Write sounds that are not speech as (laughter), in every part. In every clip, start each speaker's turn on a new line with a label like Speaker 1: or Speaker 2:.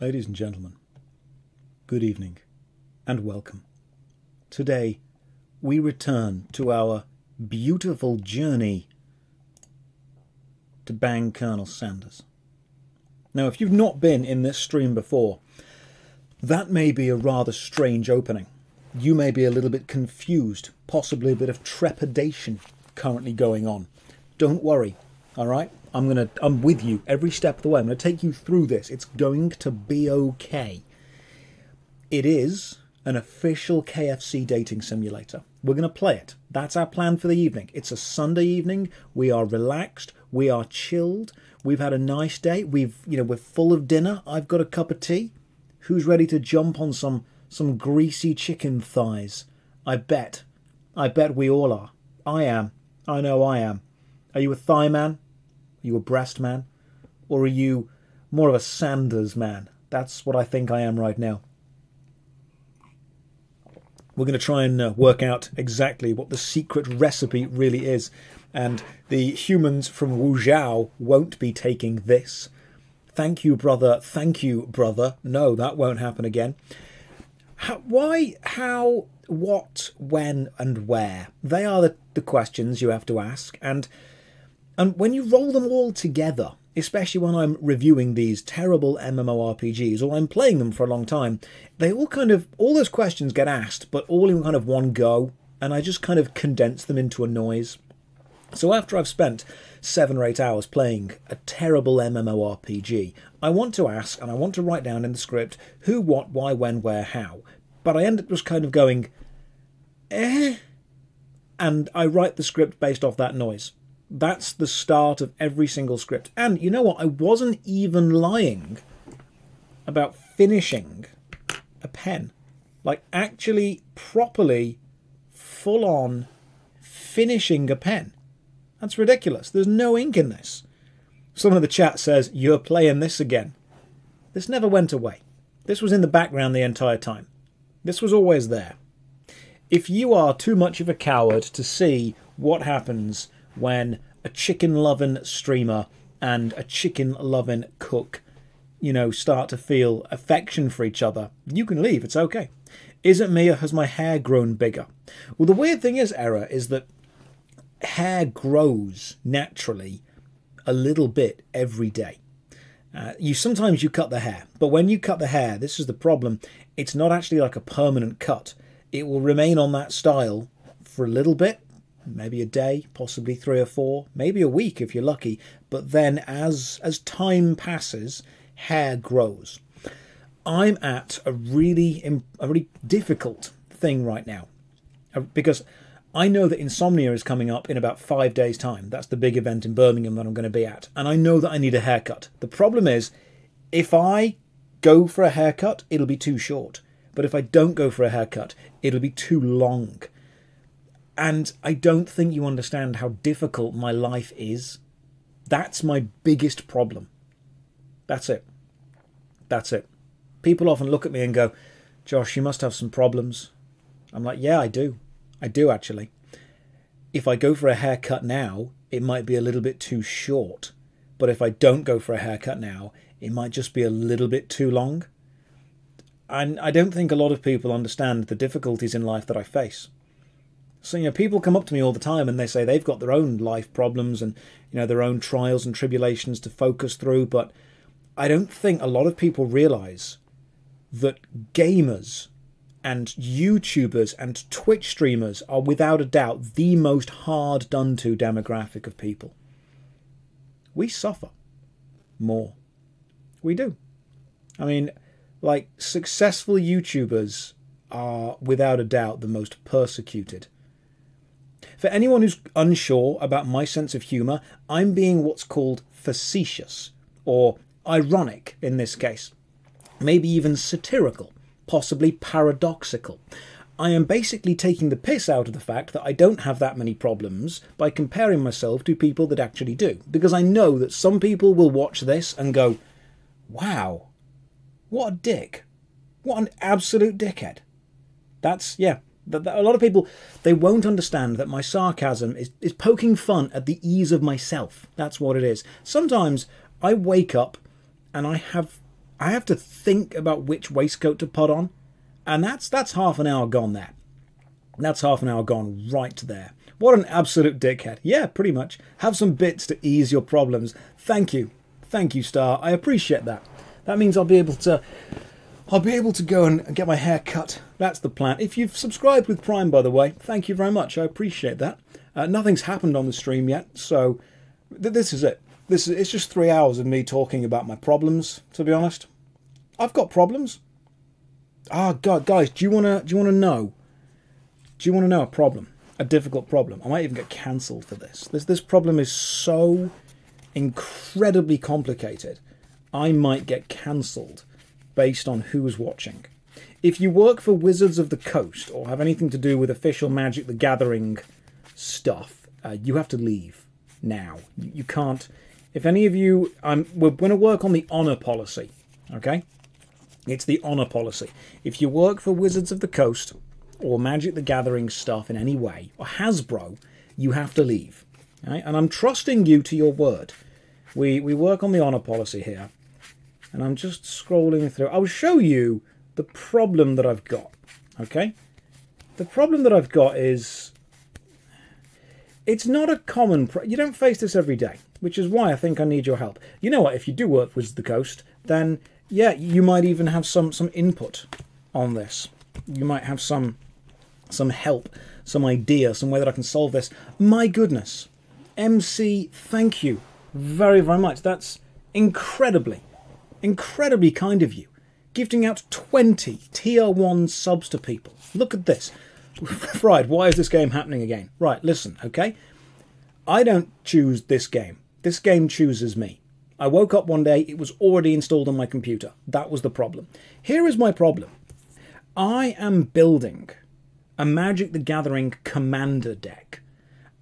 Speaker 1: Ladies and gentlemen, good evening and welcome. Today we return to our beautiful journey to bang Colonel Sanders. Now, if you've not been in this stream before, that may be a rather strange opening. You may be a little bit confused, possibly a bit of trepidation currently going on. Don't worry, all right? I'm gonna I'm with you every step of the way. I'm gonna take you through this. It's going to be okay. It is an official KFC dating simulator. We're gonna play it. That's our plan for the evening. It's a Sunday evening. We are relaxed. We are chilled. We've had a nice day. We've you know we're full of dinner. I've got a cup of tea. Who's ready to jump on some some greasy chicken thighs? I bet. I bet we all are. I am. I know I am. Are you a thigh man? Are you a breast man? Or are you more of a Sanders man? That's what I think I am right now. We're going to try and uh, work out exactly what the secret recipe really is. And the humans from Wu Zhao won't be taking this. Thank you, brother. Thank you, brother. No, that won't happen again. How, why, how, what, when, and where? They are the, the questions you have to ask. And and when you roll them all together, especially when I'm reviewing these terrible MMORPGs or I'm playing them for a long time, they all kind of, all those questions get asked, but all in kind of one go, and I just kind of condense them into a noise. So after I've spent seven or eight hours playing a terrible MMORPG, I want to ask and I want to write down in the script who, what, why, when, where, how. But I end up just kind of going, eh? And I write the script based off that noise. That's the start of every single script. And you know what? I wasn't even lying about finishing a pen. Like, actually, properly, full on finishing a pen. That's ridiculous. There's no ink in this. Someone in the chat says, You're playing this again. This never went away. This was in the background the entire time. This was always there. If you are too much of a coward to see what happens when a chicken loving streamer and a chicken loving cook, you know, start to feel affection for each other, you can leave. It's okay. Is it me or has my hair grown bigger? Well, the weird thing is, Error, is that hair grows naturally a little bit every day. Uh, you sometimes you cut the hair, but when you cut the hair, this is the problem. It's not actually like a permanent cut. It will remain on that style for a little bit, maybe a day, possibly three or four, maybe a week if you're lucky. But then as as time passes, hair grows. I'm at a really a really difficult thing right now uh, because I know that Insomnia is coming up in about five days' time. That's the big event in Birmingham that I'm going to be at, and I know that I need a haircut. The problem is, if I go for a haircut, it'll be too short. But if I don't go for a haircut, it'll be too long. And I don't think you understand how difficult my life is. That's my biggest problem. That's it. That's it. People often look at me and go, Josh, you must have some problems. I'm like, yeah, I do. I do actually. If I go for a haircut now, it might be a little bit too short. But if I don't go for a haircut now, it might just be a little bit too long. And I don't think a lot of people understand the difficulties in life that I face. So, you know, people come up to me all the time and they say they've got their own life problems and, you know, their own trials and tribulations to focus through. But I don't think a lot of people realize that gamers and YouTubers and Twitch streamers are without a doubt the most hard done to demographic of people. We suffer more. We do. I mean, like, successful YouTubers are without a doubt the most persecuted for anyone who's unsure about my sense of humour, I'm being what's called facetious, or ironic in this case, maybe even satirical, possibly paradoxical. I am basically taking the piss out of the fact that I don't have that many problems by comparing myself to people that actually do. Because I know that some people will watch this and go, wow, what a dick. What an absolute dickhead. That's, yeah, that, that a lot of people they won't understand that my sarcasm is, is poking fun at the ease of myself. That's what it is. Sometimes I wake up and I have I have to think about which waistcoat to put on, and that's that's half an hour gone there. That's half an hour gone right there. What an absolute dickhead. Yeah, pretty much. Have some bits to ease your problems. Thank you. Thank you, Star. I appreciate that. That means I'll be able to I'll be able to go and get my hair cut. That's the plan. If you've subscribed with Prime, by the way, thank you very much. I appreciate that. Uh, nothing's happened on the stream yet, so th- this is it. This is, it's just three hours of me talking about my problems. To be honest, I've got problems. Ah, oh, God, guys, do you wanna do you wanna know? Do you want to know a problem? A difficult problem. I might even get cancelled for this. This this problem is so incredibly complicated. I might get cancelled based on who's watching. If you work for Wizards of the Coast or have anything to do with official Magic the Gathering stuff, uh, you have to leave now. You can't. If any of you, I'm, we're going to work on the honor policy. Okay, it's the honor policy. If you work for Wizards of the Coast or Magic the Gathering stuff in any way, or Hasbro, you have to leave. Right? And I'm trusting you to your word. We we work on the honor policy here, and I'm just scrolling through. I'll show you the problem that I've got. Okay, the problem that I've got is it's not a common. You don't face this every day, which is why I think I need your help. You know what? If you do work with the coast, then yeah, you might even have some some input on this. You might have some some help, some idea, some way that I can solve this. My goodness, MC, thank you very very much. That's incredibly, incredibly kind of you. Gifting out 20 tier 1 subs to people. Look at this. (laughs) right, why is this game happening again? Right, listen, okay? I don't choose this game. This game chooses me. I woke up one day, it was already installed on my computer. That was the problem. Here is my problem. I am building a Magic the Gathering Commander deck,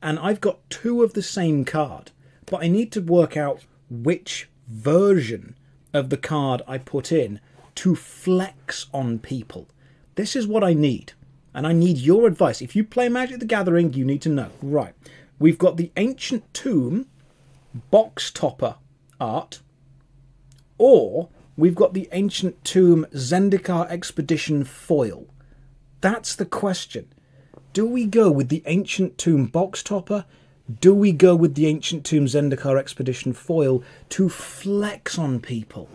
Speaker 1: and I've got two of the same card, but I need to work out which version of the card I put in to flex on people. This is what I need and I need your advice. If you play Magic the Gathering, you need to know. Right, we've got the Ancient Tomb box topper art, or we've got the Ancient Tomb Zendikar Expedition foil. That's the question. Do we go with the Ancient Tomb box topper? Do we go with the Ancient Tomb Zendikar Expedition foil to flex on people?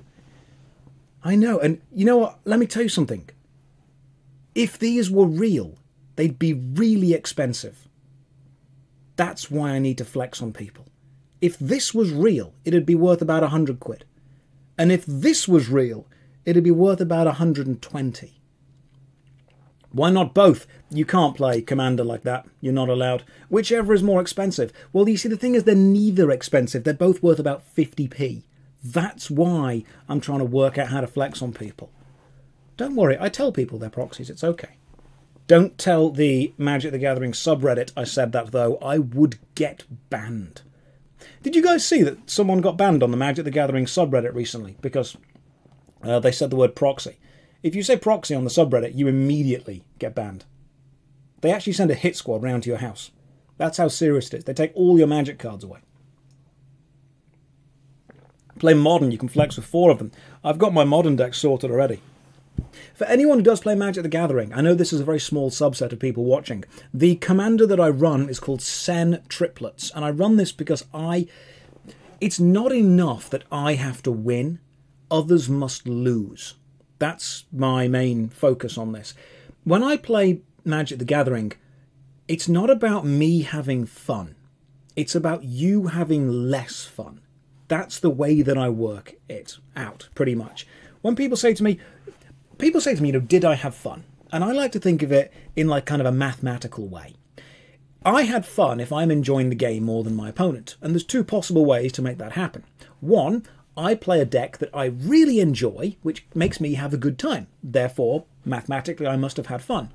Speaker 1: I know, and you know what? Let me tell you something. If these were real, they'd be really expensive. That's why I need to flex on people. If this was real, it'd be worth about a hundred quid. And if this was real, it'd be worth about a 120. Why not both? You can't play Commander like that. You're not allowed. Whichever is more expensive. Well, you see, the thing is, they're neither expensive. They're both worth about 50p. That's why I'm trying to work out how to flex on people. Don't worry, I tell people they're proxies, it's okay. Don't tell the Magic the Gathering subreddit I said that, though. I would get banned. Did you guys see that someone got banned on the Magic the Gathering subreddit recently because uh, they said the word proxy? If you say proxy on the subreddit, you immediately get banned. They actually send a hit squad round to your house. That's how serious it is. They take all your magic cards away. Play modern, you can flex with four of them. I've got my modern deck sorted already. For anyone who does play Magic the Gathering, I know this is a very small subset of people watching. The commander that I run is called Sen Triplets, and I run this because I. It's not enough that I have to win, others must lose. That's my main focus on this. When I play Magic the Gathering, it's not about me having fun, it's about you having less fun. That's the way that I work it out, pretty much. When people say to me, people say to me, you know, did I have fun? And I like to think of it in like kind of a mathematical way. I had fun if I'm enjoying the game more than my opponent, and there's two possible ways to make that happen. One, I play a deck that I really enjoy, which makes me have a good time. Therefore, mathematically, I must have had fun.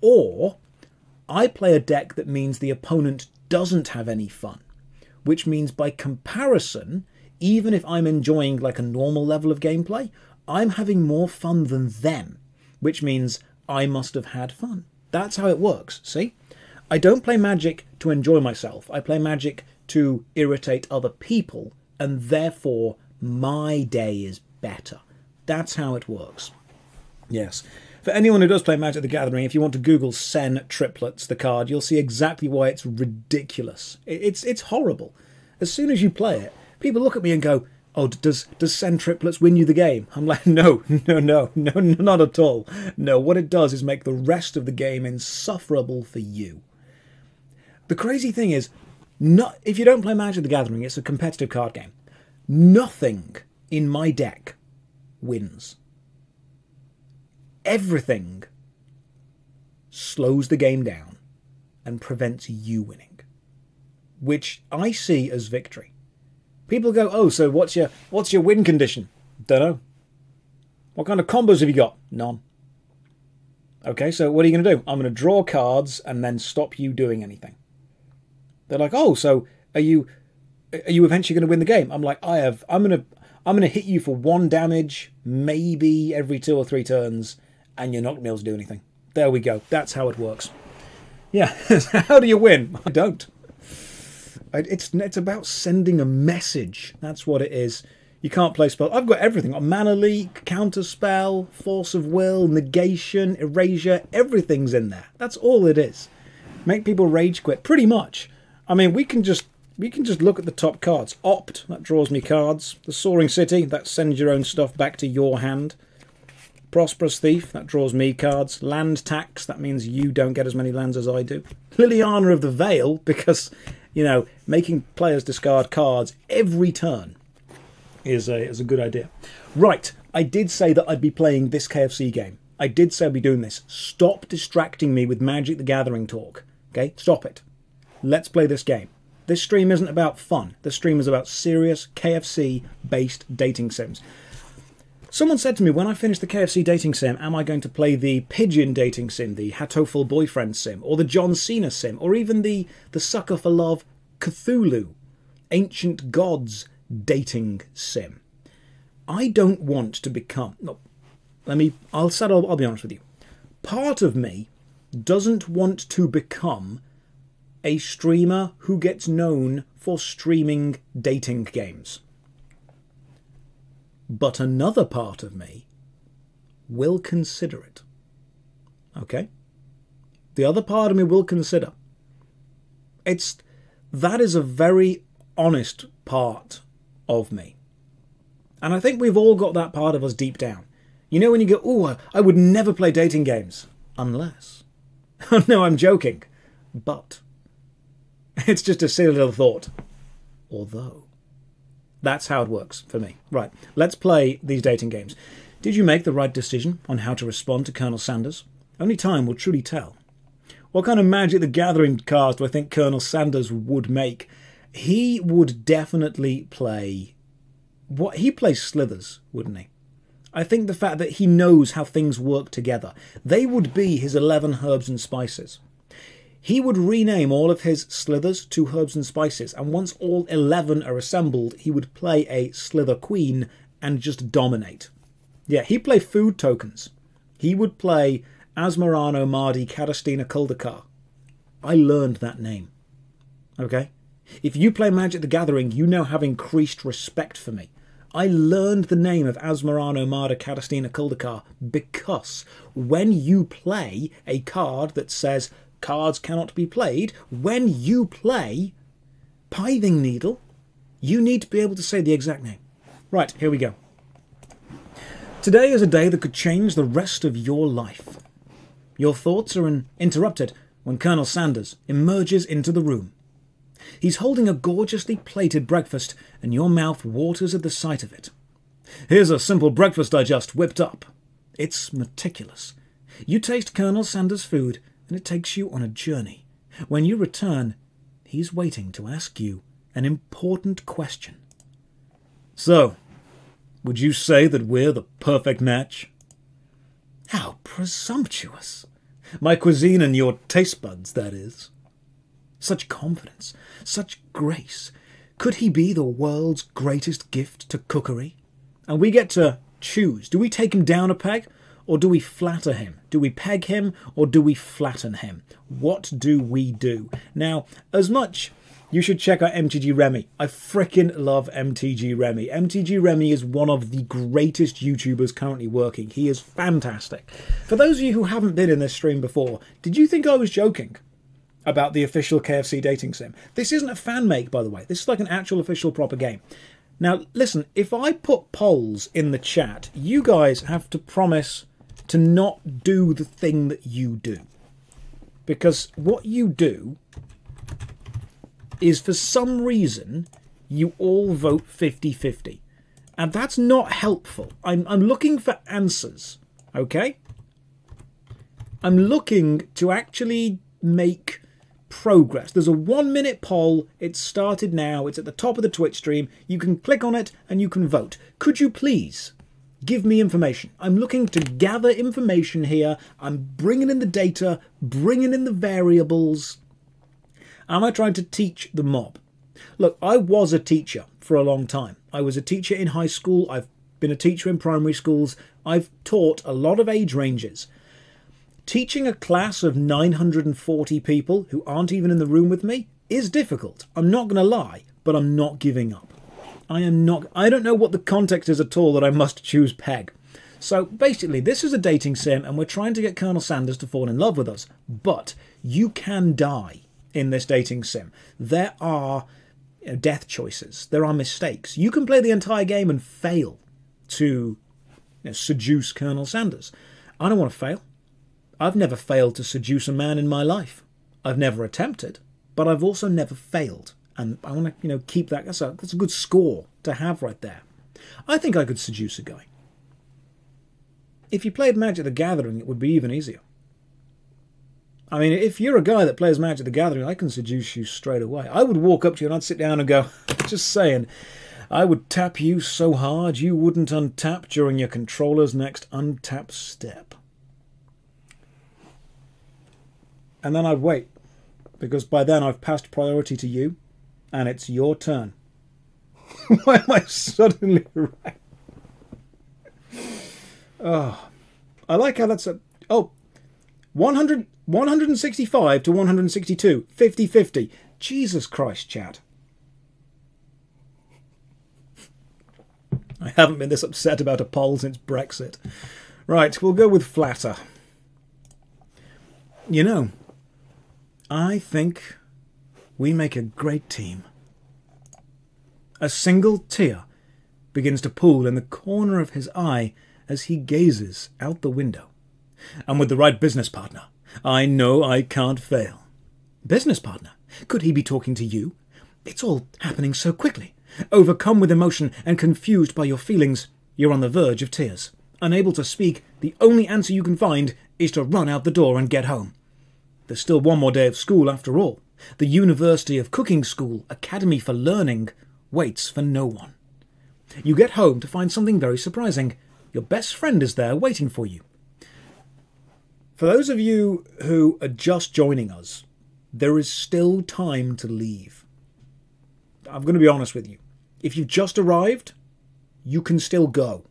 Speaker 1: Or, I play a deck that means the opponent doesn't have any fun, which means by comparison, even if I'm enjoying like a normal level of gameplay, I'm having more fun than them, which means I must have had fun. That's how it works, see? I don't play Magic to enjoy myself. I play Magic to irritate other people, and therefore my day is better. That's how it works. Yes. For anyone who does play Magic the Gathering, if you want to Google Sen Triplets, the card, you'll see exactly why it's ridiculous. It's it's horrible. As soon as you play it, people look at me and go, "Oh, does does Sen Triplets win you the game?" I'm like, (laughs) "No, no, no, no, not at all. No, what it does is make the rest of the game insufferable for you." The crazy thing is, not if you don't play Magic the Gathering, it's a competitive card game. Nothing in my deck wins everything slows the game down and prevents you winning, which I see as victory. People go, "Oh, so what's your what's your win condition?" Don't know. What kind of combos have you got? None. Okay, so what are you going to do? I'm going to draw cards and then stop you doing anything. They're like, "Oh, so are you are you eventually going to win the game?" I'm like, "I have. I'm going to I'm to hit you for one damage, maybe every two or three turns, and you're not going to be able to do anything. There we go. That's how it works. Yeah. (laughs) how do you win? (laughs) I don't. It's it's about sending a message. That's what it is. You can't play spell. I've got everything. I've mana leak, counter spell, force of will, negation, erasure. Everything's in there. That's all it is. Make people rage quit. Pretty much. I mean, we can just we can just look at the top cards. Opt that draws me cards. The Soaring City that sends your own stuff back to your hand. Prosperous Thief, that draws me cards. Land Tax, that means you don't get as many lands as I do. Liliana of the Veil, (laughs) because, you know, making players discard cards every turn is a, is a good idea. Right, I did say that I'd be playing this KFC game. I did say I'd be doing this. Stop distracting me with Magic the Gathering talk. Okay, stop it. Let's play this game. This stream isn't about fun. This stream is about serious KFC based dating sims. Someone said to me when I finish the KFC dating sim, am I going to play the pigeon dating sim, the Hatoful boyfriend sim, or the John Cena sim, or even the the sucker for love Cthulhu, ancient gods dating sim? I don't want to become. No, let me. I'll settle. I'll be honest with you. Part of me doesn't want to become a streamer who gets known for streaming dating games. But another part of me will consider it. Okay? The other part of me will consider. It's that is a very honest part of me. And I think we've all got that part of us deep down. You know when you go, oh, I would never play dating games. Unless. (laughs) no, I'm joking. But. (laughs) It's just a silly little thought. Although. That's how it works for me. Right, let's play these dating games. Did you make the right decision on how to respond to Colonel Sanders? Only time will truly tell. What kind of Magic the Gathering cards do I think Colonel Sanders would make? He would definitely play. What he plays slivers, wouldn't he? I think the fact that he knows how things work together. They would be his 11 herbs and spices. He would rename all of his slivers to herbs and spices, and once all 11 are assembled, he would play a sliver queen and just dominate. Yeah, he'd play food tokens. He would play Asmoranomardicadaistinaculdacar. I learned that name. Okay? If you play Magic the Gathering, you now have increased respect for me. I learned the name of Asmoranomardicadaistinaculdacar because when you play a card that says cards cannot be played. When you play Pithing Needle, you need to be able to say the exact name. Right, here we go. Today is a day that could change the rest of your life. Your thoughts are interrupted when Colonel Sanders emerges into the room. He's holding a gorgeously plated breakfast, and your mouth waters at the sight of it. Here's a simple breakfast I just whipped up. It's meticulous. You taste Colonel Sanders' food, and it takes you on a journey. When you return, he's waiting to ask you an important question. So, would you say that we're the perfect match? How presumptuous! My cuisine and your taste buds, that is. Such confidence, such grace. Could he be the world's greatest gift to cookery? And we get to choose. Do we take him down a peg or do we flatter him? Do we peg him or do we flatten him? What do we do? Now, as much you should check out MTG Remy. I freaking love MTG Remy. MTG Remy is one of the greatest YouTubers currently working. He is fantastic. For those of you who haven't been in this stream before, did you think I was joking? about the official KFC dating sim. This isn't a fan make, by the way. This is like an actual official proper game. Now, listen, if I put polls in the chat, you guys have to promise to not do the thing that you do. Because what you do is for some reason you all vote 50 50. And that's not helpful. I'm, I'm looking for answers, okay? I'm looking to actually make progress. There's a one minute poll. It's started now. It's at the top of the Twitch stream. You can click on it and you can vote. Could you please give me information? I'm looking to gather information here. I'm bringing in the data, bringing in the variables. Am I trying to teach the mob? Look, I was a teacher for a long time. I was a teacher in high school. I've been a teacher in primary schools. I've taught a lot of age ranges. Teaching a class of 940 people who aren't even in the room with me is difficult. I'm not going to lie, but I'm not giving up. I am not. I don't know what the context is at all that I must choose Peg. So basically, this is a dating sim, and we're trying to get Colonel Sanders to fall in love with us. But you can die in this dating sim. There are you know, death choices. There are mistakes. You can play the entire game and fail to you know, seduce Colonel Sanders. I don't want to fail. I've never failed to seduce a man in my life. I've never attempted, but I've also never failed. And I want to, you know, keep that. That's a, that's a good score to have right there. I think I could seduce a guy. If you played Magic at the Gathering, it would be even easier. I mean, if you're a guy that plays Magic at the Gathering, I can seduce you straight away. I would walk up to you and I'd sit down and go, (laughs) just saying, I would tap you so hard you wouldn't untap during your controller's next untap step. and then I'd wait because by then I've passed priority to you and it's your turn. (laughs) Why am I suddenly right? Oh, I like how that's a. Oh, 100, 165 to 162, 50 50. Jesus Christ, chat. I haven't been this upset about a poll since Brexit. Right, we'll go with flatter. You know, I think we make a great team. A single tear begins to pool in the corner of his eye as he gazes out the window. And with the right business partner, I know I can't fail. Business partner? Could he be talking to you? It's all happening so quickly. Overcome with emotion and confused by your feelings, you're on the verge of tears. Unable to speak, the only answer you can find is to run out the door and get home. There's still one more day of school after all. The University of Cooking School Academy for Learning waits for no one. You get home to find something very surprising. Your best friend is there waiting for you. For those of you who are just joining us, there is still time to leave. I'm going to be honest with you. If you've just arrived, you can still go.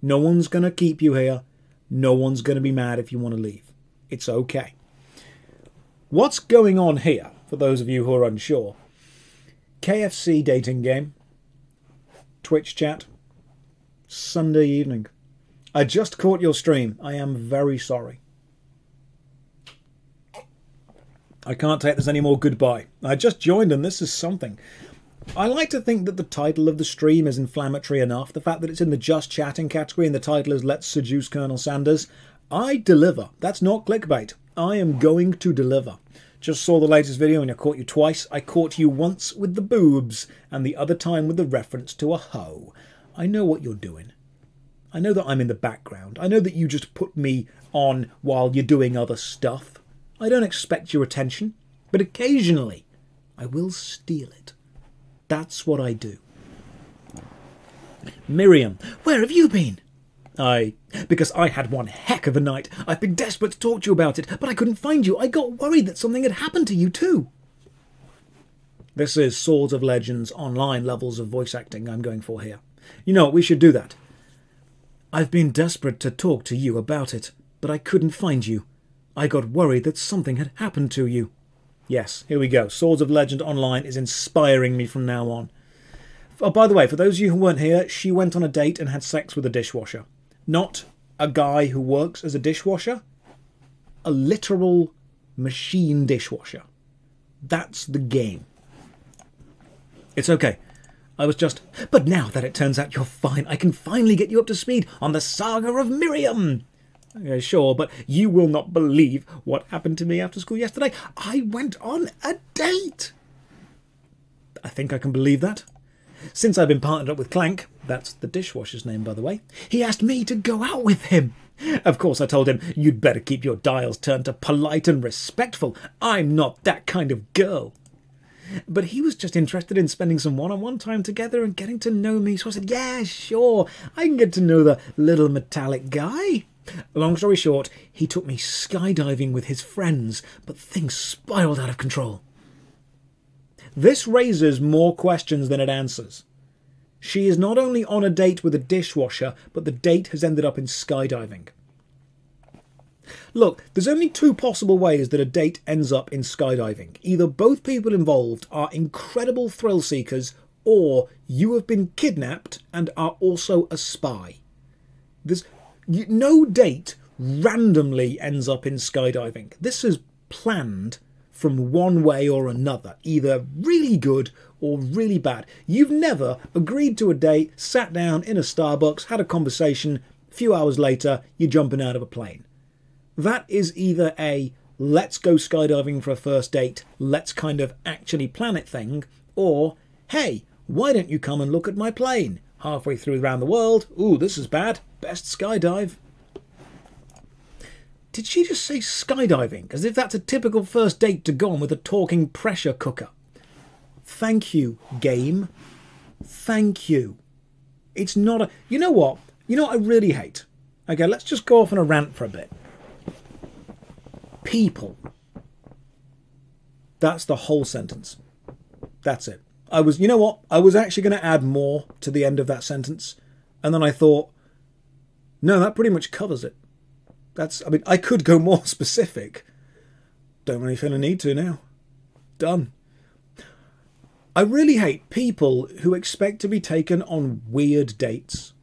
Speaker 1: No one's going to keep you here. No one's going to be mad if you want to leave. It's okay. What's going on here, for those of you who are unsure? KFC dating game, Twitch chat, Sunday evening. I just caught your stream. I am very sorry. I can't take this anymore. Goodbye. I just joined and this is something. I like to think that the title of the stream is inflammatory enough. The fact that it's in the just chatting category and the title is Let's Seduce Colonel Sanders. I deliver. That's not clickbait. I am going to deliver. Just saw the latest video and I caught you twice. I caught you once with the boobs and the other time with the reference to a hoe. I know what you're doing. I know that I'm in the background. I know that you just put me on while you're doing other stuff. I don't expect your attention, but occasionally I will steal it. That's what I do. Miriam, where have you been? I. Because I had one heck of a night. I've been desperate to talk to you about it, but I couldn't find you. I got worried that something had happened to you, too. This is Swords of Legends online levels of voice acting I'm going for here. You know, we should do that. I've been desperate to talk to you about it, but I couldn't find you. I got worried that something had happened to you. Yes, here we go. Swords of Legend Online is inspiring me from now on. Oh, by the way, for those of you who weren't here, she went on a date and had sex with a dishwasher. Not a guy who works as a dishwasher, a literal machine dishwasher. That's the game. It's okay. I was just. But now that it turns out you're fine, I can finally get you up to speed on the saga of Miriam. Yeah, sure, but you will not believe what happened to me after school yesterday. I went on a date. I think I can believe that. Since I've been partnered up with Clank, that's the dishwasher's name, by the way, he asked me to go out with him. Of course, I told him, you'd better keep your dials turned to polite and respectful. I'm not that kind of girl. But he was just interested in spending some one on one time together and getting to know me. So I said, yeah, sure, I can get to know the little metallic guy. Long story short, he took me skydiving with his friends, but things spiraled out of control. This raises more questions than it answers. She is not only on a date with a dishwasher, but the date has ended up in skydiving. Look, there's only two possible ways that a date ends up in skydiving. Either both people involved are incredible thrill seekers, or you have been kidnapped and are also a spy. There's no date randomly ends up in skydiving. This is planned from one way or another, either really good or really bad. You've never agreed to a date, sat down in a Starbucks, had a conversation, a few hours later, you're jumping out of a plane. That is either a let's go skydiving for a first date, let's kind of actually plan it thing, or hey, why don't you come and look at my plane? Halfway through around the world, ooh, this is bad, best skydive. Did she just say skydiving? As if that's a typical first date to go on with a talking pressure cooker. Thank you, game. Thank you. It's not a. You know what? You know what I really hate? Okay, let's just go off on a rant for a bit. People. That's the whole sentence. That's it. I was, you know what? I was actually going to add more to the end of that sentence. And then I thought, no, that pretty much covers it. That's, I mean, I could go more (laughs) specific. Don't really feel a need to now. Done. I really hate people who expect to be taken on weird dates.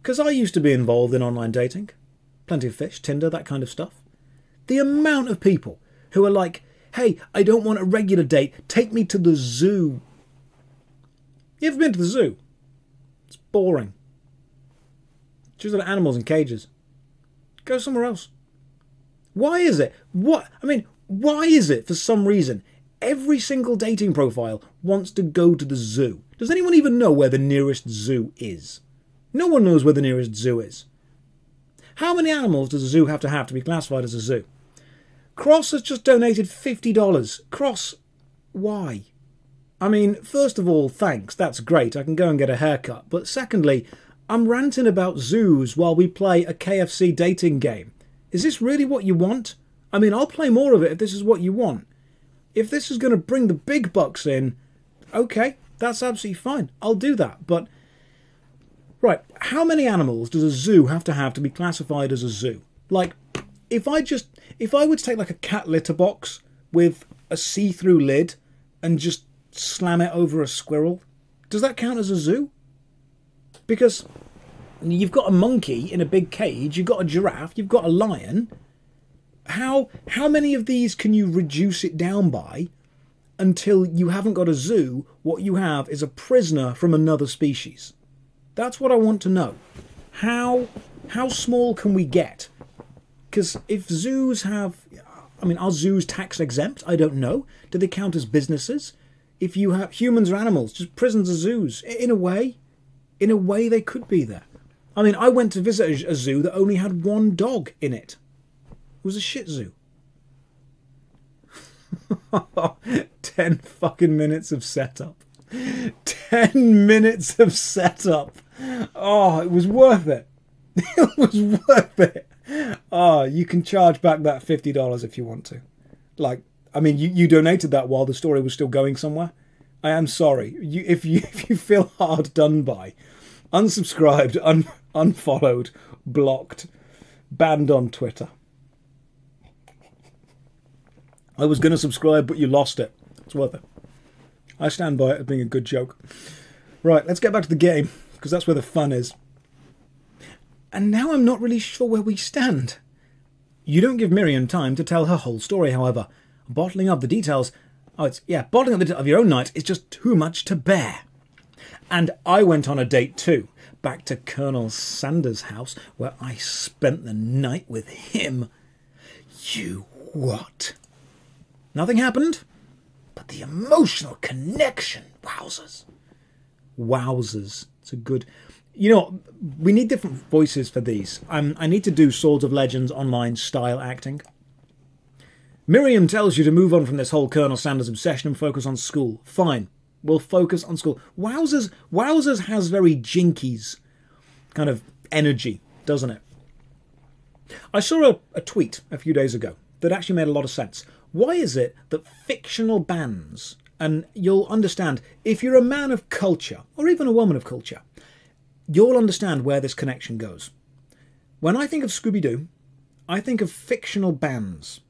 Speaker 1: Because I used to be involved in online dating. Plenty of fish, Tinder, that kind of stuff. The amount of people who are like, hey, I don't want a regular date, take me to the zoo. You ever been to the zoo? It's boring. Just got animals in cages. Go somewhere else. Why is it? What? I mean, why is it for some reason every single dating profile wants to go to the zoo? Does anyone even know where the nearest zoo is? No one knows where the nearest zoo is. How many animals does a zoo have to have to be classified as a zoo? Cross has just donated $50. Cross, why? I mean, first of all, thanks, that's great, I can go and get a haircut. But secondly, I'm ranting about zoos while we play a KFC dating game. Is this really what you want? I mean, I'll play more of it if this is what you want. If this is going to bring the big bucks in, okay, that's absolutely fine. I'll do that. But, right, how many animals does a zoo have to have to be classified as a zoo? Like, if I just, if I were to take like a cat litter box with a see through lid and just slam it over a squirrel, does that count as a zoo? Because you've got a monkey in a big cage, you've got a giraffe, you've got a lion. How how many of these can you reduce it down by until you haven't got a zoo? What you have is a prisoner from another species. That's what I want to know. How how small can we get? Because if zoos have, I mean, are zoos tax exempt? I don't know. Do they count as businesses? If you have humans or animals, just prisons or zoos, in a way in a way they could be there. I mean, I went to visit a zoo that only had one dog in it. It was a shih (laughs) tzu. Ten fucking minutes of setup. Ten minutes of setup. Oh, it was worth it. (laughs) It was worth it. Oh, you can charge back that fifty dollars if you want to. Like, I mean, you, you donated that while the story was still going somewhere. I am sorry. You, if you (laughs) if you feel hard done by, unsubscribed, un, unfollowed, blocked, banned on Twitter. I was going to subscribe, but you lost it. It's worth it. I stand by it as being a good joke. Right, let's get back to the game, because that's where the fun is. And now I'm not really sure where we stand. You don't give Miriam time to tell her whole story, however. Bottling up the details. Oh, it's. Yeah, bottling up the of your own night is just too much to bear. And I went on a date too, back to Colonel Sanders' house, where I spent the night with him. You what? Nothing happened, but the emotional connection. Wowzers. Wowzers. It's a good. You know, we need different voices for these. Um, I need to do Swords of Legends online style acting. Miriam tells you to move on from this whole Colonel Sanders obsession and focus on school. Fine. We'll focus on school. Wowzers, Wowzers has very jinkies kind of energy, doesn't it? I saw a, a tweet a few days ago that actually made a lot of sense. Why is it that fictional bands, and you'll understand if you're a man of culture or even a woman of culture, you'll understand where this connection goes. When I think of Scooby Doo, I think of fictional bands.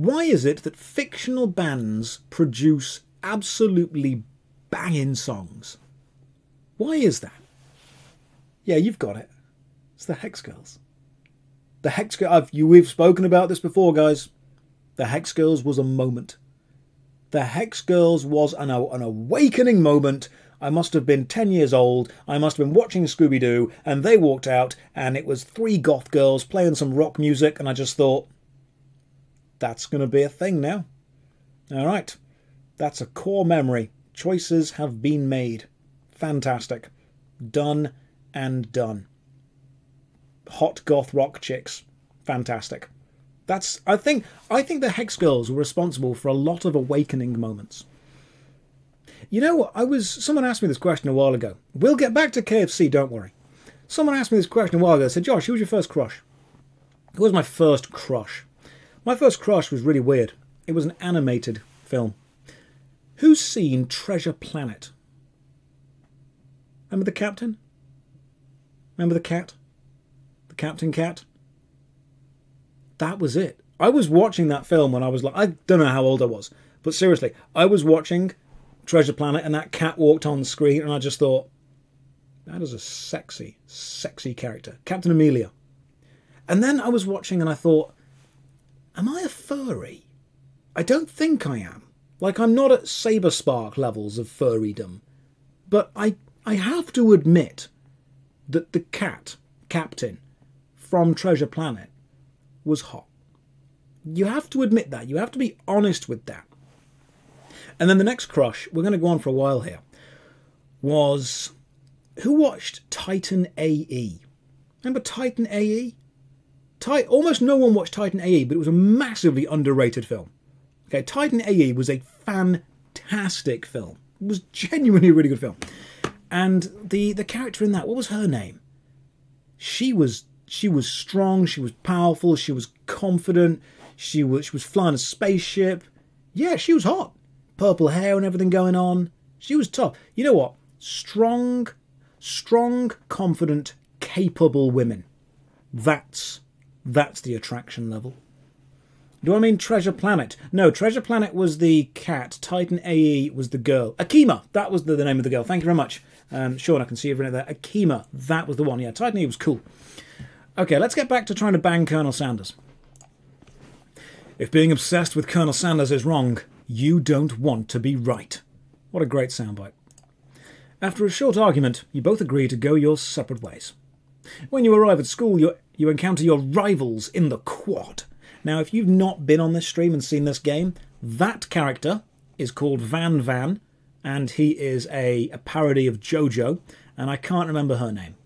Speaker 1: Why is it that fictional bands produce absolutely banging songs? Why is that? Yeah, you've got it. It's the Hex Girls. The Hex Girls. You, we've spoken about this before, guys. The Hex Girls was a moment. The Hex Girls was an, an awakening moment I must have been 10 years old, I must have been watching Scooby Doo, and they walked out, and it was three goth girls playing some rock music, and I just thought, that's going to be a thing now. All right, that's a core memory. Choices have been made. Fantastic. Done and done. Hot goth rock chicks. Fantastic. That's I think I think the Hex Girls were responsible for a lot of awakening moments. You know, I was someone asked me this question a while ago. We'll get back to KFC, don't worry. Someone asked me this question a while ago. Said, Josh, who was your first crush? Who was my first crush? My first crush was really weird. It was an animated film. Who's seen Treasure Planet? Remember the captain? Remember the cat? The captain cat? That was it. I was watching that film when I was like, I don't know how old I was, but seriously, I was watching Treasure Planet and that cat walked on the screen, and I just thought, that is a sexy, sexy character. Captain Amelia. And then I was watching and I thought, am I a furry? I don't think I am. Like, I'm not at Saber Spark levels of furrydom. But I, I have to admit that the cat, Captain, from Treasure Planet, was hot. You have to admit that. You have to be honest with that. And then the next crush, we're going to go on for a while here, was who watched Titan AE? Remember Titan AE? Almost no one watched Titan AE, but it was a massively underrated film. Okay, Titan AE was a fantastic film. It was genuinely a really good film. And the the character in that, what was her name? She was she was strong, she was powerful, she was confident, she was she was flying a spaceship. Yeah, she was hot purple hair and everything going on. She was tough. You know what? Strong, strong, confident, capable women. That's that's the attraction level. Do I mean Treasure Planet? No, Treasure Planet was the cat. Titan AE was the girl. Akima, that was the, the name of the girl. Thank you very much. Um, Sean, I can see you written it there. Akima, that was the one. Yeah, Titan AE was cool. Okay, let's get back to trying to bang Colonel Sanders. If being obsessed with Colonel Sanders is wrong, you don't want to be right. What a great soundbite. After a short argument, you both agree to go your separate ways. When you arrive at school, you, you encounter your rivals in the quad. Now, if you've not been on this stream and seen this game, that character is called Van Van, and he is a, a parody of JoJo, and I can't remember her name.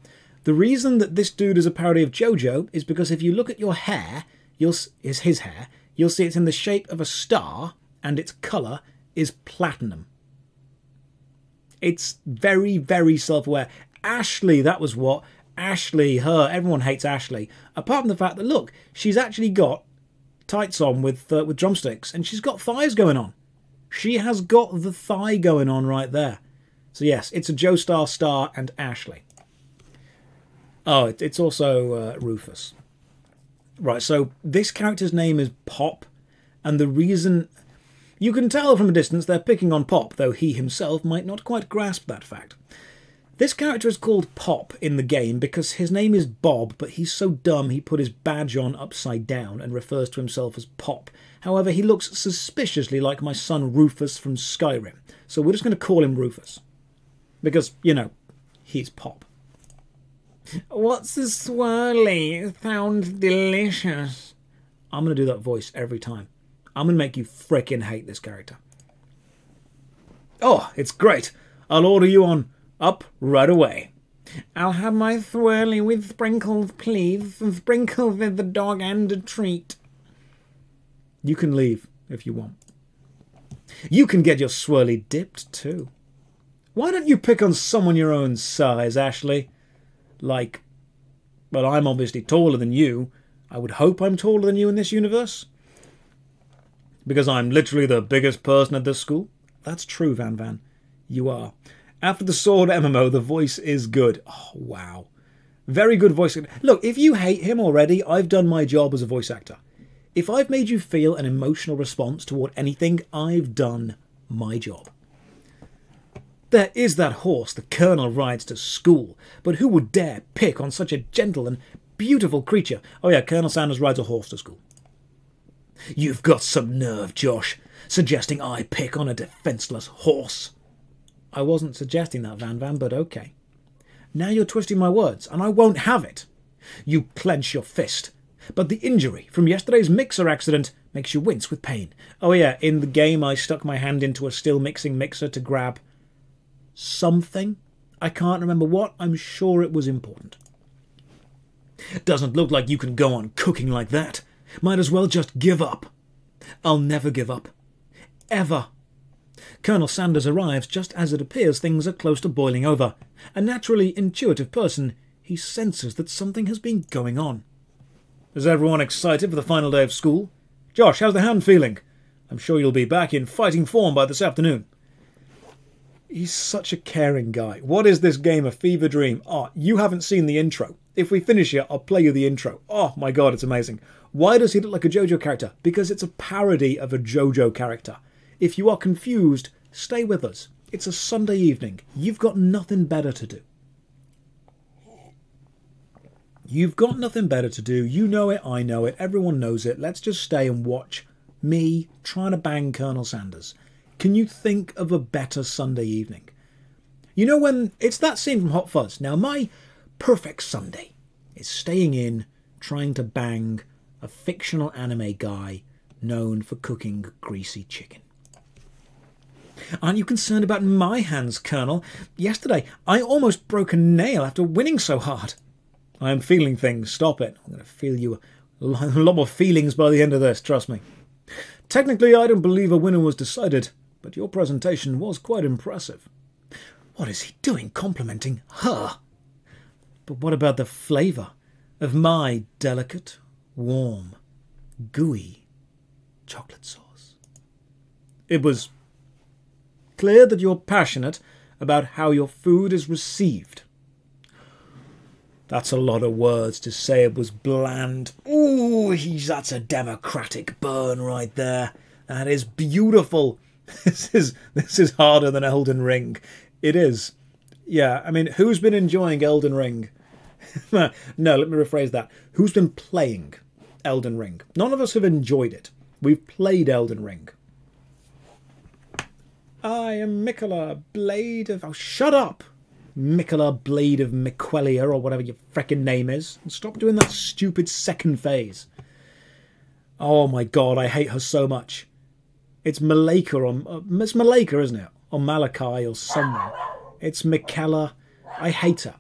Speaker 1: The reason that this dude is a parody of JoJo is because if you look at your hair, you'll is his hair, you'll see it's in the shape of a star, and its colour is platinum. It's very, very self aware. Ashley, that was what. Ashley, her, everyone hates Ashley. Apart from the fact that, look, she's actually got tights on with, uh, with drumsticks and she's got thighs going on. She has got the thigh going on right there. So, yes, it's a Joe Star Star and Ashley. Oh, it's also uh, Rufus. Right, so this character's name is Pop And the reason. You can tell from a distance they're picking on Pop, though he himself might not quite grasp that fact. This character is called Pop in the game because his name is Bob, but he's so dumb he put his badge on upside down and refers to himself as Pop. However, he looks suspiciously like my son Rufus from Skyrim, so we're just going to call him Rufus. Because, you know, he's Pop. What's the swirly? Sounds delicious. I'm going to do that voice every time. I'm going to make you frickin' hate this character. Oh, it's great. I'll order you on up right away. I'll have my swirly with sprinkles, please. And sprinkles with the dog and a treat. You can leave if you want. You can get your swirly dipped too. Why don't you pick on someone your own size, Ashley? Like, well, I'm obviously taller than you. I would hope I'm taller than you in this universe. Because I'm literally the biggest person at this school? That's true, Van Van. You are. After the Sword MMO, the voice is good. Oh, wow. Very good voice. Look, if you hate him already, I've done my job as a voice actor. If I've made you feel an emotional response toward anything, I've done my job. There is that horse the Colonel rides to school, but who would dare pick on such a gentle and beautiful creature? Oh, yeah, Colonel Sanders rides a horse to school. You've got some nerve, Josh, suggesting I pick on a defenceless horse. I wasn't suggesting that, Van Van, but okay. Now you're twisting my words, and I won't have it. You clench your fist, but the injury from yesterday's mixer accident makes you wince with pain. Oh, yeah, in the game I stuck my hand into a still mixing mixer to grab something. I can't remember what. I'm sure it was important. Doesn't look like you can go on cooking like that. Might as well just give up. I'll never give up. Ever. Colonel Sanders arrives just as it appears things are close to boiling over. A naturally intuitive person, he senses that something has been going on. Is everyone excited for the final day of school? Josh, how's the hand feeling? I'm sure you'll be back in fighting form by this afternoon. He's such a caring guy. What is this game, a fever dream? Oh, you haven't seen the intro. If we finish here, I'll play you the intro. Oh my god, it's amazing. Why does he look like a JoJo character? Because it's a parody of a JoJo character. If you are confused, stay with us. It's a Sunday evening. You've got nothing better to do. You've got nothing better to do. You know it, I know it, everyone knows it. Let's just stay and watch me trying to bang Colonel Sanders. Can you think of a better Sunday evening? You know when it's that scene from Hot Fuzz. Now, my perfect Sunday is staying in, trying to bang a fictional anime guy known for cooking greasy chicken. Aren't you concerned about my hands, Colonel? Yesterday, I almost broke a nail after winning so hard. I am feeling things. Stop it. I'm going to feel you a lot more feelings by the end of this, trust me. Technically, I don't believe a winner was decided, but your presentation was quite impressive. What is he doing complimenting her? But what about the flavour of my delicate, warm, gooey chocolate sauce? It was clear that you're passionate about how your food is received. That's a lot of words to say it was bland. Ooh, he's, that's a democratic burn right there. That is beautiful. (laughs) This is this is harder than Elden Ring. It is. Yeah, I mean, who's been enjoying Elden Ring? (laughs) no, let me rephrase that. Who's been playing Elden Ring? None of us have enjoyed it. We've played Elden Ring. I am Miquella, Blade of. Oh, shut up! Miquella, Blade of Miquelia, or whatever your freckin' name is. Stop doing that stupid second phase. Oh my god, I hate her so much. It's Malika, on... Uh, it's Malika, isn't it? Or Malachi, or someone. It's Miquella. I hate her.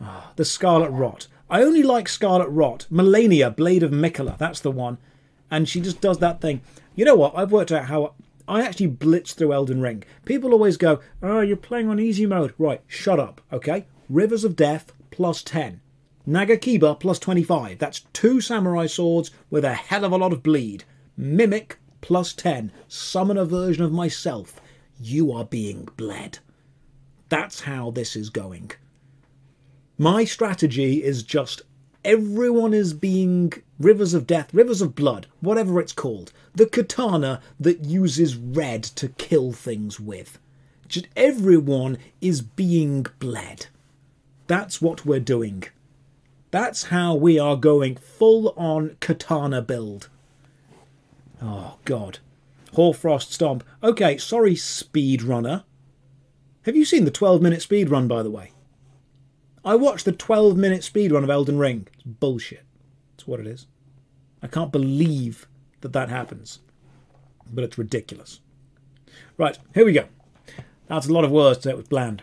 Speaker 1: Oh, the Scarlet Rot. I only like Scarlet Rot. Malenia, Blade of Miquella, that's the one. And she just does that thing. You know what? I've worked out how I actually blitz through Elden Ring. People always go, oh, you're playing on easy mode. Right, shut up, okay? Rivers of Death plus 10. Nagakiba plus 25. That's two samurai swords with a hell of a lot of bleed. Mimic plus 10. Summon a version of myself. You are being bled. That's how this is going. My strategy is just Everyone is being rivers of death, rivers of blood, whatever it's called. The katana that uses red to kill things with. Just everyone is being bled. That's what we're doing. That's how we are going full on katana build. Oh, God. Hoarfrost Stomp. Okay, sorry, speedrunner. Have you seen the 12 minute speed run, by the way? I watched the 12 minute speed run of Elden Ring. It's bullshit. That's what it is. I can't believe that that happens. But it's ridiculous. Right, here we go. That's a lot of words it with bland.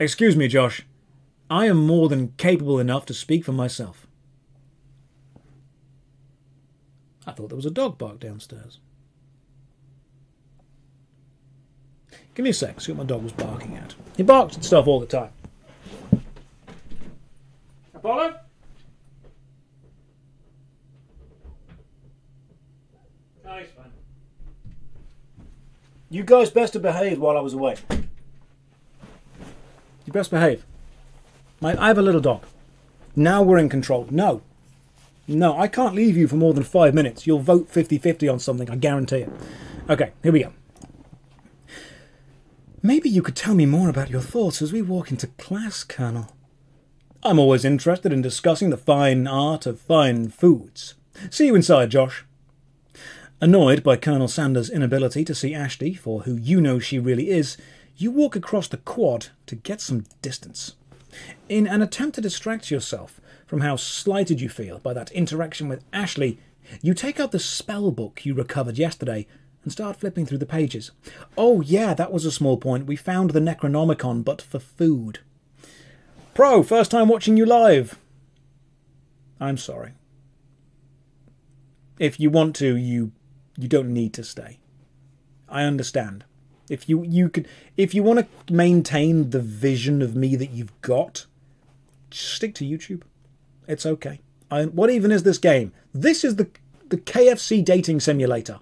Speaker 1: Excuse me, Josh. I am more than capable enough to speak for myself. I thought there was a dog bark downstairs. Give me a sec, see what my dog was barking at. He barks at stuff all the time. Apollo? Nice, man. You guys best to behave while I was away. You best behave. My, I have a little dog. Now we're in control. No. No, I can't leave you for more than five minutes. You'll vote 50 50 on something, I guarantee it. Okay, here we go. Maybe you could tell me more about your thoughts as we walk into class, Colonel. I'm always interested in discussing the fine art of fine foods. See you inside, Josh. Annoyed by Colonel Sanders' inability to see Ashley for who you know she really is, you walk across the quad to get some distance. In an attempt to distract yourself from how slighted you feel by that interaction with Ashley, you take out the spell book you recovered yesterday and start flipping through the pages. Oh, yeah, that was a small point. We found the Necronomicon, but for food. Pro, first time watching you live. I'm sorry. If you want to, you you don't need to stay. I understand. If you you could if you want to maintain the vision of me that you've got, stick to YouTube. It's okay. I, what even is this game? This is the the KFC dating simulator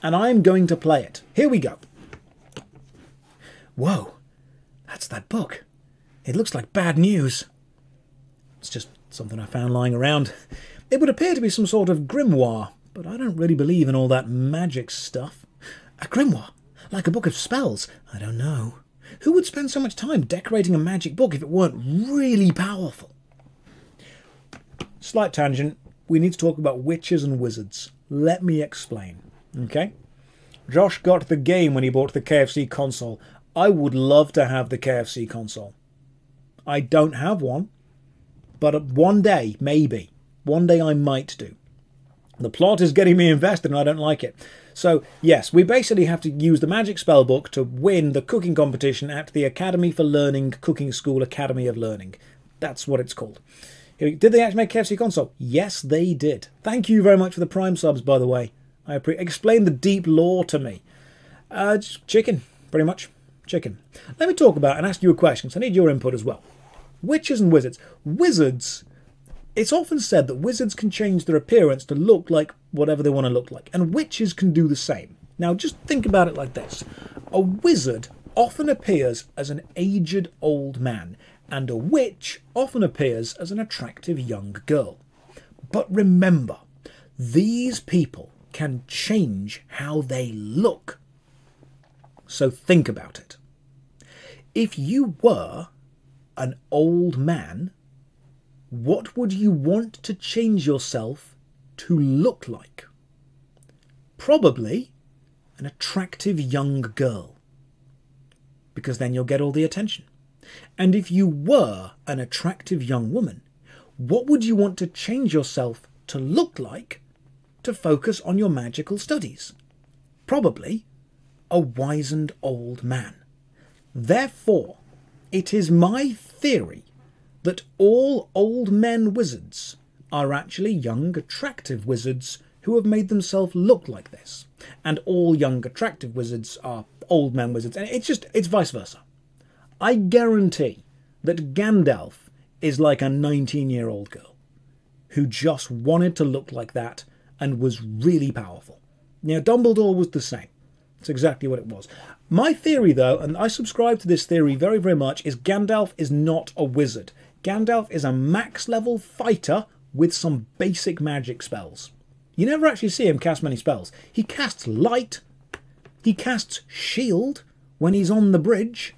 Speaker 1: and I'm going to play it. Here we go. Whoa, that's that book. It looks like bad news. It's just something I found lying around. It would appear to be some sort of grimoire, but I don't really believe in all that magic stuff. A grimoire? Like a book of spells? I don't know. Who would spend so much time decorating a magic book if it weren't really powerful? Slight tangent. We need to talk about witches and wizards. Let me explain. Okay? Josh got the game when he bought the KFC console. I would love to have the KFC console. I don't have one, but one day, maybe, one day I might do. The plot is getting me invested and I don't like it. So, yes, we basically have to use the Magic spell book to win the cooking competition at the Academy for Learning Cooking School Academy of Learning. That's what it's called. Did they actually make KFC console? Yes, they did. Thank you very much for the Prime subs, by the way. I pre- explain the deep lore to me. Uh, chicken, pretty much. Chicken. Let me talk about and ask you a question, so I need your input as well. Witches and wizards. Wizards, it's often said that wizards can change their appearance to look like whatever they want to look like, and witches can do the same. Now, just think about it like this a wizard often appears as an aged old man, and a witch often appears as an attractive young girl. But remember, these people can change how they look. So think about it. If you were an old man, what would you want to change yourself to look like? Probably an attractive young girl, because then you'll get all the attention. And if you were an attractive young woman, what would you want to change yourself to look like to focus on your magical studies. Probably a wizened old man. Therefore, it is my theory that all old men wizards are actually young, attractive wizards who have made themselves look like this. And all young, attractive wizards are old men wizards. And it's just, it's vice versa. I guarantee that Gandalf is like a 19 year old girl who just wanted to look like that and was really powerful. Now, Dumbledore was the same. It's exactly what it was. My theory, though, and I subscribe to this theory very, very much, is Gandalf is not a wizard. Gandalf is a max level fighter with some basic magic spells. You never actually see him cast many spells. He casts light, he casts shield when he's on the bridge.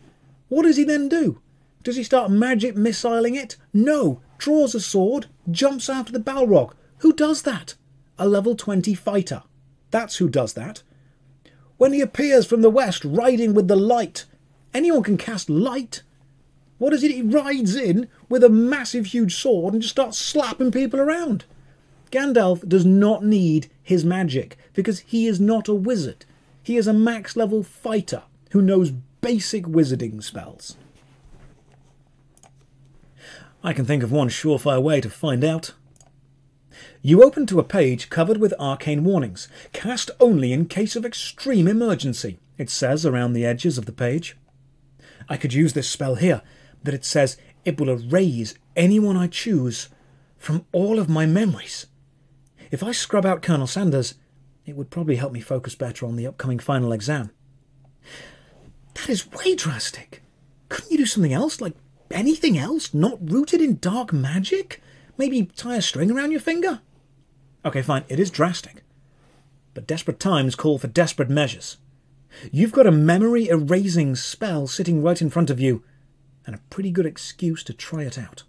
Speaker 1: What does he then do? Does he start magic missiling it? No. Draws a sword, jumps after the Balrog. Who does that? A level 20 fighter. That's who does that. When he appears from the west riding with the light, anyone can cast light. What is it? He rides in with a massive, huge sword and just starts slapping people around. Gandalf does not need his magic because he is not a wizard. He is a max level fighter who knows basic wizarding spells. I can think of one surefire way to find out. You open to a page covered with arcane warnings. Cast only in case of extreme emergency, it says around the edges of the page. I could use this spell here, but it says it will erase anyone I choose from all of my memories. If I scrub out Colonel Sanders, it would probably help me focus better on the upcoming final exam. That is way drastic. Couldn't you do something else, like anything else not rooted in dark magic? Maybe tie a string around your finger? Okay, fine, it is drastic. But desperate times call for desperate measures. You've got a memory erasing spell sitting right in front of you, and a pretty good excuse to try it out.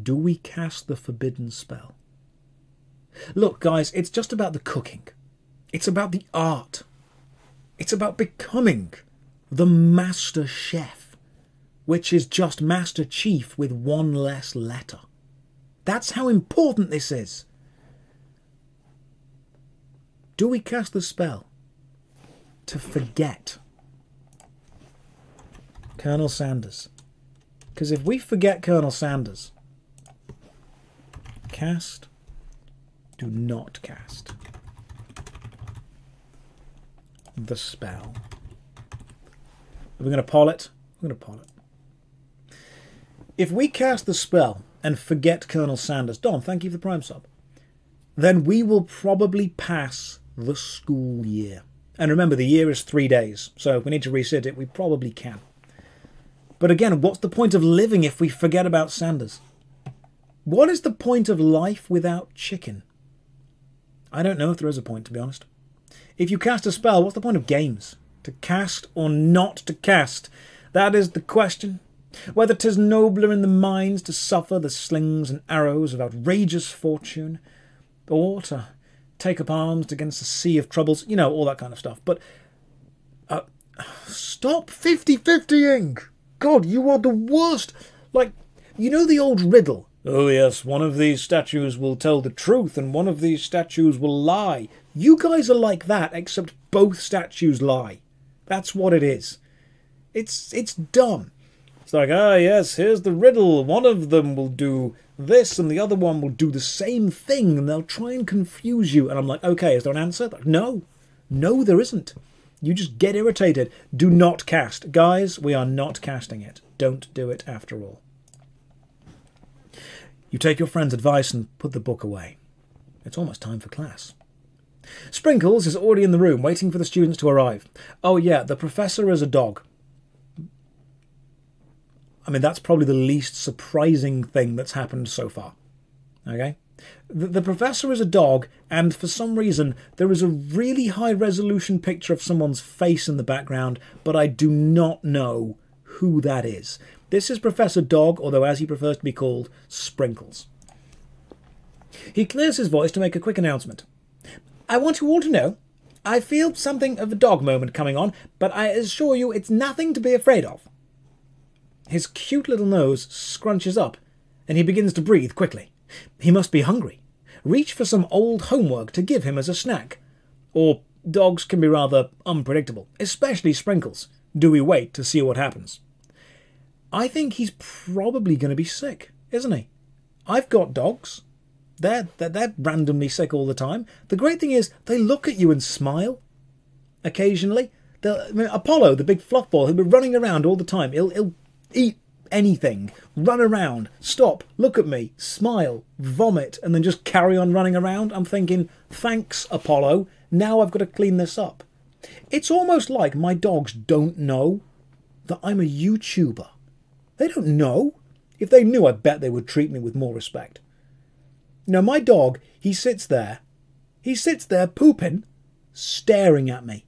Speaker 1: Do we cast the forbidden spell? Look, guys, it's just about the cooking. It's about the art. It's about becoming the master chef, which is just master chief with one less letter. That's how important this is. Do we cast the spell to forget Colonel Sanders? Because if we forget Colonel Sanders, cast, do not cast the spell. We're we going to poll it? We're going to poll it. If we cast the spell and forget Colonel Sanders, Don, thank you for the Prime sub, then we will probably pass the school year. And remember, the year is three days, so if we need to reset it, we probably can. But again, what's the point of living if we forget about Sanders? What is the point of life without chicken? I don't know if there is a point, to be honest. If you cast a spell, what's the point of games? To cast or not to cast? That is the question. Whether 'tis nobler in the minds to suffer the slings and arrows of outrageous fortune, or to take up arms against a sea of troubles, you know, all that kind of stuff. But uh, stop 50 50ing! God, you are the worst! Like, you know the old riddle? Oh, yes, one of these statues will tell the truth and one of these statues will lie. You guys are like that, except both statues lie. That's what it is. It's it's dumb. It's like, ah, yes, here's the riddle. One of them will do this, and the other one will do the same thing, and they'll try and confuse you. And I'm like, okay, is there an answer? Like, no, no, there isn't. You just get irritated. Do not cast. Guys, we are not casting it. Don't do it after all. You take your friend's advice and put the book away. It's almost time for class. Sprinkles is already in the room, waiting for the students to arrive. Oh, yeah, the professor is a dog. I mean, that's probably the least surprising thing that's happened so far. Okay? The, the, professor is a dog, and for some reason, there is a really high resolution picture of someone's face in the background, but I do not know who that is. This is Professor Dog, although as he prefers to be called, Sprinkles. He clears his voice to make a quick announcement. I want you all to know I feel something of a dog moment coming on, but I assure you it's nothing to be afraid of. His cute little nose scrunches up, and he begins to breathe quickly. He must be hungry. Reach for some old homework to give him as a snack. Or dogs can be rather unpredictable, especially Sprinkles. Do we wait to see what happens? I think he's probably going to be sick, isn't he? I've got dogs. They're, they're, they're randomly sick all the time. The great thing is, they look at you and smile. Occasionally. I mean, Apollo, the big fluff ball, he'll be running around all the time. He'll, he'll eat anything, run around, stop, look at me, smile, vomit, and then just carry on running around. I'm thinking, thanks, Apollo. Now I've got to clean this up. It's almost like my dogs don't know that I'm a YouTuber. They don't know. If they knew, I bet they would treat me with more respect. Now, my dog, he sits there. He sits there pooping, staring at me.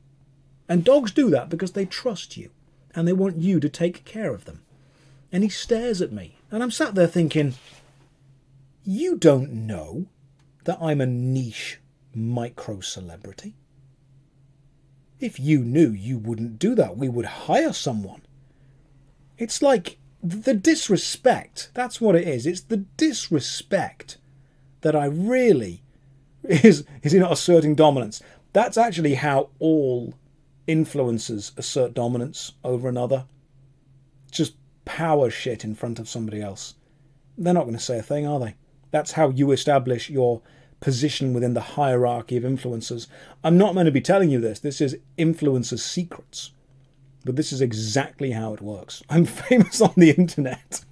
Speaker 1: And dogs do that because they trust you and they want you to take care of them. And he stares at me. And I'm sat there thinking, you don't know that I'm a niche micro celebrity. If you knew, you wouldn't do that. We would hire someone. It's like the disrespect. That's what it is. It's the disrespect that I really (laughs) is is not asserting dominance? That's actually how all influencers assert dominance over another. Just power shit in front of somebody else. They're not going to say a thing, are they? That's how you establish your position within the hierarchy of influencers. I'm not meant to be telling you this. This is influencers' secrets. But this is exactly how it works. (laughs) I'm famous on the internet.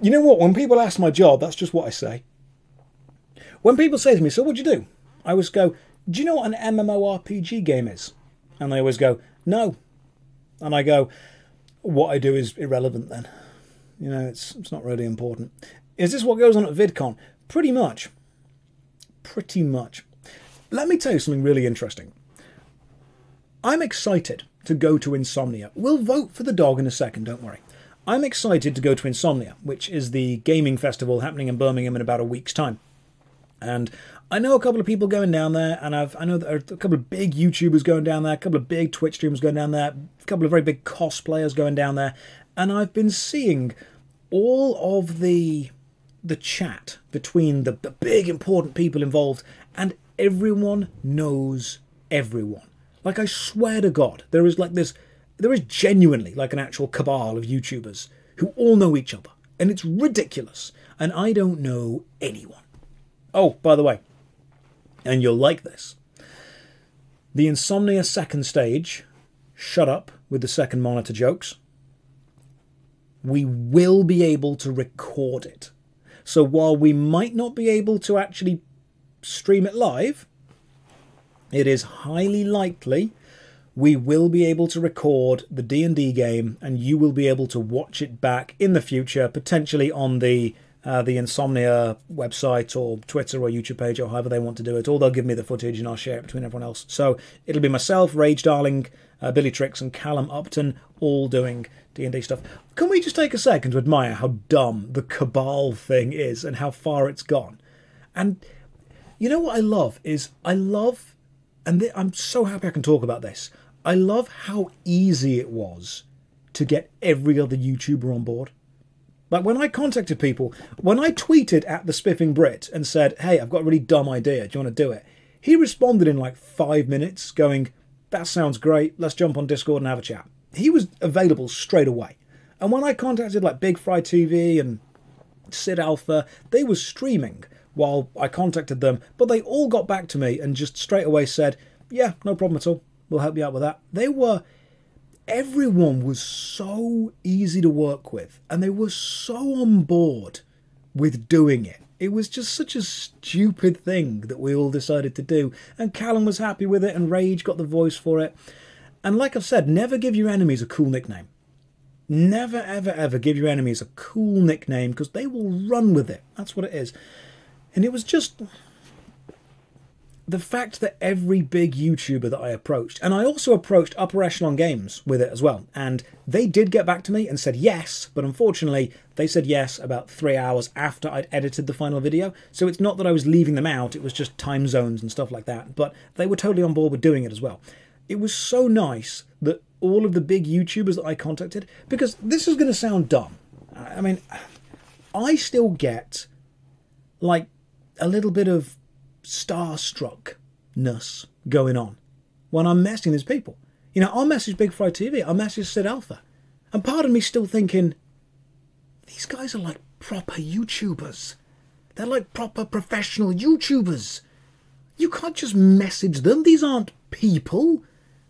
Speaker 1: You know what? When people ask my job, that's just what I say. When people say to me, So what do you do? I always go, Do you know what an MMORPG game is? And they always go, No. And I go, What I do is irrelevant then. You know, it's, it's not really important. Is this what goes on at VidCon? Pretty much. Pretty much. Let me tell you something really interesting. I'm excited to go to Insomnia. We'll vote for the dog in a second, don't worry. I'm excited to go to Insomnia, which is the gaming festival happening in Birmingham in about a week's time. And I know a couple of people going down there, and I've I know there are a couple of big YouTubers going down there, a couple of big Twitch streamers going down there, a couple of very big cosplayers going down there, and I've been seeing all of the the chat between the, the big important people involved, and everyone knows everyone. Like I swear to God, there is like this there is genuinely like an actual cabal of YouTubers who all know each other, and it's ridiculous. And I don't know anyone. Oh, by the way, and you'll like this. The Insomnia second stage, shut up with the second monitor jokes. We will be able to record it. So while we might not be able to actually stream it live, it is highly likely we will be able to record the D&D game and you will be able to watch it back in the future potentially on the uh, the Insomnia website or Twitter or YouTube page or however they want to do it, or they'll give me the footage and I'll share it between everyone else. So it'll be myself, Rage Darling, uh, Billy Tricks, and Callum Upton all doing D&D stuff. Can we just take a second to admire how dumb the Cabal thing is and how far it's gone? And you know what I love is I love, and th- I'm so happy I can talk about this. I love how easy it was to get every other YouTuber on board. Like when I contacted people, when I tweeted at the Spiffing Brit and said, "Hey, I've got a really dumb idea. Do you want to do it?" He responded in like five minutes, going, "That sounds great. Let's jump on Discord and have a chat." He was available straight away. And when I contacted like Big Fry TV and Sid Alpha, they were streaming while I contacted them, but they all got back to me and just straight away said, "Yeah, no problem at all. We'll help you out with that." They were everyone was so easy to work with and they were so on board with doing it. It was just such a stupid thing that we all decided to do. And Callum was happy with it, and Rage got the voice for it. And like I've said, never give your enemies a cool nickname. Never, ever, ever give your enemies a cool nickname because they will run with it. That's what it is. And it was just the fact that every big YouTuber that I approached, and I also approached Upper Echelon Games with it as well, and they did get back to me and said yes, but unfortunately, they said yes about three hours after I'd edited the final video. So it's not that I was leaving them out, it was just time zones and stuff like that, but they were totally on board with doing it as well. It was so nice that all of the big YouTubers that I contacted, because this is going to sound dumb. I mean, I still get like a little bit of starstruckness going on when I'm messaging these people. You know, I'll message Big Fry TV, I'll message Sid Alpha. And part of me still thinking, these guys are like proper YouTubers. They're like proper professional YouTubers. You can't just message them. These aren't people.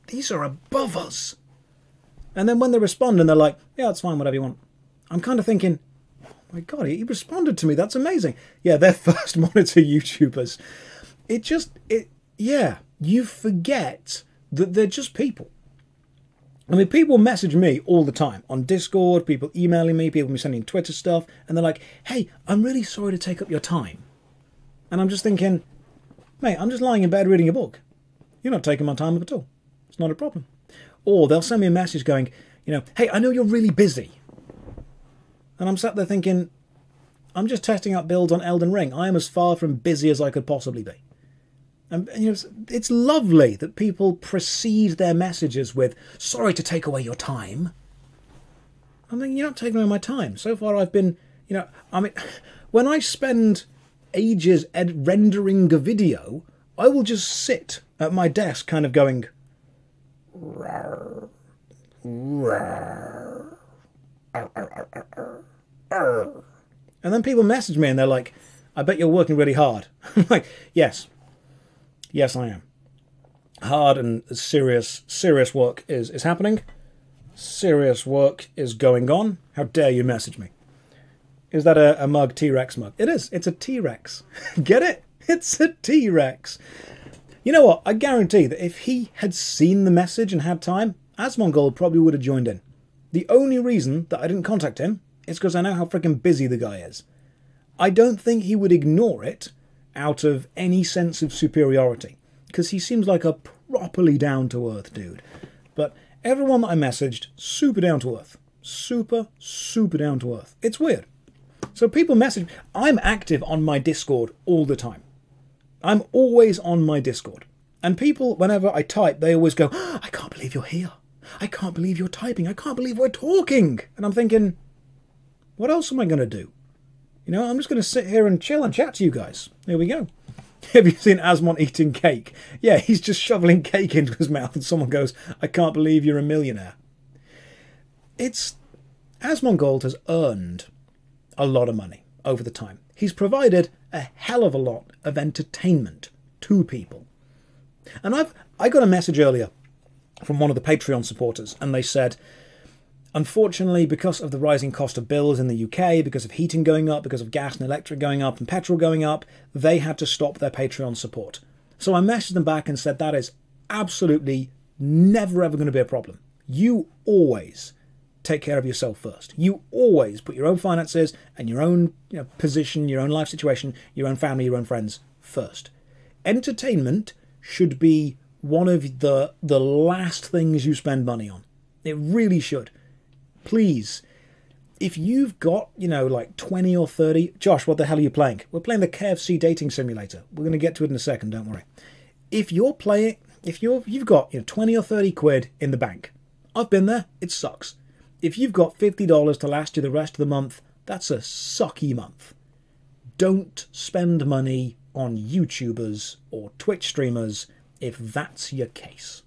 Speaker 1: These are above us. And then when they respond and they're like, yeah, it's fine, whatever you want. I'm kind of thinking, oh my God, he responded to me. That's amazing. Yeah, they're (laughs) first monitor YouTubers. It just, it, yeah, you forget that they're just people. I mean, people message me all the time on Discord, people emailing me, people sending Twitter stuff, and they're like, hey, I'm really sorry to take up your time. And I'm just thinking, mate, I'm just lying in bed reading a book. You're not taking my time up at all. It's not a problem. Or they'll send me a message going, you know, hey, I know you're really busy. And I'm sat there thinking, I'm just testing out builds on Elden Ring. I am as far from busy as I could possibly be. And you know, it's lovely that people precede their messages with, sorry to take away your time. I mean, you're not taking away my time. So far, I've been, you know, I mean, (laughs) when I spend ages ed- rendering a video, I will just sit at my desk kind of going, and then people message me and they're like, I bet you're working really hard. (laughs) I'm like, yes, Yes, I am. Hard and serious, serious work is, is happening. Serious work is going on. How dare you message me? Is that a, a mug, T Rex mug? It is. It's a T Rex. (laughs) Get it? It's a T Rex. You know what? I guarantee that if he had seen the message and had time, Asmongold probably would have joined in. The only reason that I didn't contact him is because I know how freaking busy the guy is. I don't think he would ignore it out of any sense of superiority because he seems like a properly down to earth dude. But everyone that I messaged, super down to earth. Super, super down to earth. It's weird. So people message. I'm active on my Discord all the time. I'm always on my Discord. And people, whenever I type, they always go, I can't believe you're here. I can't believe you're typing. I can't believe we're talking. And I'm thinking, what else am I going to do? You know, I'm just going to sit here and chill and chat to you guys. Here we go. (laughs) Have you seen Asmon eating cake? Yeah, he's just shoveling cake into his mouth, and someone goes, I can't believe you're a millionaire. It's. Asmongold has earned a lot of money over the time. He's provided a hell of a lot of entertainment to people. And I've I got a message earlier from one of the Patreon supporters, and they said, Unfortunately, because of the rising cost of bills in the UK, because of heating going up, because of gas and electric going up, and petrol going up, they had to stop their Patreon support. So I messaged them back and said that is absolutely never ever going to be a problem. You always take care of yourself first. You always put your own finances and your own you know, position, your own life situation, your own family, your own friends first. Entertainment should be one of the the last things you spend money on. It really should please, if you've got, you know, like 20 or 30, Josh, what the hell are you playing? We're playing the KFC dating simulator. We're going to get to it in a second, don't worry. If you're playing, if you're, you've got, you know, 20 or 30 quid in the bank, I've been there, it sucks. If you've got $50 to last you the rest of the month, that's a sucky month. Don't spend money on YouTubers or Twitch streamers if that's your case.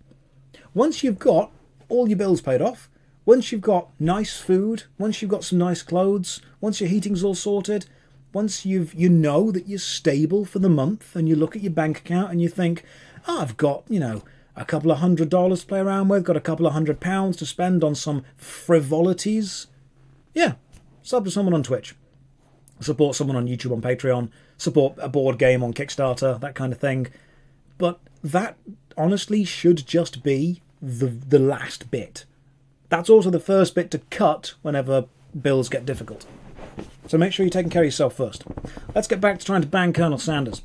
Speaker 1: Once you've got all your bills paid off, once you've got nice food, once you've got some nice clothes, once your heating's all sorted, once you've you know that you're stable for the month and you look at your bank account and you think, oh, I've got, you know, a couple of hundred dollars to play around with, got a couple of hundred pounds to spend on some frivolities. Yeah, sub to someone on Twitch. Support someone on YouTube on Patreon, support a board game on Kickstarter, that kind of thing. But that honestly should just be the the last bit. That's also the first bit to cut whenever bills get difficult. So make sure you're taking care of yourself first. Let's get back to trying to bang Colonel Sanders.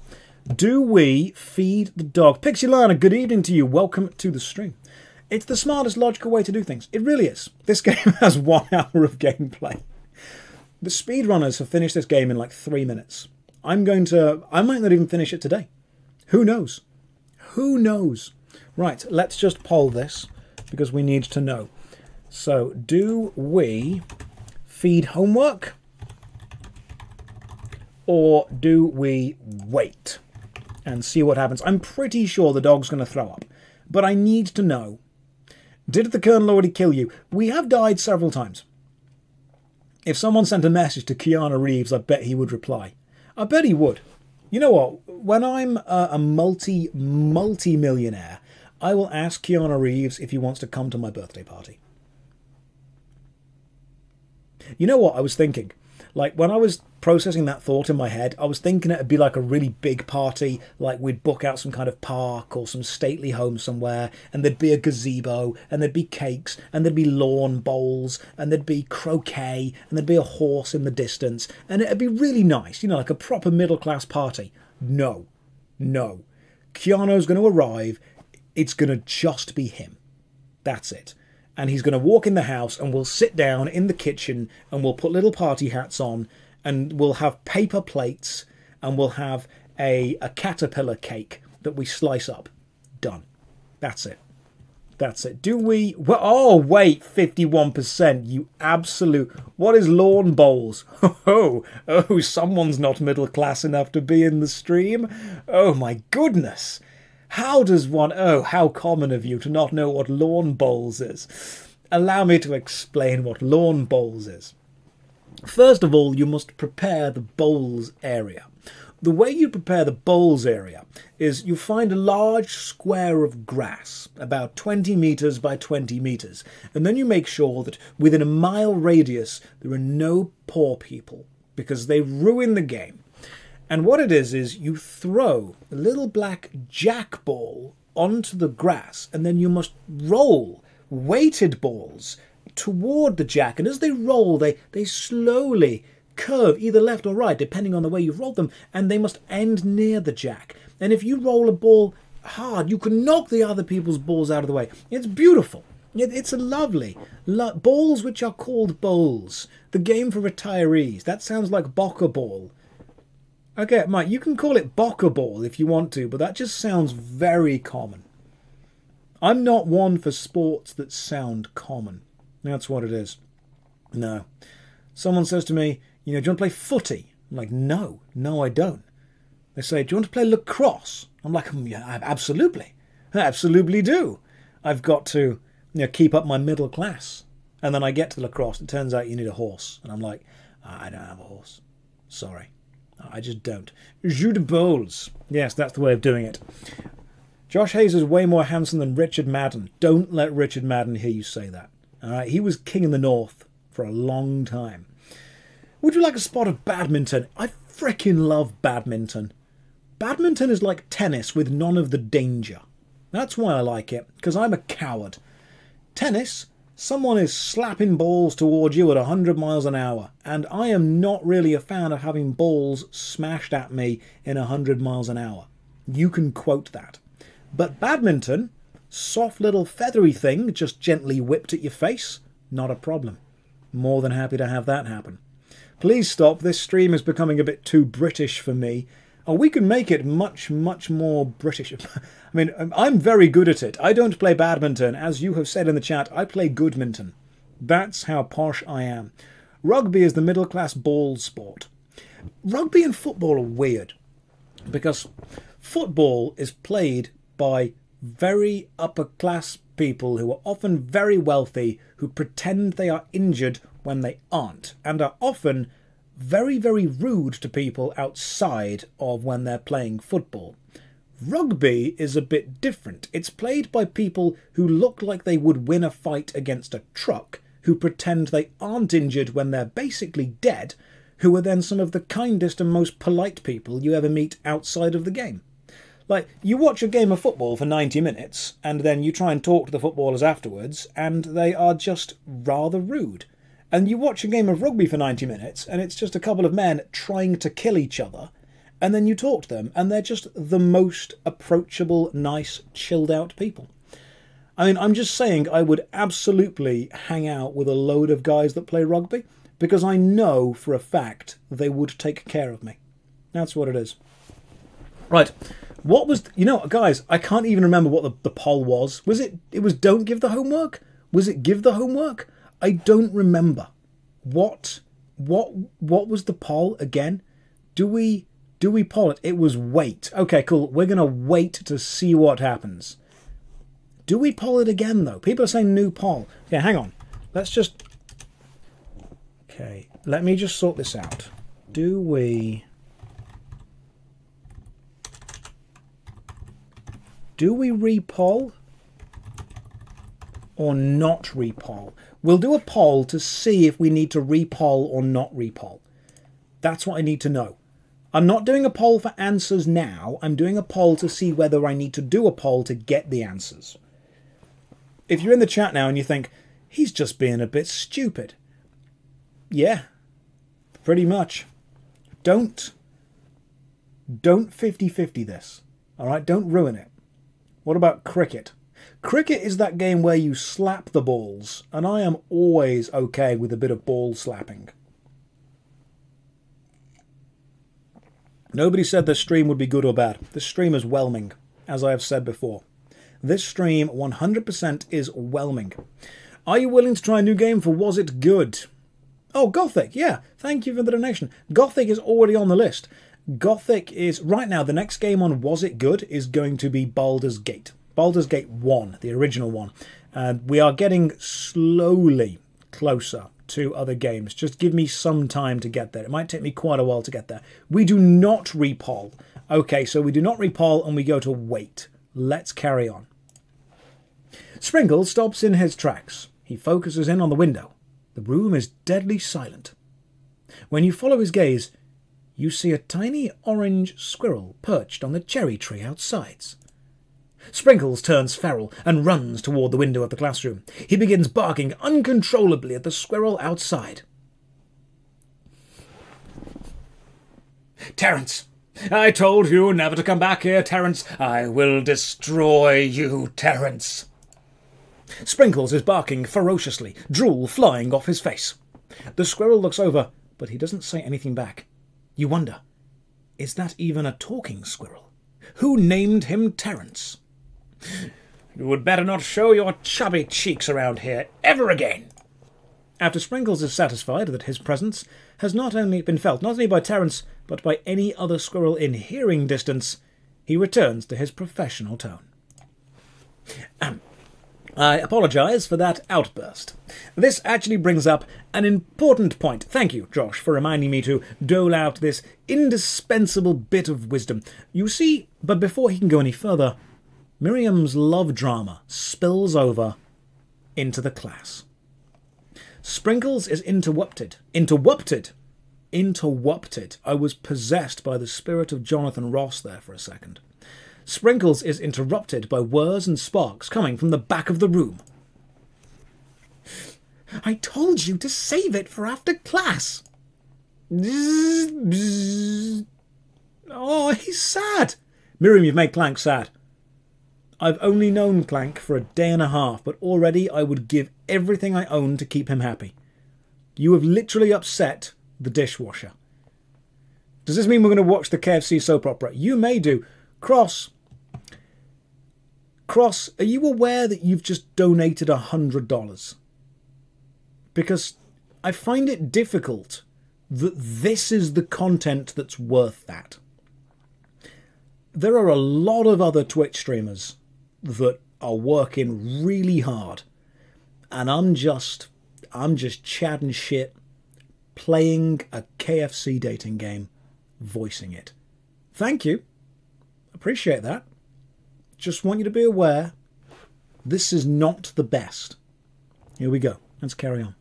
Speaker 1: Do we feed the dog? Pixie Lana, good evening to you. Welcome to the stream. It's the smartest, logical way to do things. It really is. This (laughs) game has one hour of gameplay. The speedrunners have finished this game in like three minutes. I'm going to. I might not even finish it today. Who knows? Who knows? Right, let's just poll this because we need to know. So, do we feed homework or do we wait and see what happens? I'm pretty sure the dog's going to throw up, but I need to know. Did the Colonel already kill you? We have died several times. If someone sent a message to Keanu Reeves, I bet he would reply. I bet he would. You know what? When I'm a, a multi, multi millionaire, I will ask Keanu Reeves if he wants to come to my birthday party. You know what I was thinking? Like when I was processing that thought in my head, I was thinking it'd be like a really big party, like we'd book out some kind of park or some stately home somewhere, and there'd be a gazebo, and there'd be cakes, and there'd be lawn bowls, and there'd be croquet, and there'd be a horse in the distance, and it'd be really nice, you know, like a proper middle class party. No, no. Keanu's going to arrive, it's going to just be him. That's it and he's going to walk in the house and we'll sit down in the kitchen and we'll put little party hats on and we'll have paper plates and we'll have a, a caterpillar cake that we slice up. Done. That's it. That's it. Do we? Well, oh, wait, 51%. You absolute. What is lawn bowls? (laughs) Oh, oh, someone's not middle class enough to be in the stream. Oh, my goodness. How does one, oh, how common of you to not know what lawn bowls is. Allow me to explain what lawn bowls is. First of all, you must prepare the bowls area. The way you prepare the bowls area is you find a large square of grass, about 20 metres by 20 metres, and then you make sure that within a mile radius there are no poor people, because they ruin the game. And what it is, is you throw a little black jack ball onto the grass, and then you must roll weighted balls toward the jack. And as they roll, they, they slowly curve either left or right, depending on the way you've rolled them, and they must end near the jack. And if you roll a ball hard, you can knock the other people's balls out of the way. It's beautiful. It's a lovely lo- balls which are called bowls. The game for retirees. That sounds like Bocce ball. Okay, Mike, you can call it Bocce ball if you want to, but that just sounds very common. I'm not one for sports that sound common. That's what it is. No. Someone says to me, you know, do you want to play footy? I'm like, no, no, I don't. They say, do you want to play lacrosse? I'm like, mm, yeah, absolutely. I absolutely do. I've got to you know, keep up my middle class. And then I get to lacrosse, it turns out you need a horse. And I'm like, I don't have a horse. Sorry. I just don't. Jeu de boules. Yes, that's the way of doing it. Josh Hayes is way more handsome than Richard Madden. Don't let Richard Madden hear you say that. All right, he was king in the north for a long time. Would you like a spot of badminton? I fricking love badminton. Badminton is like tennis with none of the danger. That's why I like it, because I'm a coward. Tennis, Someone is slapping balls towards you at 100 miles an hour, and I am not really a fan of having balls smashed at me in 100 miles an hour. You can quote that. But badminton, soft little feathery thing just gently whipped at your face, not a problem. More than happy to have that happen. Please stop, this stream is becoming a bit too British for me. Oh, we can make it much, much more British. (laughs) I mean, um, I'm very good at it. I don't play badminton. As you have said in the chat, I play goodminton. That's how posh I am. Rugby is the middle class ball sport. Rugby and football are weird because football is played by very upper class people who are often very wealthy who pretend they are injured when they aren't and are often very, very rude to people outside of when they're playing football. Rugby is a bit different. It's played by people who look like they would win a fight against a truck, who pretend they aren't injured when they're basically dead, who are then some of the kindest and most polite people you ever meet outside of the game. Like, you watch a game of football for 90 minutes, and then you try and talk to the footballers afterwards, and they are just rather rude. And you watch a game of rugby for 90 minutes, and it's just a couple of men trying to kill each other, and then you talk to them, and they're just the most approachable, nice, chilled out people. I mean, I'm just saying I would absolutely hang out with a load of guys that play rugby because I know for a fact they would take care of me. That's what it is. Right. What was, you know, guys, I can't even remember what the, the poll was. Was it, it was don't give the homework? Was it give the homework? I don't remember what what what was the poll again? Do we do we poll it? It was wait. Okay, cool. We're gonna wait to see what happens. Do we poll it again though? People are saying new poll. Okay, hang on. Let's just Okay, let me just sort this out. Do we Do we repoll or not repoll? We'll do a poll to see if we need to repoll or not repoll. That's what I need to know. I'm not doing a poll for answers now. I'm doing a poll to see whether I need to do a poll to get the answers. If you're in the chat now and you think, he's just being a bit stupid. Yeah, pretty much. Don't, don't 50-50 this. All right, don't ruin it. What about cricket? Cricket is that game where you slap the balls, and I am always okay with a bit of ball slapping. Nobody said this stream would be good or bad. This stream is whelming, as I have said before. This stream 100% is whelming. Are you willing to try a new game for Was It Good? Oh, Gothic, yeah. Thank you for the donation. Gothic is already on the list. Gothic is, right now, the next game on Was It Good is going to be Baldur's Gate. Baldur's Gate 1, the original one. And we are getting slowly closer to other games. Just give me some time to get there. It might take me quite a while to get there. We do not repoll. Okay, so we do not repoll and we go to wait. Let's carry on. Sprinkle stops in his tracks. He focuses in on the window. The room is deadly silent. When you follow his gaze, you see a tiny orange squirrel perched on the cherry tree outside. Sprinkles turns feral and runs toward the window of the classroom. He begins barking uncontrollably at the squirrel outside. Terence! I told you never to come back here, Terence. I will destroy you, Terence. Sprinkles is barking ferociously, drool flying off his face. The squirrel looks over, but he doesn't say anything back. You wonder, is that even a talking squirrel? Who named him Terence? You would better not show your chubby cheeks around here ever again. After Sprinkles is satisfied that his presence has not only been felt not only by Terence, but by any other squirrel in hearing distance, he returns to his professional tone. Um, I apologise for that outburst. This actually brings up an important point. Thank you, Josh, for reminding me to dole out this indispensable bit of wisdom. You see, but before he can go any further, Miriam's love drama spills over into the class. Sprinkles is interrupted. Interrupted. Interrupted. I was possessed by the spirit of Jonathan Ross there for a second. Sprinkles is interrupted by whirs and sparks coming from the back of the room. I told you to save it for after class. Oh, he's sad. Miriam, you've made Clank sad. I've only known Clank for a day and a half, but already I would give everything I own to keep him happy. You have literally upset the dishwasher. Does this mean we're going to watch the KFC soap opera? You may do. Cross. Cross, are you aware that you've just donated a hundred dollars? Because I find it difficult that this is the content that's worth that. There are a lot of other Twitch streamers that are working really hard, and I'm just I'm just chatting shit, playing a KFC dating game, voicing it. Thank you. Appreciate that. Just want you to be aware this is not the best. Here we go. Let's carry on.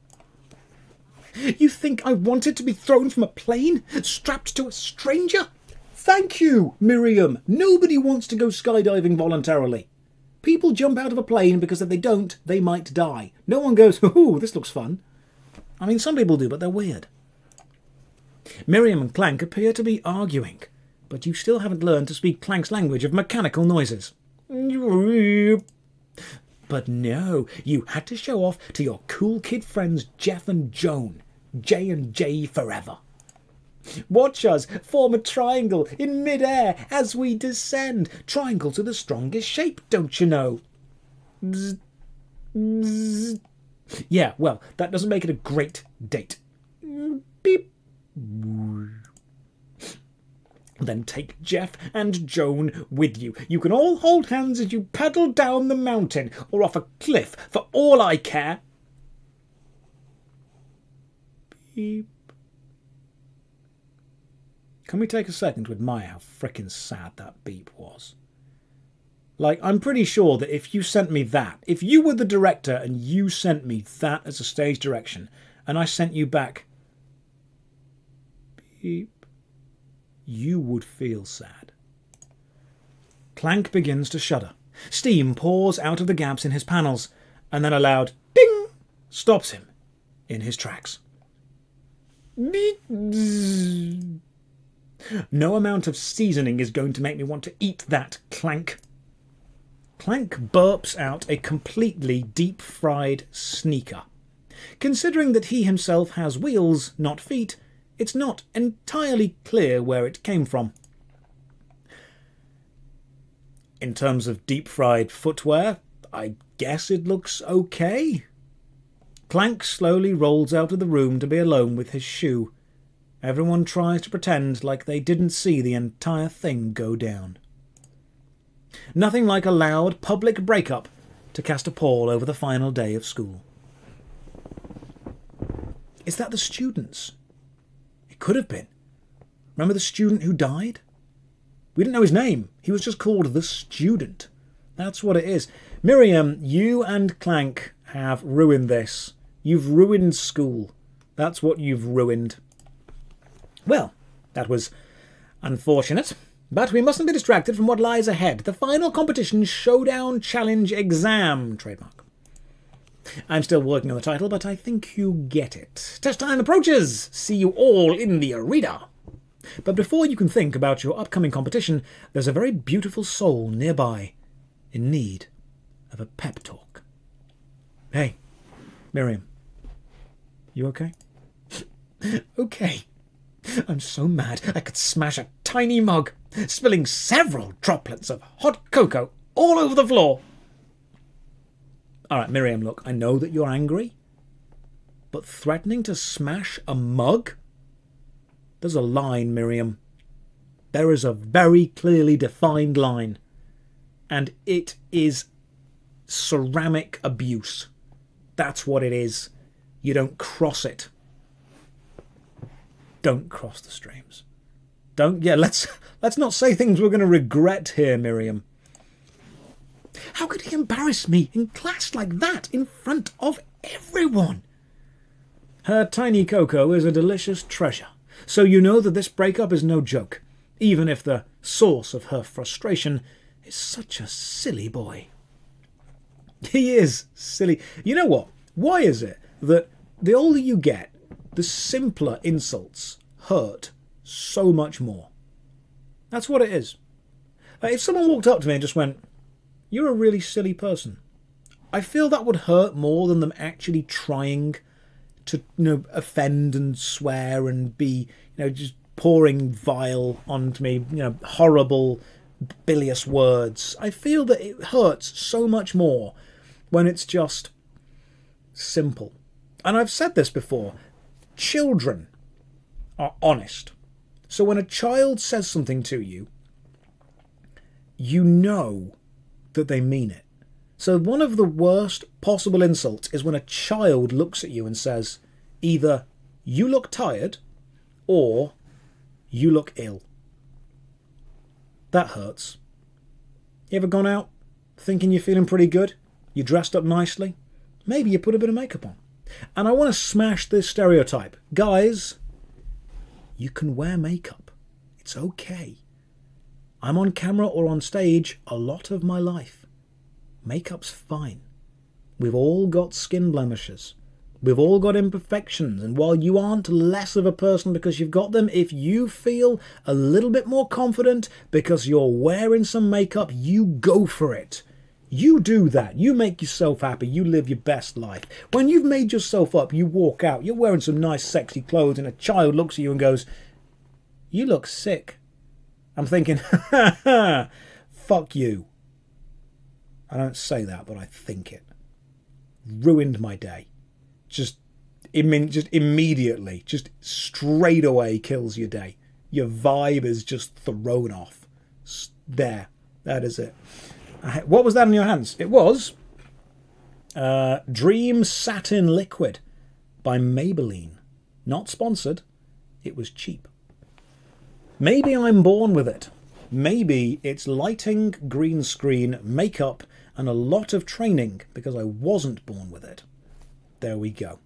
Speaker 1: You think I wanted to be thrown from a plane, strapped to a stranger? Thank you, Miriam. Nobody wants to go skydiving voluntarily. People jump out of a plane because if they don't, they might die. No one goes, (laughs) ooh, this looks fun. I mean, some people do, but they're weird. Miriam and Clank appear to be arguing, but you still haven't learned to speak Clank's language of mechanical noises. But no, you had to show off to your cool kid friends Jeff and Joan. J and J forever. Watch us form a triangle in midair as we descend. Triangles are the strongest shape, don't you know? Yeah, well, that doesn't make it a great date. Beep. Then take Jeff and Joan with you. You can all hold hands as you paddle down the mountain or off a cliff for all I care. Beep. Can we take a second to admire how frickin' sad that beep was? Like, I'm pretty sure that if you sent me that, if you were the director and you sent me that as a stage direction, and I sent you back. Beep. You would feel sad. Clank begins to shudder. Steam pours out of the gaps in his panels, and then a loud ding stops him in his tracks. No amount of seasoning is going to make me want to eat that, Clank. Clank burps out a completely deep fried sneaker. Considering that he himself has wheels, not feet, it's not entirely clear where it came from. In terms of deep fried footwear, I guess it looks okay. Clank slowly rolls out of the room to be alone with his shoe. Everyone tries to pretend like they didn't see the entire thing go down. Nothing like a loud public breakup to cast a pall over the final day of school. Is that the students? It could have been. Remember the student who died? We didn't know his name. He was just called the student. That's what it is. Miriam, you and Clank have ruined this. You've ruined school. That's what you've ruined. Well, that was unfortunate. But we mustn't be distracted from what lies ahead. The final competition showdown challenge exam. Trademark. I'm still working on the title, but I think you get it. Test time approaches! See you all in the arena! But before you can think about your upcoming competition, there's a very beautiful soul nearby, in need of a pep talk. Hey, Miriam. You okay? (laughs) okay. I'm so mad I could smash a tiny mug, spilling several droplets of hot cocoa all over the floor. All right, Miriam, look, I know that you're angry, but threatening to smash a mug? There's a line, Miriam. There is a very clearly defined line, and it is ceramic abuse. That's what it is. You don't cross it. Don't cross the streams. Don't yeah, let's (laughs) let's not say things we're going to regret here, Miriam. How could he embarrass me in class like that in front of everyone? Her tiny cocoa is a delicious treasure, so you know that this breakup is no joke, even if the source of her frustration is such a silly boy. He is silly. You know what? Why is it that the older you get, the simpler insults hurt so much more. That's what it is. Uh, if someone walked up to me and just went, You're a really silly person, I feel that would hurt more than them actually trying to you know offend and swear and be you know just pouring vile onto me you know horrible bilious words i feel that it hurts so much more when it's just simple and I've said this before children are honest. So when a child says something to you, you know that they mean it. So one of the worst possible insults is when a child looks at you and says, either you look tired or you look ill. That hurts. You ever gone out thinking you're feeling pretty good? You dressed up nicely? Maybe you put a bit of makeup on. And I want to smash this stereotype. Guys, you can wear makeup. It's okay. I'm on camera or on stage a lot of my life. Makeup's fine. We've all got skin blemishes. We've all got imperfections, and while you aren't less of a person because you've got them, if you feel a little bit more confident because you're wearing some makeup, you go for it. You do that. You make yourself happy. You live your best life. When you've made yourself up, you walk out. You're wearing some nice, sexy clothes, and a child looks at you and goes, You look sick. I'm thinking, (laughs) fuck you. I don't say that, but I think it. Ruined my day. Just, Im- just immediately, just straight away kills your day. Your vibe is just thrown off. There. That is it. What was that in your hands? It was uh, Dream Satin Liquid by Maybelline. Not sponsored. It was cheap. Maybe I'm born with it. Maybe it's lighting, green screen, makeup, and a lot of training because I wasn't born with it. There we go.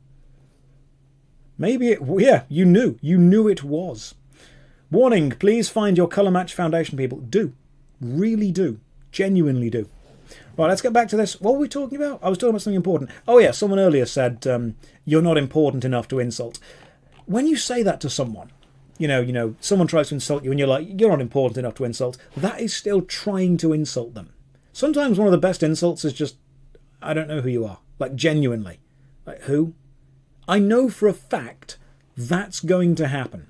Speaker 1: Maybe it, yeah, you knew. You knew it was. Warning, please find your colour match foundation people. Do. Really do. Genuinely do. Right, let's get back to this. What were we talking about? I was talking about something important. Oh, yeah, someone earlier said, um, you're not important enough to insult. When you say that to someone, you know, you know, someone tries to insult you and you're like, you're not important enough to insult, that is still trying to insult them. Sometimes one of the best insults is just, I don't know who you are. Like, genuinely. Like, who? I know for a fact that's going to happen.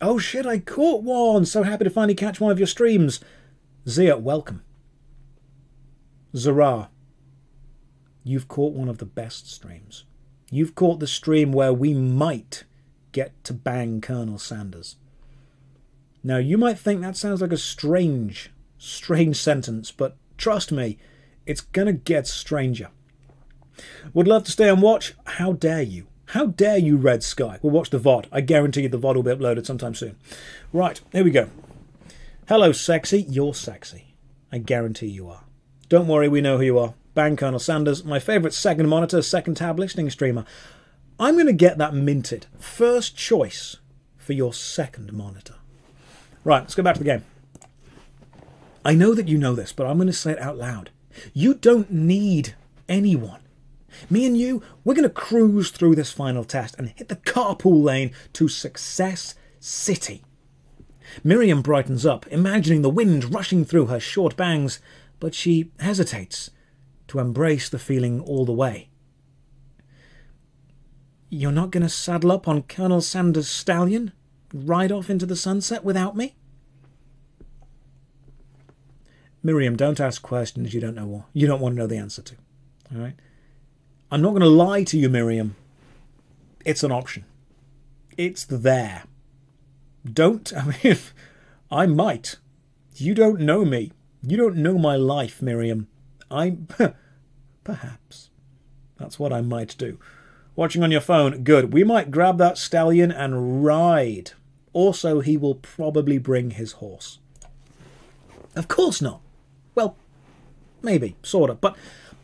Speaker 1: Oh shit, I caught one! So happy to finally catch one of your streams. Zia, welcome. Zara, you've caught one of the best streams. You've caught the stream where we might get to bang Colonel Sanders. Now, you might think that sounds like a strange, strange sentence, but trust me, it's gonna get stranger. Would love to stay and watch? How dare you? How dare you, Red Sky? We'll watch the VOD. I guarantee you the VOD will be uploaded sometime soon. Right, here we go. Hello, sexy. You're sexy. I guarantee you are. Don't worry, we know who you are. Bang Colonel Sanders, my favourite second monitor, second tab listening streamer. I'm going to get that minted. First choice for your second monitor. Right, let's go back to the game. I know that you know this, but I'm going to say it out loud. You don't need anyone. Me and you, we're going to cruise through this final test and hit the carpool lane to Success City. Miriam brightens up, imagining the wind rushing through her short bangs, but she hesitates to embrace the feeling all the way. You're not going to saddle up on Colonel Sanders' stallion, ride off into the sunset without me? Miriam, don't ask questions you don't know what you don't want to know the answer to. All right? I'm not going to lie to you, Miriam. It's an option. It's there. Don't, (laughs) I mean, I might. You don't know me. You don't know my life, Miriam. I. (laughs) Perhaps. That's what I might do. Watching on your phone, good. We might grab that stallion and ride. Also, he will probably bring his horse. Of course not. Well, maybe, sort of. But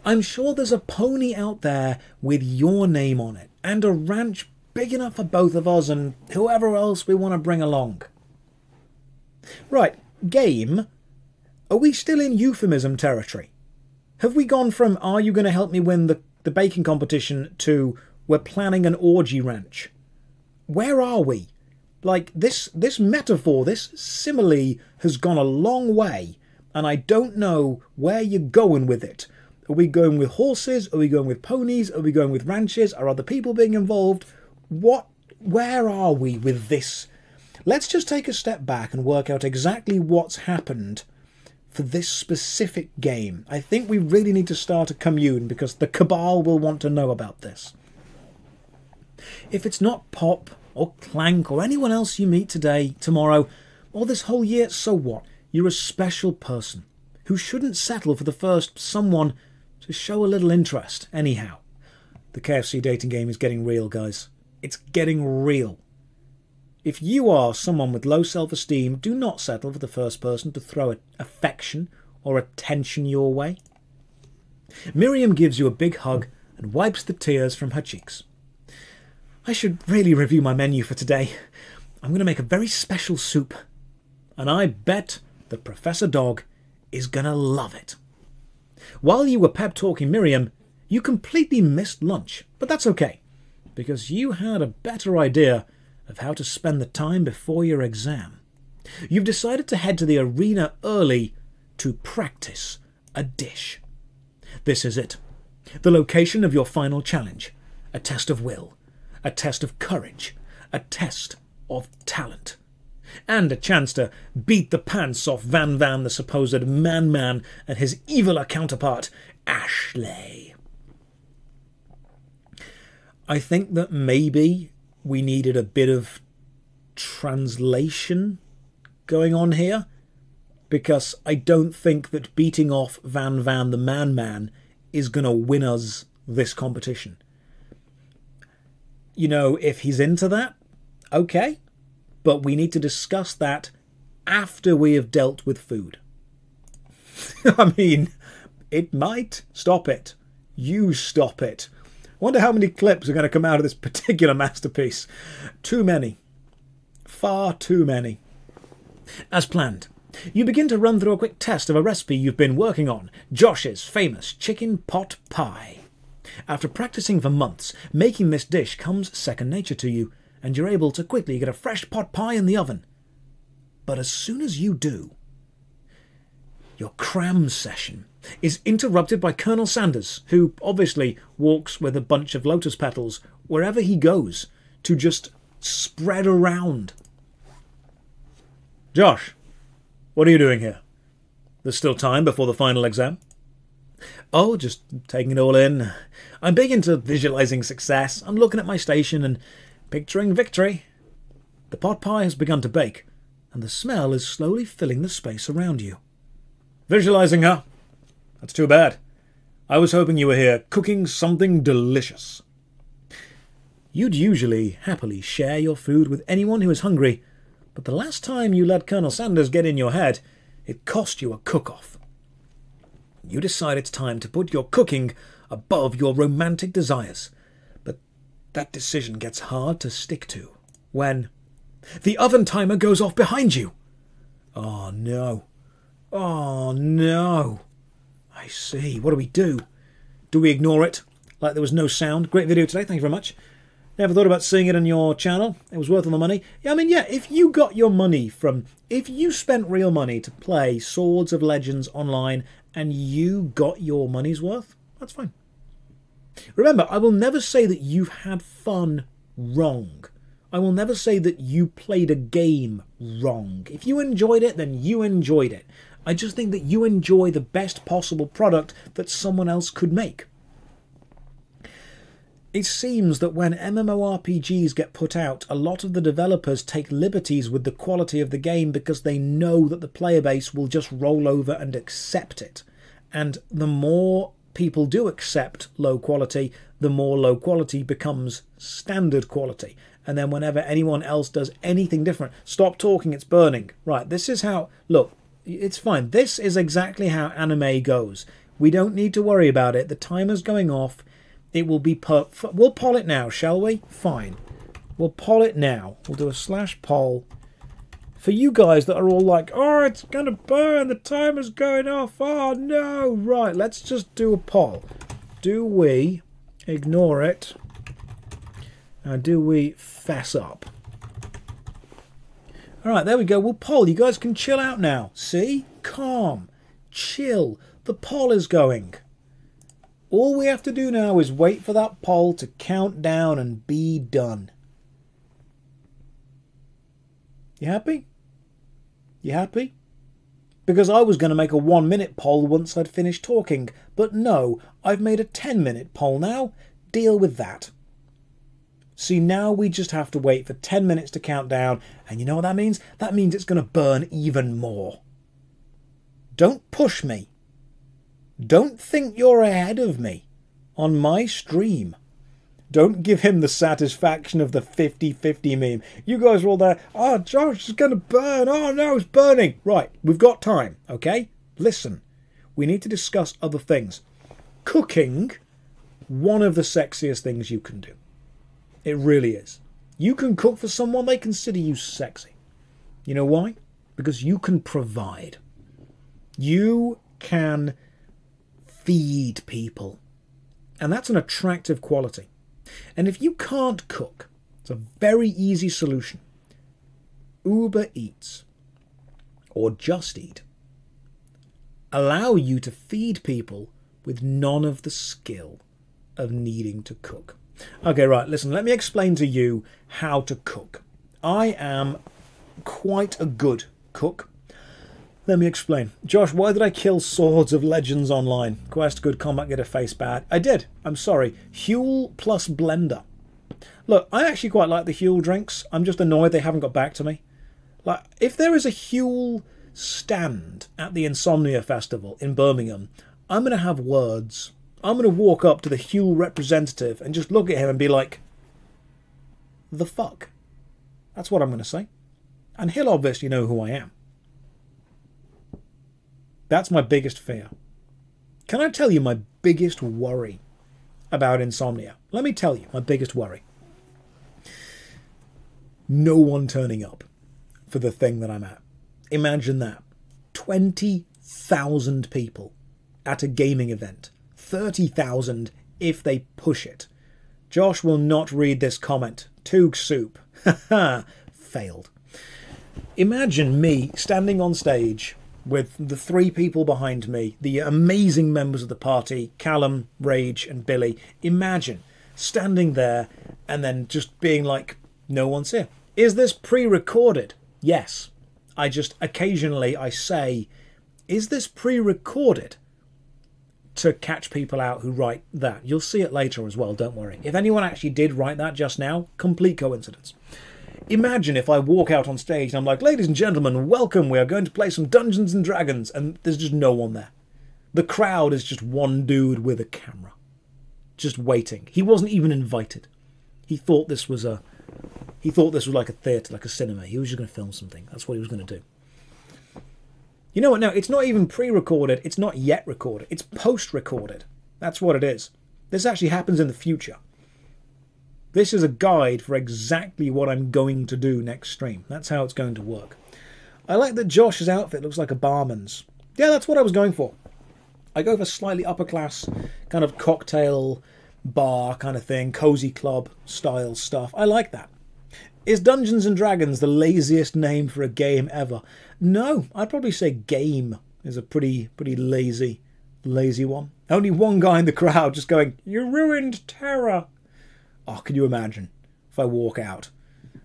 Speaker 1: I'm sure there's a pony out there with your name on it, and a ranch big enough for both of us and whoever else we want to bring along. Right, game. Are we still in euphemism territory? Have we gone from are you going to help me win the, the baking competition to we're planning an orgy ranch? Where are we? Like this this metaphor, this simile has gone a long way, and I don't know where you're going with it. Are we going with horses? Are we going with ponies? Are we going with ranches? Are other people being involved? What where are we with this? Let's just take a step back and work out exactly what's happened for this specific game. I think we really need to start a commune because the Cabal will want to know about this. If it's not Pop or Clank or anyone else you meet today, tomorrow, or this whole year, so what? You're a special person who shouldn't settle for the first someone to show a little interest, anyhow. The KFC dating game is getting real, guys. It's getting real. If you are someone with low self esteem, do not settle for the first person to throw affection or attention your way. Miriam gives you a big hug and wipes the tears from her cheeks. I should really review my menu for today. I'm going to make a very special soup. And I bet that Professor Dog is going to love it. While you were pep talking Miriam, you completely missed lunch, but that's okay, because you had a better idea of how to spend the time before your exam. You've decided to head to the arena early to practice a dish. This is it. The location of your final challenge. A test of will. A test of courage. A test of talent and a chance to beat the pants off Van Van, the supposed man man, and his eviler counterpart, Ashley. I think that maybe we needed a bit of translation going on here because I don't think that beating off Van Van the Man Man is going to win us this competition. You know, if he's into that, okay, but we need to discuss that after we have dealt with food. (laughs) I mean, it might stop it. You stop it. Wonder how many clips are going to come out of this (laughs) particular masterpiece. Too many. Far too many. As planned, you begin to run through a quick test of a recipe you've been working on Josh's famous chicken pot pie. After practicing for months, making this dish comes second nature to you, and you're able to quickly get a fresh pot pie in the oven. But as soon as you do, your cram session is interrupted by Colonel Sanders, who obviously walks with a bunch of lotus petals wherever he goes to just spread around. Josh, what are you doing here? There's still time before the final exam. Oh, just taking it all in. I'm big into visualizing success. I'm looking at my station and picturing victory. The pot pie has begun to bake, and the smell is slowly filling the space around you. Visualizing, her? That's too bad. I was hoping you were here cooking something delicious. You'd usually happily share your food with anyone who is hungry, but the last time you let Colonel Sanders get in your head, it cost you a cook-off. You decide it's time to put your cooking above your romantic desires, but that decision gets hard to stick to when the oven timer goes off behind you. Oh no. Oh no. I see. What do we do? Do we ignore it? Like there was no sound? Great video today. Thank you very much. Never thought about seeing it on your channel. It was worth all the money. Yeah, I mean, yeah, if you got your money from... If you spent real money to play Swords of Legends online and you got your money's worth, that's fine. Remember, I will never say that you've had fun wrong. I will never say that you played a game wrong. If you enjoyed it, then you enjoyed it. I just think that you enjoy the best possible product that someone else could make. It seems that when MMORPGs get put out, a lot of the developers take liberties with the quality of the game because they know that the player base will just roll over and accept it. And the more people do accept low quality, the more low quality becomes standard quality. And then whenever anyone else does anything different, stop talking, it's burning. Right, this is how, look, it's fine. This is exactly how anime goes. We don't need to worry about it. The timer's going off it will be per. We'll poll it now, shall we? Fine. We'll poll it now. We'll do a slash poll. For you guys that are all like, oh, it's going to burn, the timer's going off, oh no. Right, let's just do a poll. Do we ignore it? And do we fess up? Alright, there we go. We'll poll. You guys can chill out now. See? Calm. Chill. The poll is going. All we have to do now is wait for that poll to count down and be done. You happy? You happy? Because I was going to make a one minute poll once I'd finished talking, but no, I've made a 10 minute poll now. Deal with that. See, now we just have to wait for 10 minutes to count down, and you know what that means? That means it's going to burn even more. Don't push me. Don't think you're ahead of me on my stream. Don't give him the satisfaction of the 50 50 meme. You guys are all there, oh, Josh is going to burn. Oh, no, it's burning. Right, we've got time, okay? Listen, we need to discuss other things. Cooking, one of the sexiest things you can do. It really is. You can cook for someone, they consider you sexy. You know why? Because you can provide. You can feed people. And that's an attractive quality. And if you can't cook, it's a very easy solution. Uber Eats or Just Eat allow you to feed people with none of the skill of needing to cook. Okay, right, listen, let me explain to you how to cook. I am quite a good cook. Let me explain. Josh, why did I kill Swords of Legends online? Quest, good combat, get a face bad. I did. I'm sorry. Huel plus Blender. Look, I actually quite like the Huel drinks. I'm just annoyed they haven't got back to me. Like, if there is a Huel stand at the Insomnia Festival in Birmingham, I'm going to have words. I'm going to walk up to the Huel representative and just look at him and be like, the fuck? That's what I'm going to say. And he'll obviously know who I am. That's my biggest fear. Can I tell you my biggest worry about insomnia? Let me tell you my biggest worry. No one turning up for the thing that I'm at. Imagine that. 20,000 people at a gaming event. 30,000 if they push it. Josh will not read this comment. Toog soup. (laughs) Failed. Imagine me standing on stage with the three people behind me, the amazing members of the party, Callum, Rage, and Billy. Imagine standing there and then just being like, no one's here. Is this pre-recorded? Yes. I just occasionally I say, is this pre-recorded? To catch people out who write that. You'll see it later as well, don't worry. If anyone actually did write that just now, complete coincidence. Imagine if I walk out on stage and I'm like, ladies and gentlemen, welcome, we are going to play some Dungeons and Dragons, and there's just no one there. The crowd is just one dude with a camera, just waiting. He wasn't even invited. He thought this was a he thought this was like a theatre, like a cinema. He was just going to film something. That's what he was going to do. You know what? No, it's not even pre recorded. It's not yet recorded. It's post recorded. That's what it is. This actually happens in the future. This is a guide for exactly what I'm going to do next stream. That's how it's going to work. I like that Josh's outfit looks like a barman's. Yeah, that's what I was going for. I go for slightly upper class, kind of cocktail bar kind of thing, cozy club style stuff. I like that. Is Dungeons and Dragons the laziest name for a game ever? No, I'd probably say game is a pretty pretty lazy lazy one. Only one guy in the crowd just going, "You ruined Terra." Oh, can you imagine if I walk out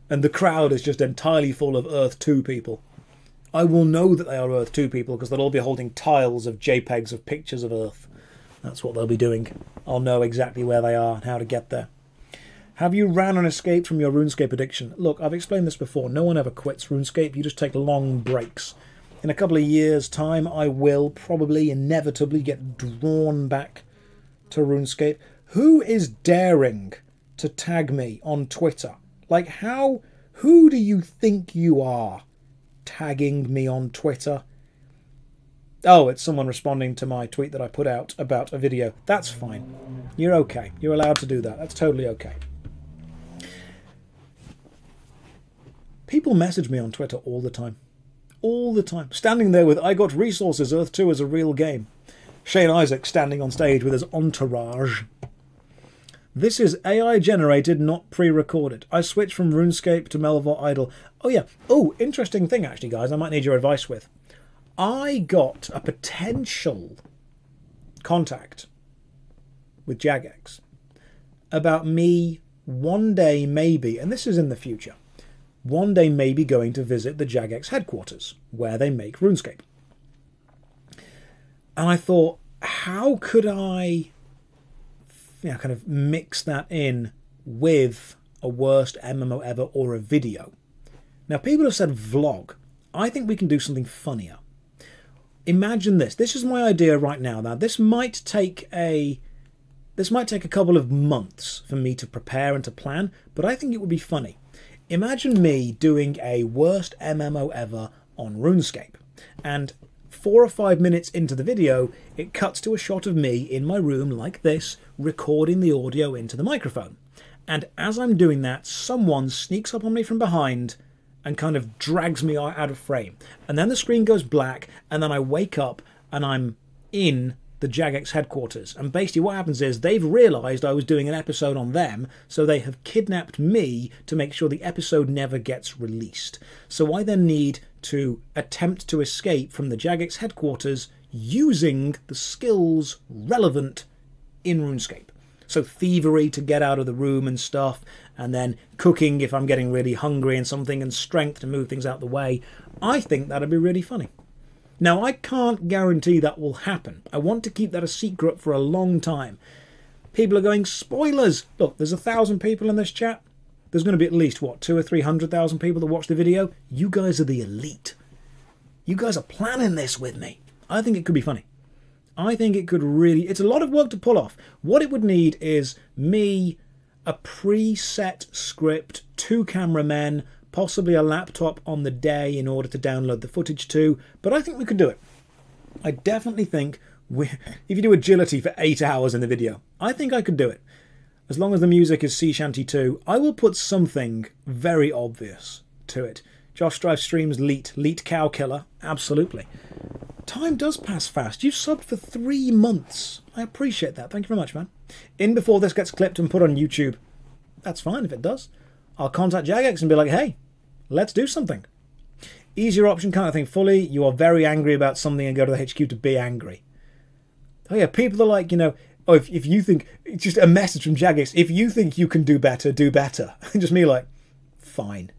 Speaker 1: and the crowd is just entirely full of Earth 2 people? I will know that they are Earth 2 people because they'll all be holding tiles of JPEGs of pictures of Earth. That's what they'll be doing. I'll know exactly where they are and how to get there. Have you ran and escaped from your RuneScape addiction? Look, I've explained this before. No one ever quits RuneScape. You just take long breaks. In a couple of years' time, I will probably inevitably get drawn back to RuneScape. Who is daring to tag me on Twitter? Like, how. Who do you think you are tagging me on Twitter? Oh, it's someone responding to my tweet that I put out about a video. That's fine. You're okay. You're allowed to do that. That's totally okay. People message me on Twitter all the time. All the time. Standing there with I Got Resources, Earth 2 is a real game. Shane Isaac standing on stage with his entourage. This is AI generated, not pre recorded. I switched from RuneScape to Melvor Idle. Oh, yeah. Oh, interesting thing, actually, guys, I might need your advice with. I got a potential contact with Jagex about me one day, maybe, and this is in the future one day maybe going to visit the Jagex headquarters, where they make RuneScape. And I thought, how could I you know, kind of mix that in with a worst MMO ever or a video? Now, people have said vlog. I think we can do something funnier. Imagine this. This is my idea right now. Now, this might take a this might take a couple of months for me to prepare and to plan, but I think it would be funny. Imagine me doing a worst MMO ever on RuneScape, and four or five minutes into the video, it cuts to a shot of me in my room like this, recording the audio into the microphone. And as I'm doing that, someone sneaks up on me from behind and kind of drags me out of frame. And then the screen goes black, and then I wake up and I'm in the Jagex headquarters. And basically, what happens is they've realised I was doing an episode on them, so they have kidnapped me to make sure the episode never gets released. So I then need to attempt to escape from the Jagex headquarters using the skills relevant in RuneScape. So thievery to get out of the room and stuff, and then cooking if I'm getting really hungry and something, and strength to move things out the way. I think that'd be really funny. Now, I can't guarantee that will happen. I want to keep that a secret for a long time. People are going, spoilers! Look, there's a thousand people in this chat. There's going to be at least, what, two or three hundred thousand people that watch the video? You guys are the elite. You guys are planning this with me. I think it could be funny. I think it could really. It's a lot of work to pull off. What it would need is me, a preset script, two cameramen, possibly a laptop on the day in order to download the footage to, but I think we could do it. I definitely think we, (laughs) if you do agility for eight hours in the video, I think I could do it. As long as the music is Sea Shanty 2, I will put something very obvious to it. Josh Strife streams Leet, Leet Cow Killer. Absolutely. Time does pass fast. You've subbed for three months. I appreciate that. Thank you very much, man. In before this gets clipped and put on YouTube. That's fine if it does. I'll contact Jagex and be like, hey, let's do something. Easier option, can't I think fully? You are very angry about something and go to the HQ to be angry. Oh yeah, people are like, you know, oh, if, if you think, it's just a message from Jagex, if you think you can do better, do better. (laughs) just me like, fine.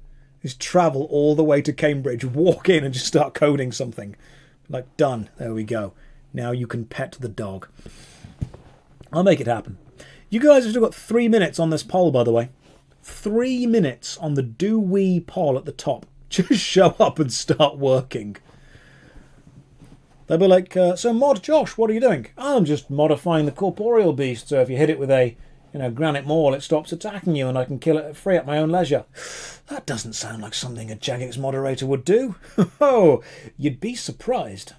Speaker 1: Just travel all the way to Cambridge, walk in and just start coding something. Like, done. There we go. Now you can pet the dog. I'll make it happen. You guys have still got three minutes on this poll, by the way. Three minutes on the do we poll at the top. (laughs) Just show up and start working. They'll be like, uh, so Mod Josh, what are you doing? I'm just modifying the corporeal beast, so if you hit it with a you know, granite maul, it stops attacking you and I can kill it free at my own leisure. That doesn't sound like something a Jagex moderator would do. (laughs) Oh, you'd be surprised.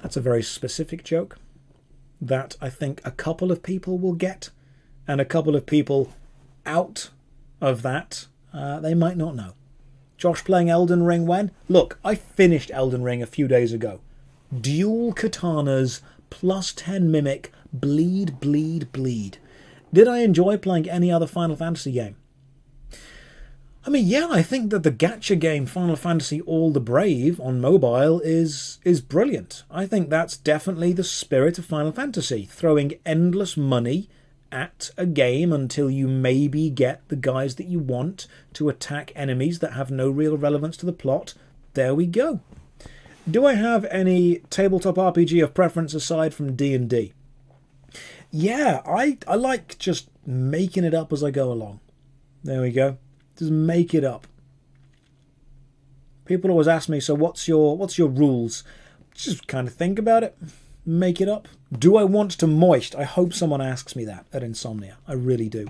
Speaker 1: That's a very specific joke that I think a couple of people will get, and a couple of people out of that, uh, they might not know. Josh playing Elden Ring when? Look, I finished Elden Ring a few days ago. Dual katanas, plus 10 mimic, bleed, bleed, bleed. Did I enjoy playing any other Final Fantasy game? I mean, yeah, I think that the gacha game Final Fantasy All the Brave on mobile is is brilliant. I think that's definitely the spirit of Final Fantasy, throwing endless money at a game until you maybe get the guys that you want to attack enemies that have no real relevance to the plot. There we go. Do I have any tabletop RPG of preference aside from D&D? Yeah, I I like just making it up as I go along. There we go. Just make it up. People always ask me, so what's your what's your rules? Just kind of think about it, make it up. Do I want to moist? I hope someone asks me that at Insomnia. I really do.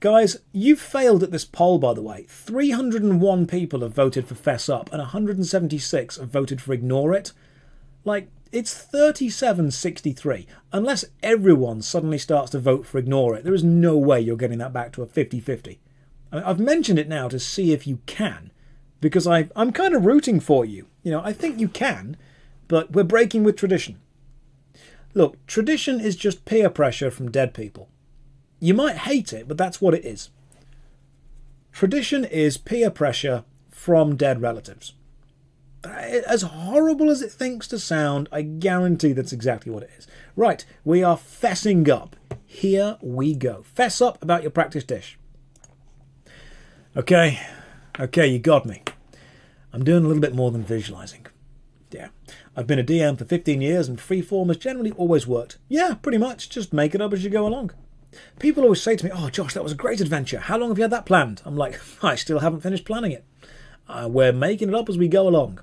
Speaker 1: Guys, you've failed at this poll, by the way. 301 people have voted for Fess Up, and 176 have voted for Ignore It. Like, it's 37.63. Unless everyone suddenly starts to vote for Ignore It, there is no way you're getting that back to a 50 50. I've mentioned it now to see if you can, because I, I'm kind of rooting for you. You know, I think you can, but we're breaking with tradition. Look, tradition is just peer pressure from dead people. You might hate it, but that's what it is. Tradition is peer pressure from dead relatives. As horrible as it thinks to sound, I guarantee that's exactly what it is. Right, we are fessing up. Here we go. Fess up about your practice dish. Okay, okay, you got me. I'm doing a little bit more than visualizing. I've been a DM for 15 years and freeform has generally always worked. Yeah, pretty much. Just make it up as you go along. People always say to me, Oh, Josh, that was a great adventure. How long have you had that planned? I'm like, (laughs) I still haven't finished planning it. Uh, we're making it up as we go along.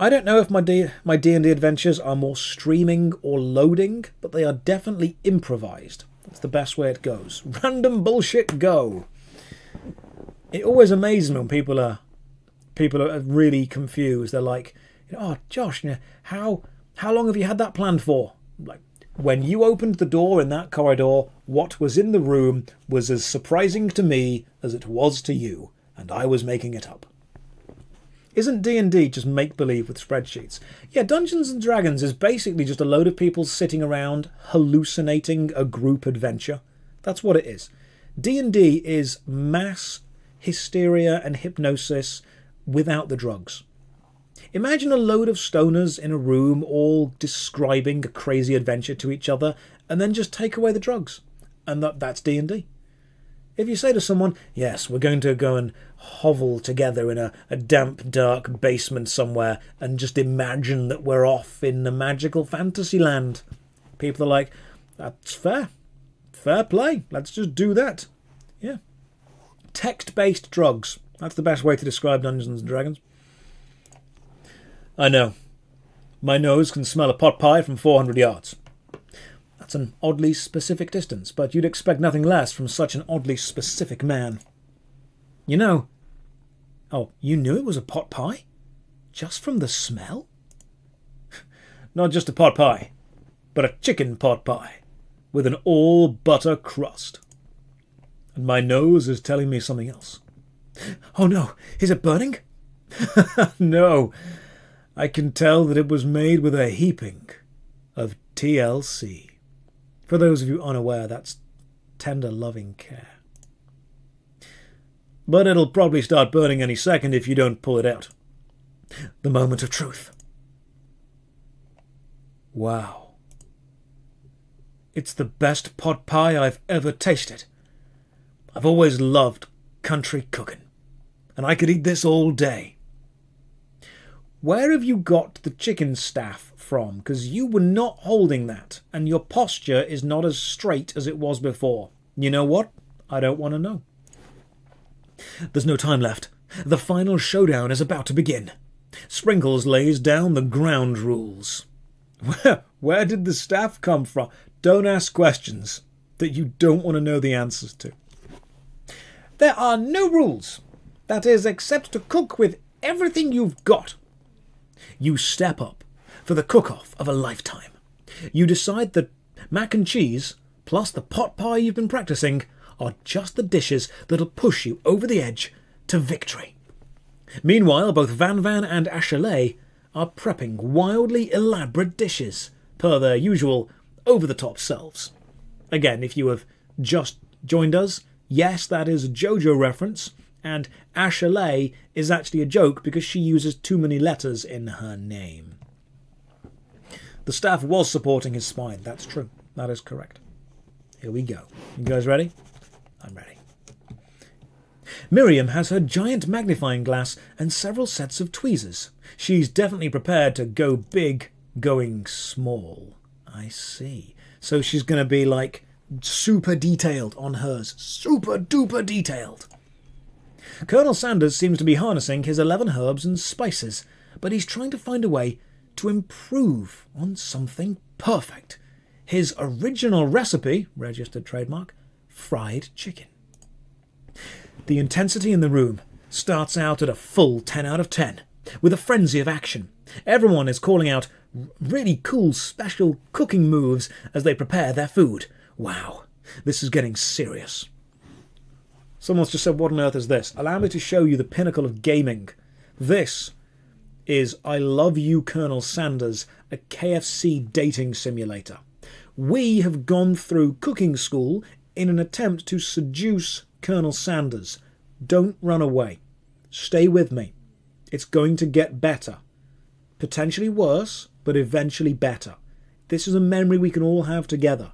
Speaker 1: I don't know if my D my D&D adventures are more streaming or loading, but they are definitely improvised. That's the best way it goes. (laughs) Random bullshit go it always amazes me when people are people are really confused. They're like, "Oh, Josh, you know, how how long have you had that planned for?" like, when you opened the door in that corridor, what was in the room was as surprising to me as it was to you, and I was making it up. Isn't D&D just make-believe with spreadsheets? Yeah, Dungeons & Dragons is basically just a load of people sitting around hallucinating a group adventure. That's what it is. D&D is mass hysteria, and hypnosis without the drugs. Imagine a load of stoners in a room all describing a crazy adventure to each other and then just take away the drugs. And that, that's D&D. If you say to someone, yes, we're going to go and hovel together in a, a damp, dark basement somewhere and just imagine that we're off in a magical fantasy land, people are like, that's fair. Fair play. Let's just do that. Yeah. Text based drugs. That's the best way to describe Dungeons and Dragons. I know. My nose can smell a pot pie from 400 yards. That's an oddly specific distance, but you'd expect nothing less from such an oddly specific man. You know. Oh, you knew it was a pot pie? Just from the smell? (laughs) Not just a pot pie, but a chicken pot pie, with an all butter crust and my nose is telling me something else. Oh no, is it burning? (laughs) no, I can tell that it was made with a heaping of TLC. For those of you unaware, that's tender loving care. But it'll probably start burning any second if you don't pull it out. The moment of truth. Wow. It's the best pot pie I've ever tasted. I've always loved country cooking, and I could eat this all day. Where have you got the chicken staff from? Because you were not holding that, and your posture is not as straight as it was before. You know what? I don't want to know. There's no time left. The final showdown is about to begin. Sprinkles lays down the ground rules. Where, where did the staff come from? Don't ask questions that you don't want to know the answers to. There are no rules. That is, except to cook with everything you've got. You step up for the cook-off of a lifetime. You decide that mac and cheese, plus the pot pie you've been practicing, are just the dishes that'll push you over the edge to victory. Meanwhile, both Van Van and Ashley are prepping wildly elaborate dishes, per their usual over-the-top selves. Again, if you have just joined us, yes, that is a JoJo reference, and Ashley is actually a joke because she uses too many letters in her name. The staff was supporting his spine, that's true. That is correct. Here we go. You guys ready? I'm ready. Miriam has her giant magnifying glass and several sets of tweezers. She's definitely prepared to go big, going small. I see. So she's going to be like super detailed on hers. Super duper detailed. Colonel Sanders seems to be harnessing his 11 herbs and spices, but he's trying to find a way to improve on something perfect. His original recipe, registered trademark, fried chicken. The intensity in the room starts out at a full 10 out of 10, with a frenzy of action. Everyone is calling out really cool special cooking moves as they prepare their food. Wow, this is getting serious. Someone's just said, What on earth is this? Allow me to show you the pinnacle of gaming. This is I Love You, Colonel Sanders, a KFC dating simulator. We have gone through cooking school in an attempt to seduce Colonel Sanders. Don't run away. Stay with me. It's going to get better. Potentially worse, but eventually better. This is a memory we can all have together.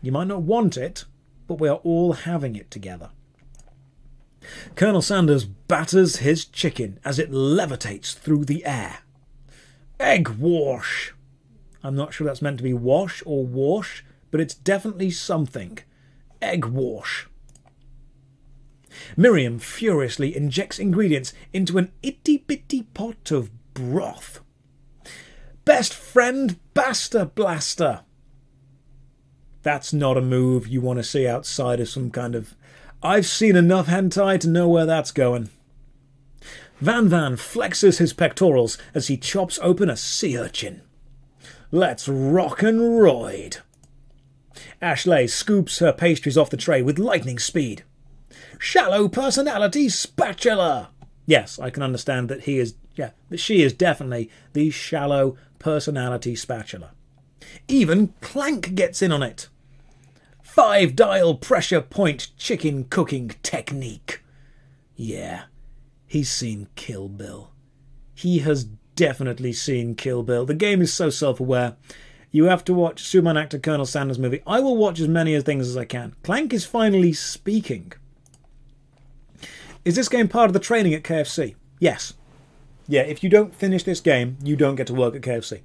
Speaker 1: You might not want it, but we are all having it together. Colonel Sanders batters his chicken as it levitates through the air. Egg wash! I'm not sure that's meant to be wash or wash, but it's definitely something. Egg wash. Miriam furiously injects ingredients into an itty bitty pot of broth. Best friend Pasta Blaster. That's not a move you want to see outside of some kind of. I've seen enough hentai to know where that's going. Van Van flexes his pectorals as he chops open a sea urchin. Let's rock and roid. Ashley scoops her pastries off the tray with lightning speed. Shallow personality spatula! Yes, I can understand that he is, yeah, that she is definitely the shallow personality spatula. Even Clank gets in on it. Five dial pressure point chicken cooking technique. Yeah, he's seen Kill Bill. He has definitely seen Kill Bill. The game is so self aware. You have to watch Superman actor Colonel Sanders movie. I will watch as many of things as I can. Clank is finally speaking. Is this game part of the training at KFC? Yes. Yeah, if you don't finish this game, you don't get to work at KFC.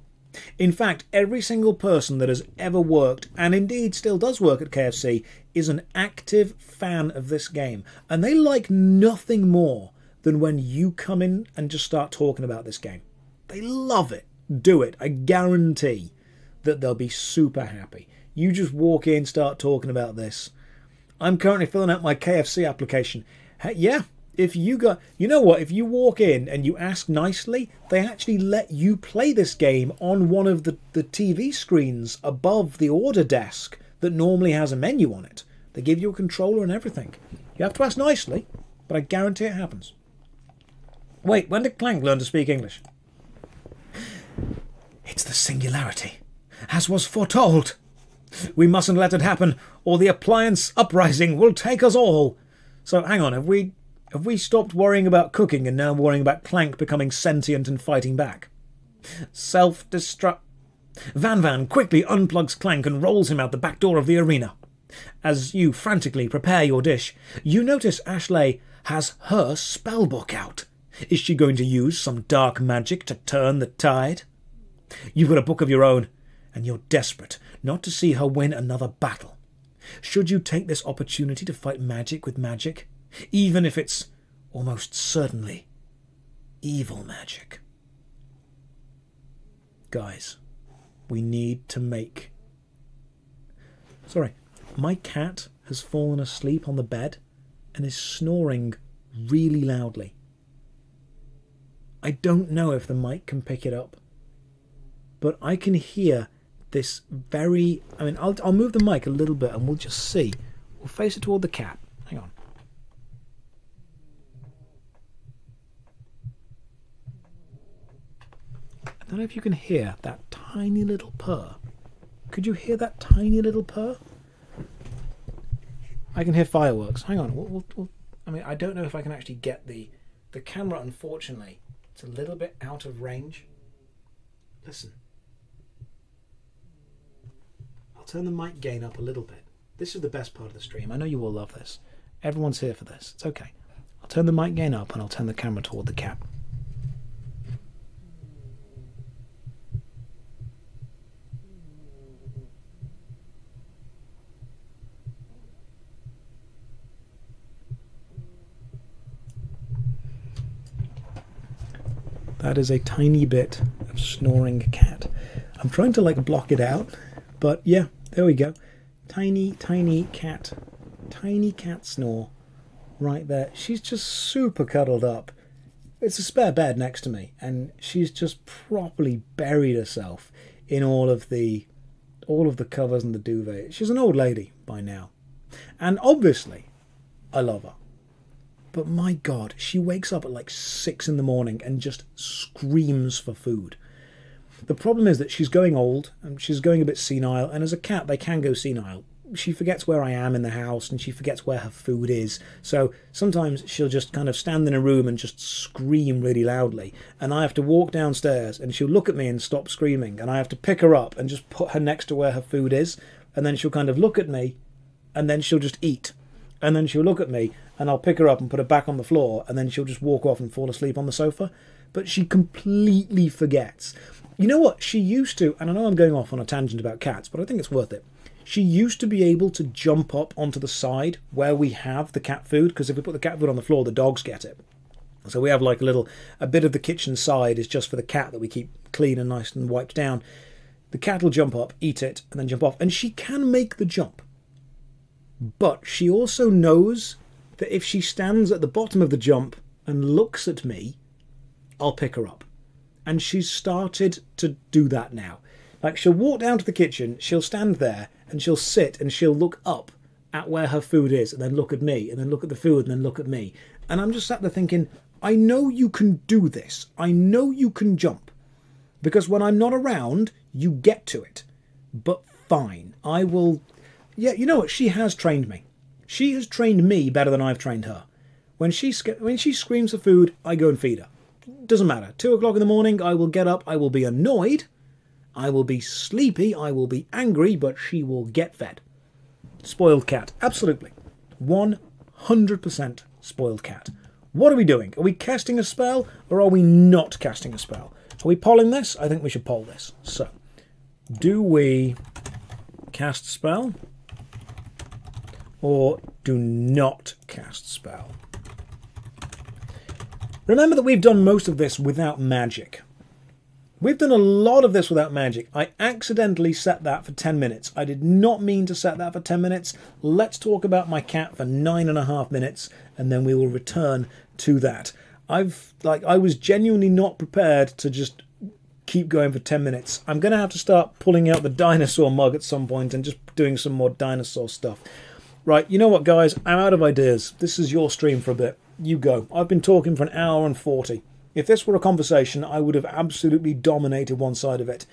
Speaker 1: In fact, every single person that has ever worked, and indeed still does work at KFC, is an active fan of this game. And they like nothing more than when you come in and just start talking about this game. They love it. Do it. I guarantee that they'll be super happy. You just walk in, start talking about this. I'm currently filling out my KFC application. Hey, yeah, if you got, you know what? If you walk in and you ask nicely, they actually let you play this game on one of the, the TV screens above the order desk that normally has a menu on it. They give you a controller and everything. You have to ask nicely. but I guarantee it happens. Wait, when did Clank learn to speak English? It's the singularity, as was foretold. We mustn't let it happen, or the appliance uprising will take us all. So hang on, have we have we stopped worrying about cooking and now worrying about Clank becoming sentient and fighting back? Self destruct. Van Van quickly unplugs Clank and rolls him out the back door of the arena. As you frantically prepare your dish, you notice Ashley has her spellbook out. Is she going to use some dark magic to turn the tide? You've got a book of your own, and you're desperate not to see her win another battle. Should you take this opportunity to fight magic with magic, even if it's almost certainly evil magic? Guys, we need to make. Sorry, my cat has fallen asleep on the bed and is snoring really loudly. I don't know if the mic can pick it up, but I can hear this very. I mean, I'll, I'll move the mic a little bit and we'll just see. We'll face it toward the cat. Hang on. I don't know if you can hear that tiny little purr. Could you hear that tiny little purr? I can hear fireworks. Hang on. We'll, we'll, we'll, I mean, I don't know if I can actually get the the camera. Unfortunately, it's a little bit out of range. Listen. I'll turn the mic gain up a little bit. This is the best part of the stream. I know you all love this. Everyone's here for this. It's okay. I'll turn the mic gain up and I'll turn the camera toward the cat. That is a tiny bit of snoring cat. I'm trying to like block it out, but yeah, there we go. Tiny, tiny cat. Tiny cat snore. Right there. She's just super cuddled up. It's a spare bed next to me, and she's just properly buried herself in all of the all of the covers and the duvet. She's an old lady by now. And obviously, I love her. But my God, she wakes up at like six in the morning and just screams for food. The problem is that she's going old and she's going a bit senile, and as a cat, they can go senile. She forgets where I am in the house and she forgets where her food is. So sometimes she'll just kind of stand in a room and just scream really loudly. And I have to walk downstairs and she'll look at me and stop screaming. And I have to pick her up and just put her next to where her food is. And then she'll kind of look at me and then she'll just eat. And then she'll look at me and I'll pick her up and put her back on the floor, and then she'll just walk off and fall asleep on the sofa. But she completely forgets. You know what? She used to, and I know I'm going off on a tangent about cats, but I think it's worth it. She used to be able to jump up onto the side where we have the cat food, because if we put the cat food on the floor, the dogs get it. So we have like a little, a bit of the kitchen side is just for the cat that we keep clean and nice and wiped down. The cat will jump up, eat it, and then jump off. And she can make the jump. But she also knows that if she stands at the bottom of the jump and looks at me, I'll pick her up. And she's started to do that now. Like she'll walk down to the kitchen, she'll stand there, and she'll sit and she'll look up at where her food is, and then look at me, and then look at the food, and then look at me. And I'm just sat there thinking, I know you can do this. I know you can jump. Because when I'm not around, you get to it. But fine, I will. Yeah, you know what? She has trained me. She has trained me better than I've trained her. When she when she screams for food, I go and feed her. Doesn't matter. Two o'clock in the morning, I will get up. I will be annoyed. I will be sleepy. I will be angry, but she will get fed. Spoiled cat. Absolutely. 100% spoiled cat. What are we doing? Are we casting a spell or are we not casting a spell? Are we polling this? I think we should poll this. So, do we cast spell? Or do not cast spell. Remember that we've done most of this without magic. We've done a lot of this without magic. I accidentally set that for 10 minutes. I did not mean to set that for 10 minutes. Let's talk about my cat for nine and a half minutes and then we will return to that. I've, like, I was genuinely not prepared to just keep going for 10 minutes. I'm going to have to start pulling out the dinosaur mug at some point and just doing some more dinosaur stuff. Right, you know what, guys? I'm out of ideas. This is your stream for a bit. you go. I've been talking for an hour and 40. If this were a conversation, I would have absolutely dominated one side of it.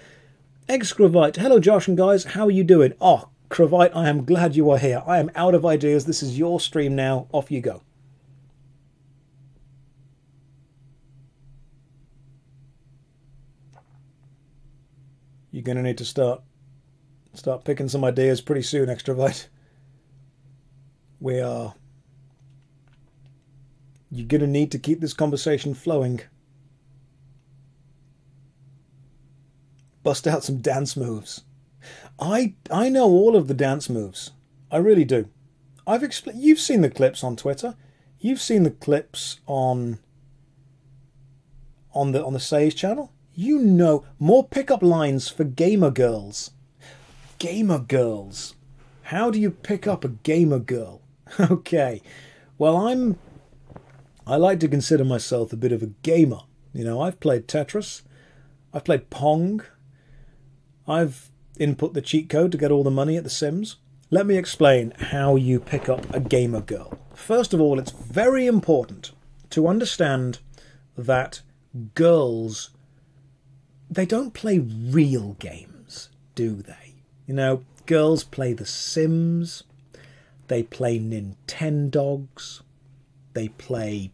Speaker 1: Excravite, hello Josh and guys, how are you doing? Oh, Cravite, I am glad you are here. I am out of ideas. This is your stream now. Off you go. You're going to need to start start picking some ideas pretty soon, Extravite. We are. You're going to need to keep this conversation flowing. Bust out some dance moves. I I know all of the dance moves. I really do. I've explained. You've seen the clips on Twitter. You've seen the clips on on the on the Says channel. You know more pickup lines for gamer girls. Gamer girls. How do you pick up a gamer girl? (laughs) Okay. Well, I'm I like to consider myself a bit of a gamer. You know, I've played Tetris. I've played Pong. I've input the cheat code to get all the money at The Sims. Let me explain how you pick up a gamer girl. First of all, it's very important to understand that girls they don't play real games, do they? You know, girls play The Sims, they play Nintendogs, they play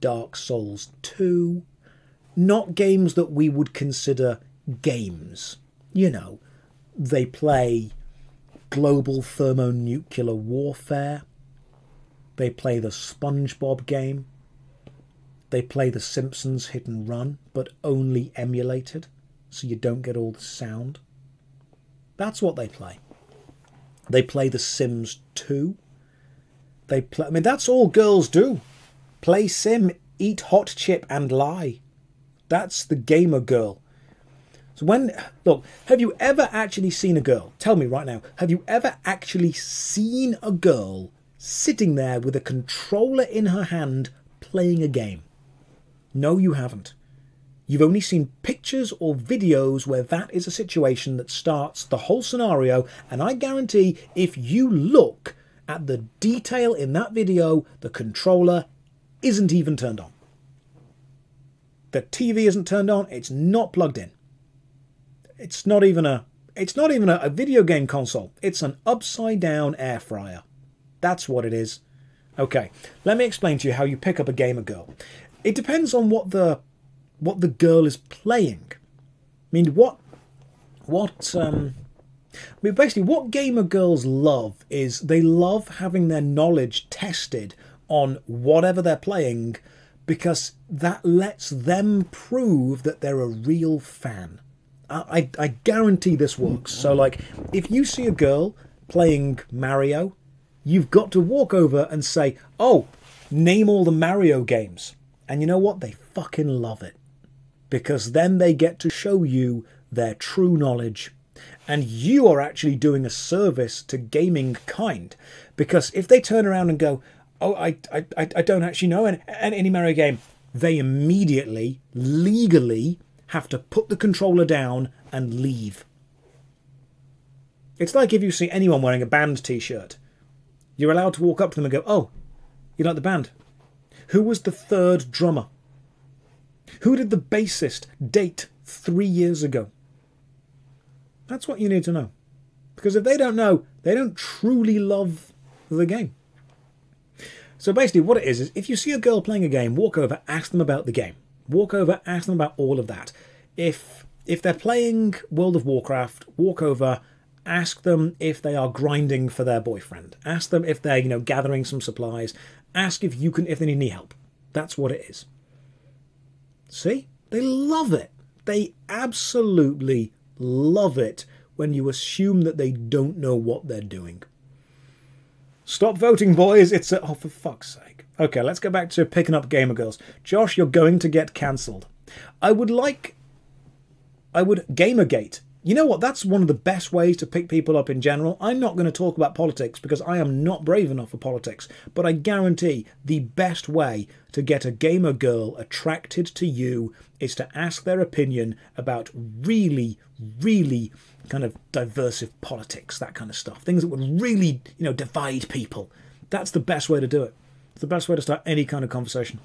Speaker 1: Dark Souls 2, not games that we would consider games. You know, they play global thermonuclear warfare, they play the SpongeBob game, they play The Simpsons Hit and Run, but only emulated, so you don't get all the sound. That's what they play. They play The Sims 2. They play. I mean, that's all girls do. Play sim, eat hot chip, and lie. That's the gamer girl. So when look, have you ever actually seen a girl? Tell me right now. Have you ever actually seen a girl sitting there with a controller in her hand playing a game? No, you haven't. You've only seen pictures or videos where that is a situation that starts the whole scenario, and I guarantee if you look at the detail in that video, the controller isn't even turned on. The TV isn't turned on, it's not plugged in. It's not even a it's not even a, a video game console. It's an upside down air fryer. That's what it is. Okay, let me explain to you how you pick up a gamer girl. It depends on what the what the girl is playing. I mean, what what um, I mean, basically, what gamer girls love is they love having their knowledge tested on whatever they're playing because that lets them prove that they're a real fan. I, I, I guarantee this works. So, like, if you see a girl playing Mario, you've got to walk over and say, Oh, name all the Mario games. And you know what? They fucking love it. Because then they get to show you their true knowledge. And you are actually doing a service to gaming kind. Because if they turn around and go, Oh, I, I, I don't actually know any, any Mario game, they immediately, legally, have to put the controller down and leave. It's like if you see anyone wearing a band t shirt, you're allowed to walk up to them and go, Oh, you like the band? Who was the third drummer? Who did the bassist date three years ago? That's what you need to know. Because if they don't know, they don't truly love the game. So basically, what it is is if you see a girl playing a game, walk over, ask them about the game. Walk over, ask them about all of that. If if they're playing World of Warcraft, walk over, ask them if they are grinding for their boyfriend. Ask them if they're you know gathering some supplies. Ask if you can if they need any help. That's what it is. See? They love it. They absolutely love it when you assume that they don't know what they're doing. Stop voting, boys. It's a. Oh, for fuck's sake. Okay, let's go back to picking up Gamer Girls. Josh, you're going to get cancelled. I would like. I would. Gamergate you know what? That's one of the best ways to pick people up in general. I'm not going to talk about politics because I am not brave enough for politics, but I guarantee the best way to get a gamer girl attracted to you is to ask their opinion about really, really kind of diversive politics, that kind of stuff. Things that would really, you know, divide people. That's the best way to do it. It's the best way to start any kind of conversation.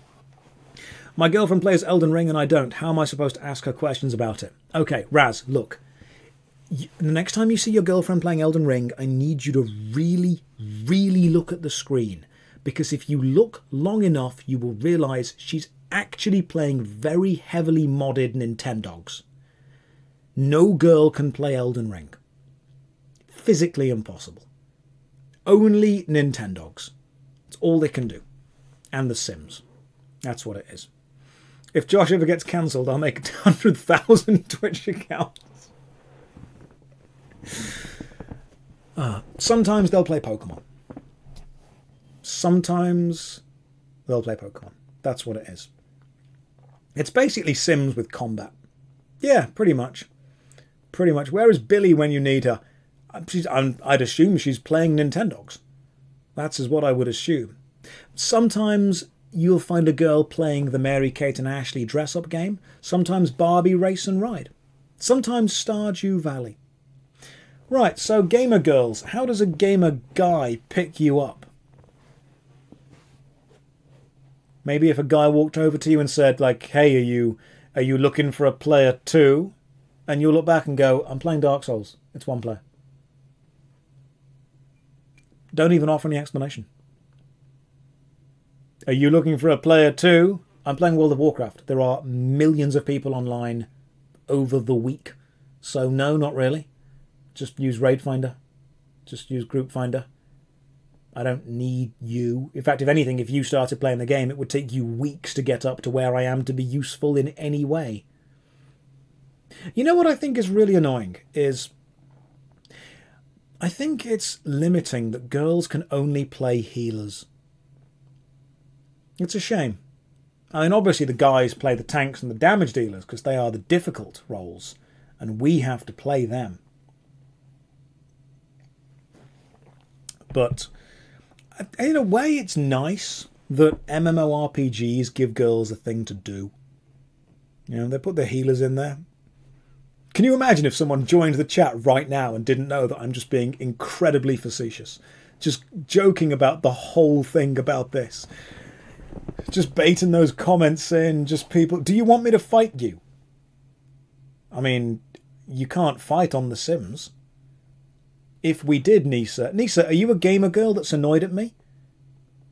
Speaker 1: My girlfriend plays Elden Ring and I don't. How am I supposed to ask her questions about it? Okay, Raz, look. The next time you see your girlfriend playing Elden Ring, I need you to really, really look at the screen. Because if you look long enough, you will realise she's actually playing very heavily modded Nintendogs. No girl can play Elden Ring. Physically impossible. Only Nintendogs. It's all they can do. And The Sims. That's what it is. If Josh ever gets cancelled, I'll make a 100,000 (laughs) Twitch accounts. Uh, sometimes they'll play Pokemon. Sometimes they'll play Pokemon. That's what it is. It's basically Sims with combat. Yeah, pretty much. Pretty much. Where is Billy when you need her? She's, I'd assume she's playing Nintendogs. That's is what I would assume. Sometimes you'll find a girl playing the Mary Kate and Ashley dress up game. Sometimes Barbie Race and Ride. Sometimes Stardew Valley. Right, so gamer girls, how does a gamer guy pick you up? Maybe if a guy walked over to you and said, like, hey, are you are you looking for a player too? And you'll look back and go, I'm playing Dark Souls. It's one player. Don't even offer any explanation. Are you looking for a player too? I'm playing World of Warcraft. There are millions of people online over the week. So no, not really. Just use Raid Finder. Just use Group Finder. I don't need you. In fact, if anything, if you started playing the game, it would take you weeks to get up to where I am to be useful in any way. You know what I think is really annoying is I think it's limiting that girls can only play healers. It's a shame. I mean, obviously, the guys play the tanks and the damage dealers because they are the difficult roles, and we have to play them. But uh, in a way, it's nice that MMORPGs give girls a thing to do. You know, they put the healers in there. Can you imagine if someone joined the chat right now and didn't know that I'm just being incredibly facetious? Just joking about the whole thing about this just baiting those comments in, just people. Do you want me to fight you? I mean, you can't fight on The Sims. If we did, Nisa. Nisa, are you a gamer girl that's annoyed at me?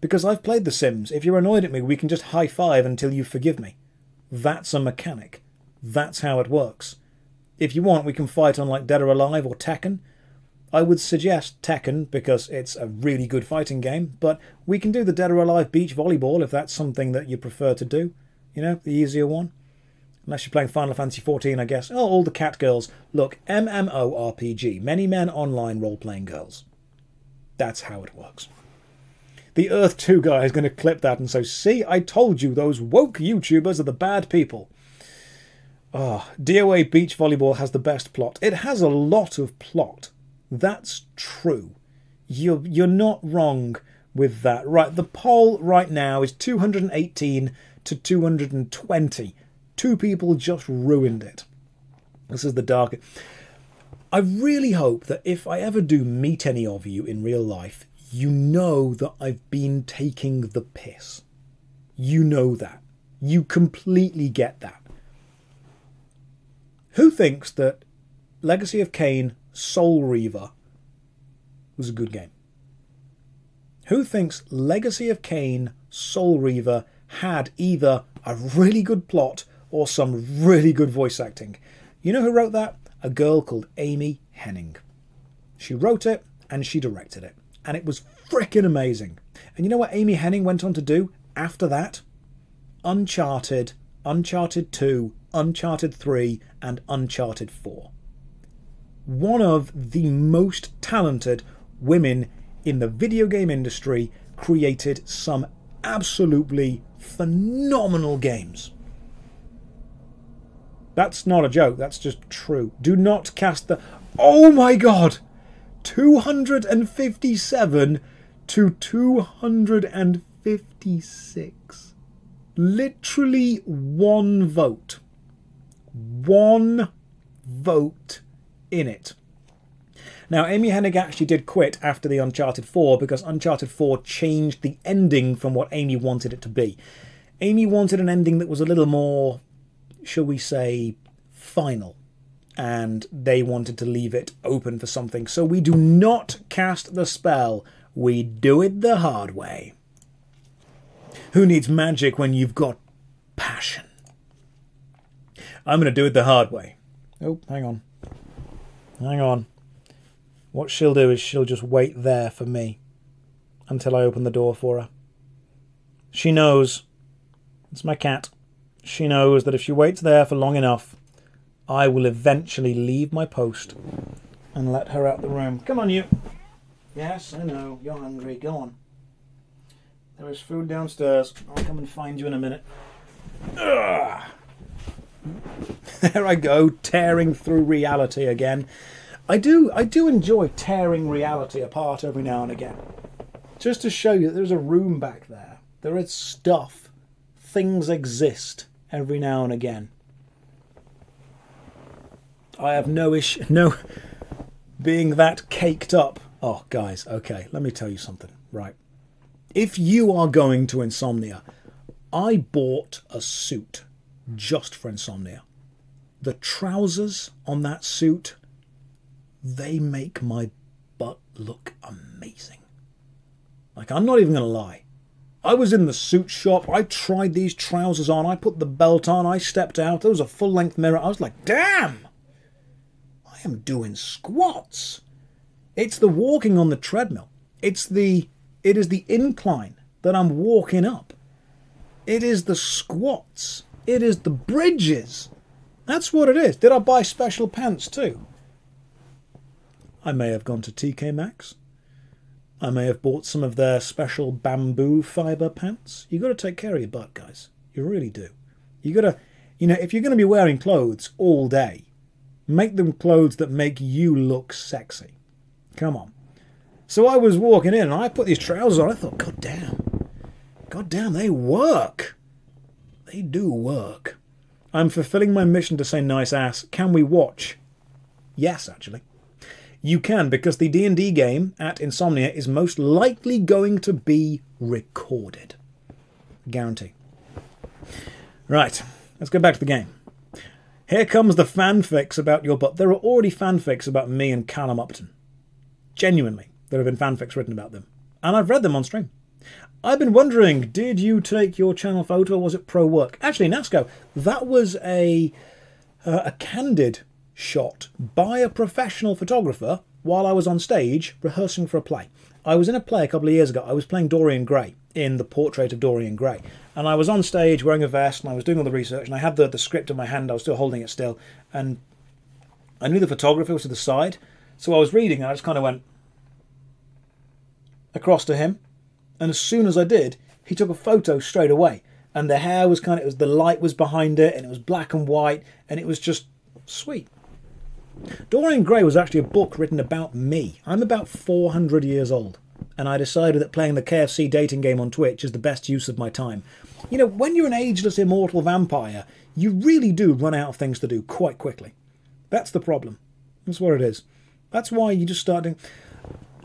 Speaker 1: Because I've played The Sims. If you're annoyed at me, we can just high five until you forgive me. That's a mechanic. That's how it works. If you want, we can fight on like Dead or Alive or Tekken. I would suggest Tekken because it's a really good fighting game, but we can do the Dead or Alive beach volleyball if that's something that you prefer to do. You know, the easier one. Unless you're playing Final Fantasy XIV, I guess. Oh, all the cat girls. Look, MMORPG, many men online role playing girls. That's how it works. The Earth 2 guy is going to clip that and say, See, I told you those woke YouTubers are the bad people. Ah, oh, DOA Beach Volleyball has the best plot. It has a lot of plot that's true. You're, you're not wrong with that. Right, the poll right now is 218 to 220. Two people just ruined it. This is the dark. I really hope that if I ever do meet any of you in real life, you know that I've been taking the piss. You know that. You completely get that. Who thinks that Legacy of Kain Soul Reaver was a good game. Who thinks Legacy of Kain Soul Reaver had either a really good plot or some really good voice acting? You know who wrote that? A girl called Amy Hennig. She wrote it and she directed it, and it was freaking amazing. And you know what Amy Hennig went on to do after that? Uncharted, Uncharted 2, Uncharted 3, and Uncharted 4 one of the most talented women in the video game industry, created some absolutely phenomenal games. That's not a joke, that's just true. Do not cast the. Oh my god! 257 to 256. Literally one vote. One vote in it. Now, Amy Hennig actually did quit after the Uncharted 4 because Uncharted 4 changed the ending from what Amy wanted it to be. Amy wanted an ending that was a little more, shall we say, final. And they wanted to leave it open for something. So we do not cast the spell, we do it the hard way. Who needs magic when you've got passion? I'm going to do it the hard way. Oh, hang on. Hang on. What she'll do is she'll just wait there for me until I open the door for her. She knows. It's my cat. She knows that if she waits there for long enough, I will eventually leave my post and let her out the room. Come on, you. Yes, I know. You're hungry. Go on. There is food downstairs. I'll come and find you in a minute. Ugh. (laughs) There I go, tearing through reality again. I do I do enjoy tearing reality apart every now and again. Just to show you that there's a room back there. There is stuff. Things exist every now and again. I have no issue no being that caked up. Oh guys, okay, let me tell you something. Right. If you are going to insomnia, I bought a suit just for insomnia. The trousers on that suit, they make my butt look amazing. Like, I'm not even going to lie. I was in the suit shop. I tried these trousers on. I put the belt on. I stepped out. There was a full length mirror. I was like, damn! I am doing squats. It's the walking on the treadmill. It's the it is the incline that I'm walking up. It is the squats. It is the bridges. That's what it is. Did I buy special pants too? I may have gone to TK Maxx. I may have bought some of their special bamboo fiber pants. You've got to take care of your butt, guys. You really do. You got to, you know, if you're going to be wearing clothes all day, make them clothes that make you look sexy. Come on. So I was walking in and I put these trousers on. I thought, God damn. God damn, they work. They do work. I'm fulfilling my mission to say nice ass. Can we watch? Yes, actually. You can, because the D&D game at Insomnia is most likely going to be recorded. Guarantee. Right, let's go back to the game. Here comes the fanfics about your butt. There are already fanfics about me and Callum Upton. Genuinely, there have been fanfics written about them. And I've read them on stream. I've been wondering, did you take your channel photo or was it pro work? Actually, Nasco, that was a uh, a candid shot by a professional photographer while I was on stage rehearsing for a play. I was in a play a couple of years ago. I was playing Dorian Gray in the portrait of Dorian Gray. And I was on stage wearing a vest and I was doing all the research and I had the, the script in my hand. I was still holding it still. And I knew the photographer was to the side. So I was reading and I just kind of went across to him and as soon as I did, he took a photo straight away. And the hair was kind of, it was the light was behind it, and it was black and white, and it was just sweet. Dorian Gray was actually a book written about me. I'm about 400 years old, and I decided that playing the KFC dating game on Twitch is the best use of my time. You know, when you're an ageless, immortal vampire, you really do run out of things to do quite quickly. That's the problem. That's what it is. That's why you just start doing.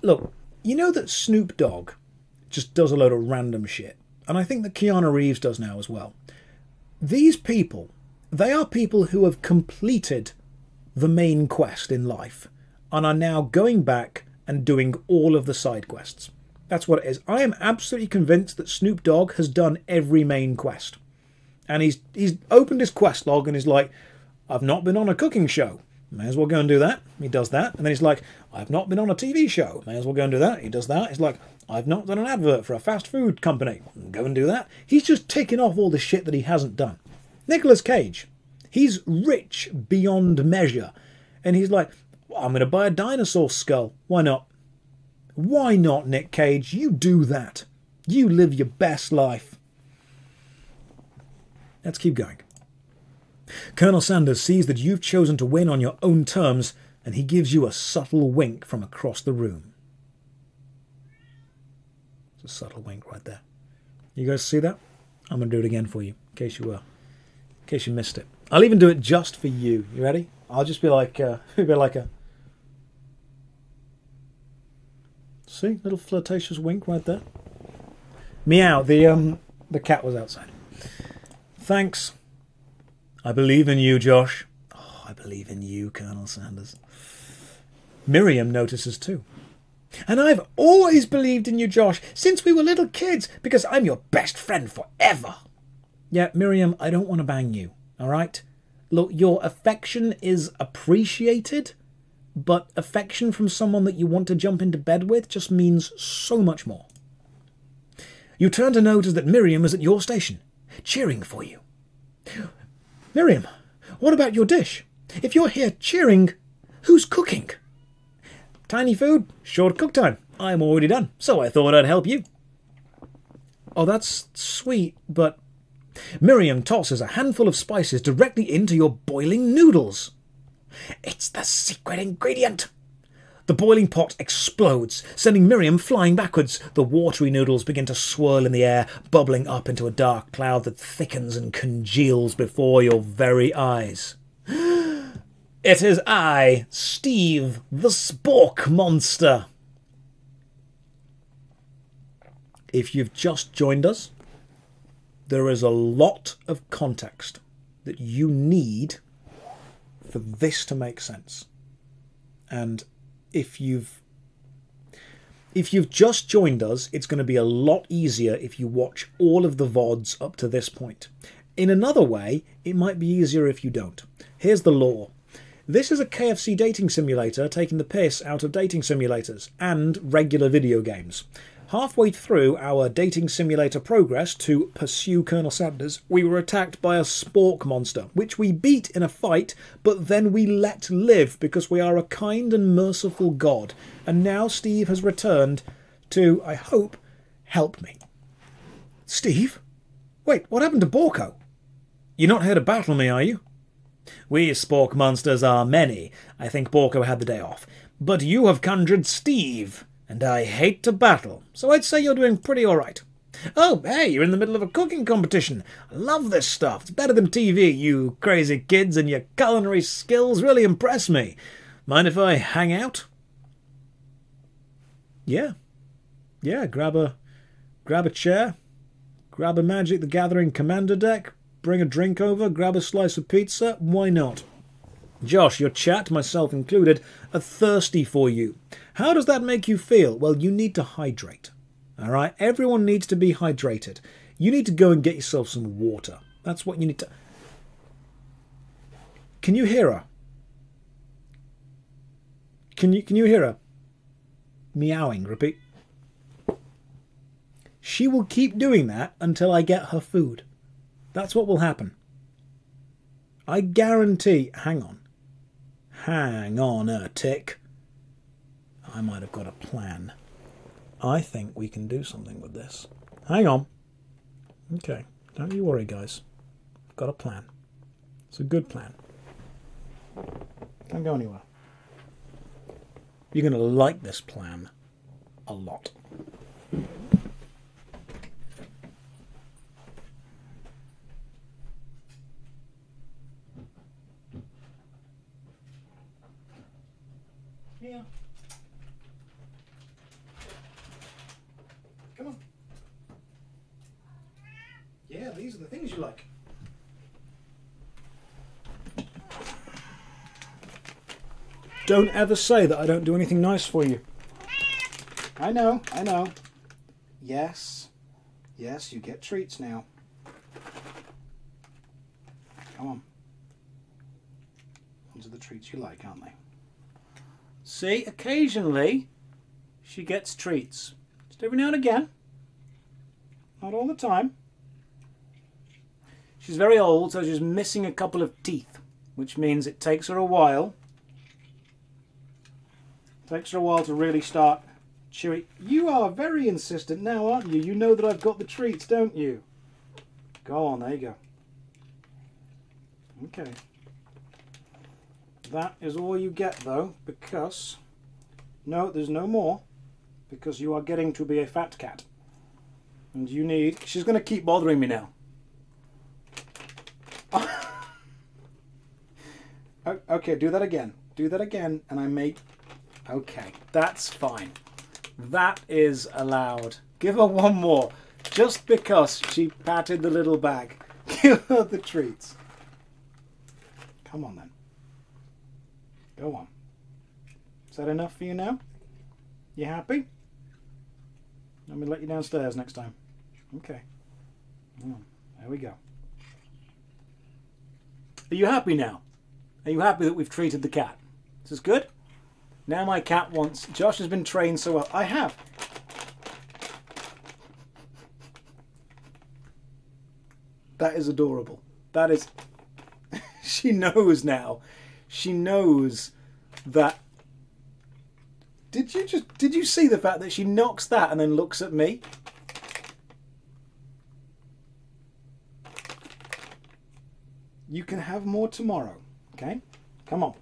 Speaker 1: Look, you know that Snoop Dogg just does a load of random shit. And I think that Keanu Reeves does now as well. These people, they are people who have completed the main quest in life and are now going back and doing all of the side quests. That's what it is. I am absolutely convinced that Snoop Dogg has done every main quest. And he's he's opened his quest log and he's like, I've not been on a cooking show. May as well go and do that. He does that. And then he's like, I've not been on a TV show. May as well go and do that. He does that. He's like, I've not done an advert for a fast food company. Go and do that. He's just ticking off all the shit that he hasn't done. Nicolas Cage, he's rich beyond measure. And he's like, I'm going to buy a dinosaur skull. Why not? Why not, Nick Cage? You do that. You live your best life. Let's keep going. Colonel Sanders sees that you've chosen to win on your own terms, and he gives you a subtle wink from across the room. It's a subtle wink right there. You guys see that? I'm going to do it again for you, in case you were, in case you missed it. I'll even do it just for you. You ready? I'll just be like, uh, (laughs) be like a. See, little flirtatious wink right there. Meow. The um, the cat was outside. Thanks. I believe in you, Josh. Oh, I believe in you, Colonel Sanders. Miriam notices too. And I've always believed in you, Josh, since we were little kids, because I'm your best friend forever. Yeah, Miriam, I don't want to bang you, all right? Look, your affection is appreciated, but affection from someone that you want to jump into bed with just means so much more. You turn to notice that Miriam is at your station, cheering for you. Miriam, what about your dish? If you're here cheering, who's cooking? Tiny food, short cook time. I'm already done, so I thought I'd help you. Oh, that's sweet, but. Miriam tosses a handful of spices directly into your boiling noodles. It's the secret ingredient. The boiling pot explodes, sending Miriam flying backwards. The watery noodles begin to swirl in the air, bubbling up into a dark cloud that thickens and congeals before your very eyes. (gasps) It is I, Steve, the Spork Monster. If you've just joined us, there is a lot of context that you need for this to make sense. And if you've if you've just joined us, it's going to be a lot easier if you watch all of the VODs up to this point. In another way, it might be easier if you don't. Here's the law. This is a KFC dating simulator taking the piss out of dating simulators and regular video games. Halfway through our dating simulator progress to pursue Colonel Sanders, we were attacked by a spork monster, which we beat in a fight, but then we let live because we are a kind and merciful God. And now Steve has returned to, I hope, help me. Steve? Wait, what happened to Borko? You're not here to battle me, are you? We spork monsters are many. I think Borko had the day off. But you have conjured Steve, and I hate to battle, so I'd say you're doing pretty all right. Oh, hey, you're in the middle of a cooking competition. I love this stuff. It's better than TV. You crazy kids and your culinary skills really impress me. Mind if I hang out? Yeah. Yeah, grab a grab a chair, grab a Magic the Gathering commander deck, bring a drink over, grab a slice of pizza. Why not? Josh, your chat, myself included, are thirsty for you. How does that make you feel? Well, you need to hydrate. All right? Everyone needs to be hydrated. You need to go and get yourself some water. That's what you need to. Can you hear her? Can you can you hear her? Meowing, repeat. She will keep doing that until I get her food. That's what will happen. I guarantee. Hang on. Hang on a tick. I might have got a plan. I think we can do something with this. Hang on. Okay, don't you worry, guys. I've got a plan. It's a good plan. Don't go anywhere. You're going to like this plan a lot. Yeah. Come on. Yeah, these are the things you like. Don't ever say that I don't do anything nice for you. I know, I know. Yes. Yes, you get treats now. Come on. These are the treats you like, aren't they? See, occasionally she gets treats. Just every now and again. Not all the time. She's very old, so she's missing a couple of teeth, which means it takes her a while. Takes her a while to really start chewing. You are very insistent now, aren't you? You know that I've got the treats, don't you? Go on, there you go. Okay. That is all you get though, because... No, there's no more. Because you are getting to be a fat cat. And you need... She's going to keep bothering me now. Okay, do that again. Do that again, and I make... Okay, that's fine. That is allowed. Give her one more. Just because she patted the little bag. (laughs) Give her the treats. Come on then. Go on. Is that enough for you now? You happy? Let me let you downstairs next time. Okay. There we go. Are you happy now? Are you happy that we've treated the cat? This is good? Now my cat wants... Josh has been trained so well. I have. That is adorable. That is... (laughs) she knows now. She knows that... Did you just... Did you see the fact that she knocks that and then looks at me? You can have more tomorrow. Okay? Come on.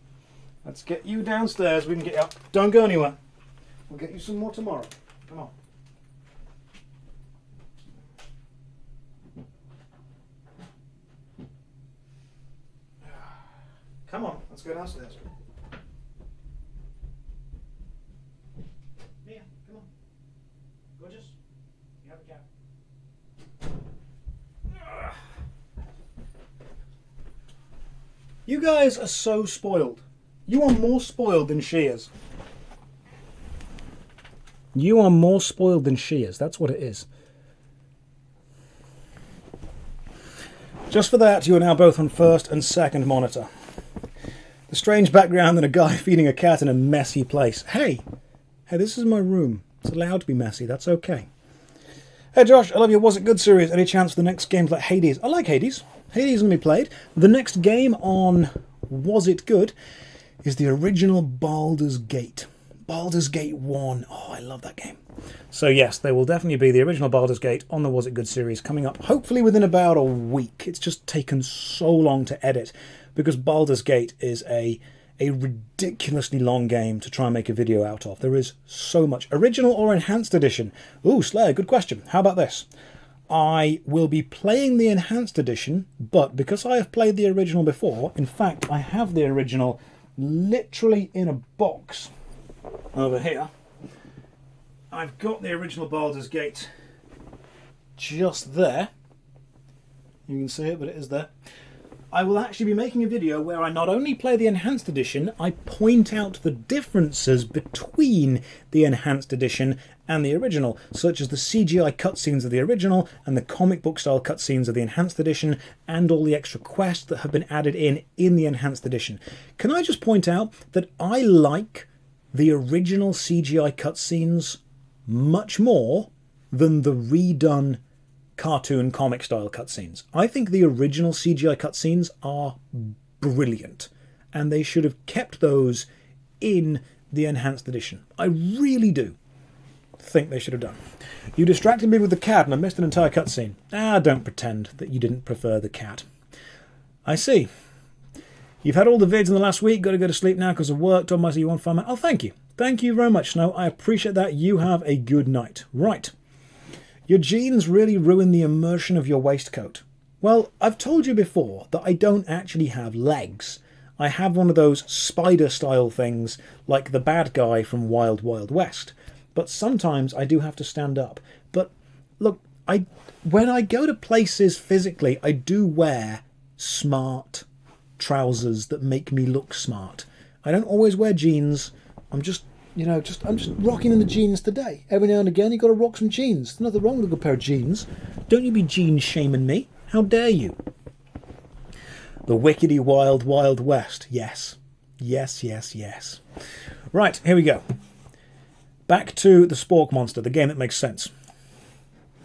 Speaker 1: Let's get you downstairs. We can get you up. Don't go anywhere. We'll get you some more tomorrow. Come on. (sighs) Come on, let's go downstairs. Mia, come on. Gorgeous. You have a cat. You guys are so spoiled. You are more spoiled than she is. You are more spoiled than she is. That's what it is. Just for that, you are now both on first and second monitor. The strange background and a guy (laughs) feeding a cat in a messy place. Hey, hey, this is my room. It's allowed to be messy. That's okay. Hey Josh, I love your Was It Good series. Any chance for the next game's like Hades? I like Hades. Hades is going to be played. The next game on Was It Good is the original Baldur's Gate. Baldur's Gate 1. Oh, I love that game. So, yes, there will definitely be the original Baldur's Gate on the Was It Good series coming up, hopefully within about a week. It's just taken so long to edit because Baldur's Gate is a a ridiculously long game to try and make a video out of. There is so much. Original or enhanced edition? Ooh, Slayer, good question. How about this? I will be playing the enhanced edition, but because I have played the original before, in fact, I have the original literally in a box over here. I've got the original Baldur's Gate just there. You can see it, but it is there. I will actually be making a video where I not only play the Enhanced Edition, I point out the differences between the Enhanced Edition and the original, such as the CGI cutscenes of the original and the comic book style cutscenes of the Enhanced Edition, and all the extra quests that have been added in in the Enhanced Edition. Can I just point out that I like the original CGI cutscenes much more than the redone cartoon comic style cutscenes. I think the original CGI cutscenes are brilliant, and they should have kept those in the enhanced edition. I really do think they should have done. You distracted me with the cat and I missed an entire cutscene. Ah, don't pretend that you didn't prefer the cat. I see. You've had all the vids in the last week, got to go to sleep now because of work. Told myself you want fun. Oh, thank you. Thank you very much, Snow. I appreciate that. You have a good night. Right. Your jeans really ruin the immersion of your waistcoat. Well, I've told you before that I don't actually have legs. I have one of those spider style things like the bad guy from Wild Wild West. But sometimes I do have to stand up. But look, I when I go to places physically, I do wear smart trousers that make me look smart. I don't always wear jeans. I'm just you know, just I'm just rocking in the jeans today. Every now and again, you got to rock some jeans. There's nothing wrong with a good pair of jeans. Don't you be jean shaming me. How dare you? The wickedy wild wild west. Yes, yes, yes, yes. Right, here we go. Back to the Spork Monster, the game that makes sense.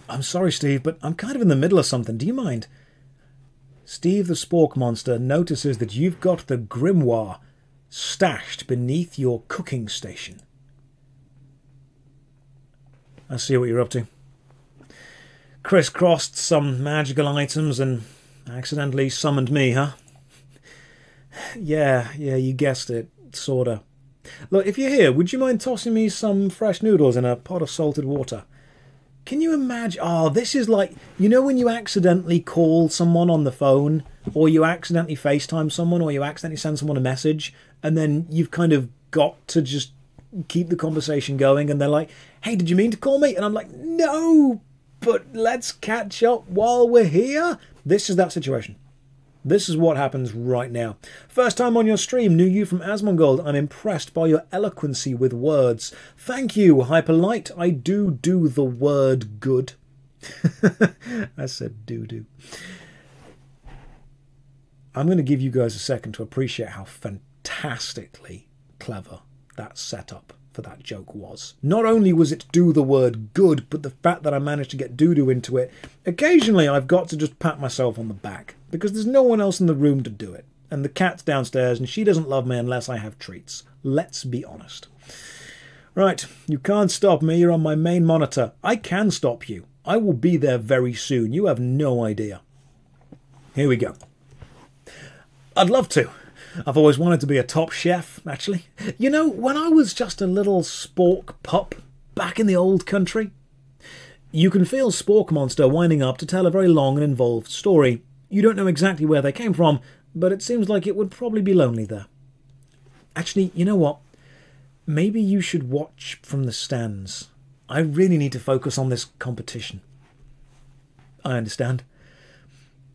Speaker 1: I'm sorry, Steve, but I'm kind of in the middle of something. Do you mind? Steve the Spork Monster notices that you've got the grimoire stashed beneath your cooking station. I see what you're up to. Crisscrossed some magical items and accidentally summoned me, huh? (laughs) yeah, yeah, you guessed it, sorta. Look, if you're here, would you mind tossing me some fresh noodles in a pot of salted water? Can you imagine? Oh, this is like, you know, when you accidentally call someone on the phone, or you accidentally FaceTime someone, or you accidentally send someone a message, and then you've kind of got to just keep the conversation going. And they're like, hey, did you mean to call me? And I'm like, no, but let's catch up while we're here. This is that situation. This is what happens right now. First time on your stream, new you from Asmongold. I'm impressed by your eloquency with words. Thank you, Hyperlight. I do do the word good. (laughs) I said do do. I'm going to give you guys a second to appreciate how fantastically clever that setup for that joke was. Not only was it do the word good, but the fact that I managed to get doo doo into it. Occasionally, I've got to just pat myself on the back because there's no one else in the room to do it. And the cat's downstairs and she doesn't love me unless I have treats. Let's be honest. Right, you can't stop me. You're on my main monitor. I can stop you. I will be there very soon. You have no idea. Here we go. I'd love to. I've always wanted to be a top chef, actually. You know, when I was just a little spork pup back in the old country, you can feel Spork Monster winding up to tell a very long and involved story. You don't know exactly where they came from, but it seems like it would probably be lonely there. Actually, you know what? Maybe you should watch from the stands. I really need to focus on this competition. I understand.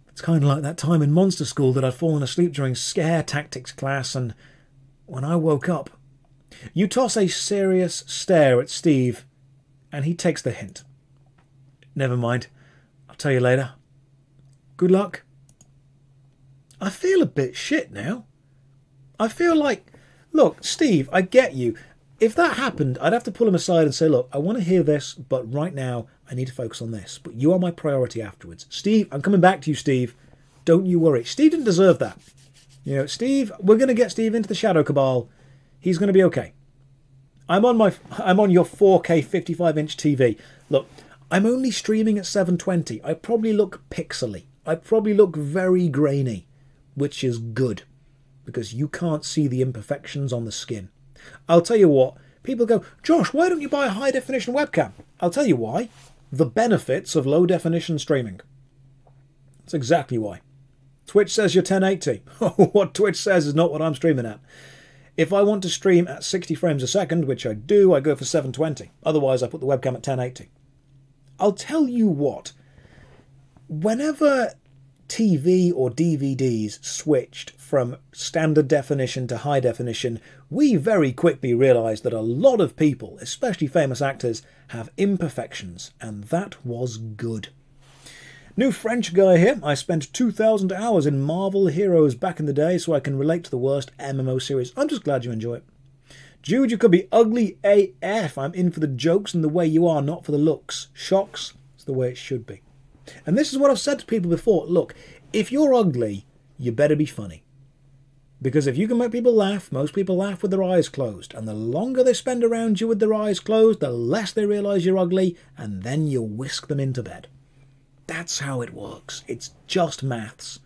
Speaker 1: It's kind of like that time in monster school that I'd fallen asleep during scare tactics class, and when I woke up, you toss a serious stare at Steve, and he takes the hint. Never mind. I'll tell you later. Good luck. I feel a bit shit now. I feel like, look, Steve, I get you. If that happened, I'd have to pull him aside and say, look, I want to hear this, but right now I need to focus on this. But you are my priority afterwards. Steve, I'm coming back to you, Steve. Don't you worry. Steve didn't deserve that. You know, Steve, we're going to get Steve into the Shadow Cabal. He's going to be okay. I'm on my I'm on your 4K 55 inch TV. Look, I'm only streaming at 720. I probably look pixely. I probably look very grainy, which is good because you can't see the imperfections on the skin. I'll tell you what, people go, Josh, why don't you buy a high definition webcam? I'll tell you why the benefits of low definition streaming. That's exactly why. Twitch says you're 1080. (laughs) what Twitch says is not what I'm streaming at. If I want to stream at 60 frames a second, which I do, I go for 720. Otherwise, I put the webcam at 1080. I'll tell you what, whenever TV or DVDs switched from standard definition to high definition, we very quickly realised that a lot of people, especially famous actors, have imperfections, and that was good. New French guy here. I spent 2,000 hours in Marvel Heroes back in the day, so I can relate to the worst MMO series. I'm just glad you enjoy it. Jude, you could be ugly AF. I'm in for the jokes and the way you are, not for the looks. Shocks, it's the way it should be. And this is what I've said to people before. Look, if you're ugly, you better be funny. Because if you can make people laugh, most people laugh with their eyes closed. And the longer they spend around you with their eyes closed, the less they realise you're ugly, and then you whisk them into bed. That's how it works. It's just maths.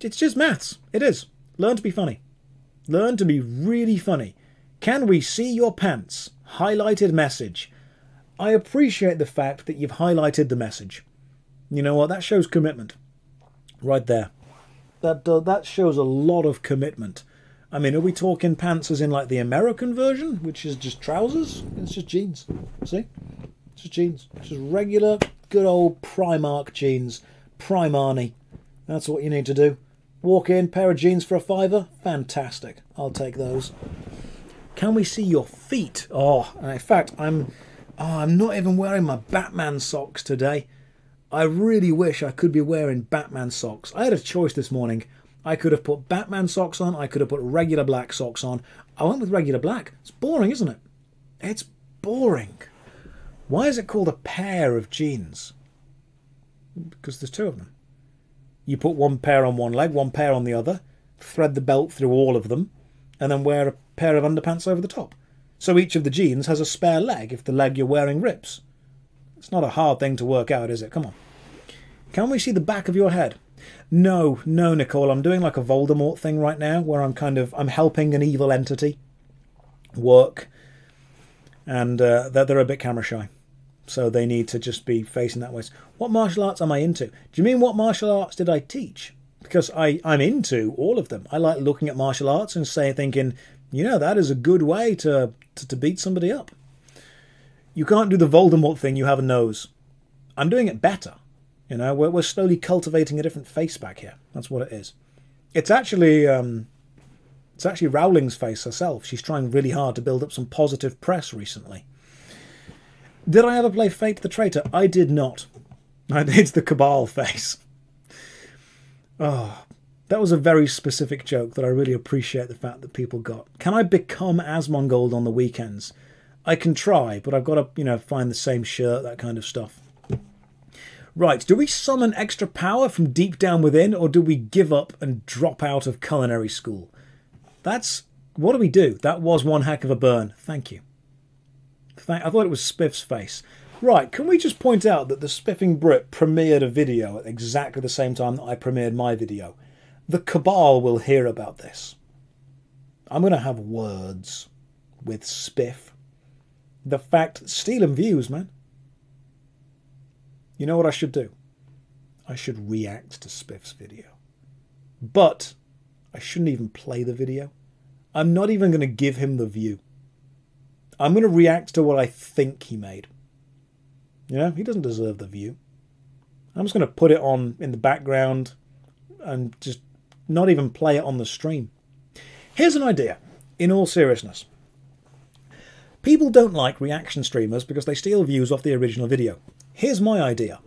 Speaker 1: It's just maths. It is. Learn to be funny. Learn to be really funny. Can we see your pants? Highlighted message. I appreciate the fact that you've highlighted the message. You know what? That shows commitment. Right there. That, uh, that shows a lot of commitment. I mean, are we talking pants as in like the American version, which is just trousers? It's just jeans. See? It's just jeans. It's just regular, good old Primark jeans. Primani. That's what you need to do. Walk in, pair of jeans for a fiver? Fantastic. I'll take those. Can we see your feet? Oh, in fact, I'm oh, I'm not even wearing my Batman socks today. I really wish I could be wearing Batman socks. I had a choice this morning. I could have put Batman socks on, I could have put regular black socks on. I went with regular black. It's boring, isn't it? It's boring. Why is it called a pair of jeans? Because there's two of them. You put one pair on one leg, one pair on the other, thread the belt through all of them, and then wear a pair of underpants over the top. So each of the jeans has a spare leg if the leg you're wearing rips. It's not a hard thing to work out, is it? Come on. Can we see the back of your head? No, no, Nicole. I'm doing like a Voldemort thing right now, where I'm kind of I'm helping an evil entity work, and uh, they're, they're a bit camera shy, so they need to just be facing that way. What martial arts am I into? Do you mean what martial arts did I teach? Because I I'm into all of them. I like looking at martial arts and say thinking you know, that is a good way to, to, to beat somebody up. You can't do the Voldemort thing, you have a nose. I'm doing it better. You know, we're, we're slowly cultivating a different face back here. That's what it is. It's actually um, it's actually Rowling's face herself. She's trying really hard to build up some positive press recently. Did I ever play Fate the Traitor? I did not. (laughs) It's the Cabal face. Oh, that was a very specific joke that I really appreciate the fact that people got. Can I become Asmongold on the weekends? I can try, but I've got to, you know, find the same shirt, that kind of stuff. Right, do we summon extra power from deep down within, or do we give up and drop out of culinary school? That's what do we do? That was one heck of a burn. Thank you. I thought it was Spiff's face. Right, can we just point out that the Spiffing Brit premiered a video at exactly the same time that I premiered my video? The Cabal will hear about this. I'm going to have words with Spiff. The fact, stealing views, man. You know what I should do? I should react to Spiff's video. But I shouldn't even play the video. I'm not even going to give him the view. I'm going to react to what I think he made. You know, he doesn't deserve the view. I'm just going to put it on in the background and just not even play it on the stream. Here's an idea, in all seriousness. People don't like reaction streamers because they steal views off the original video. Here's my idea.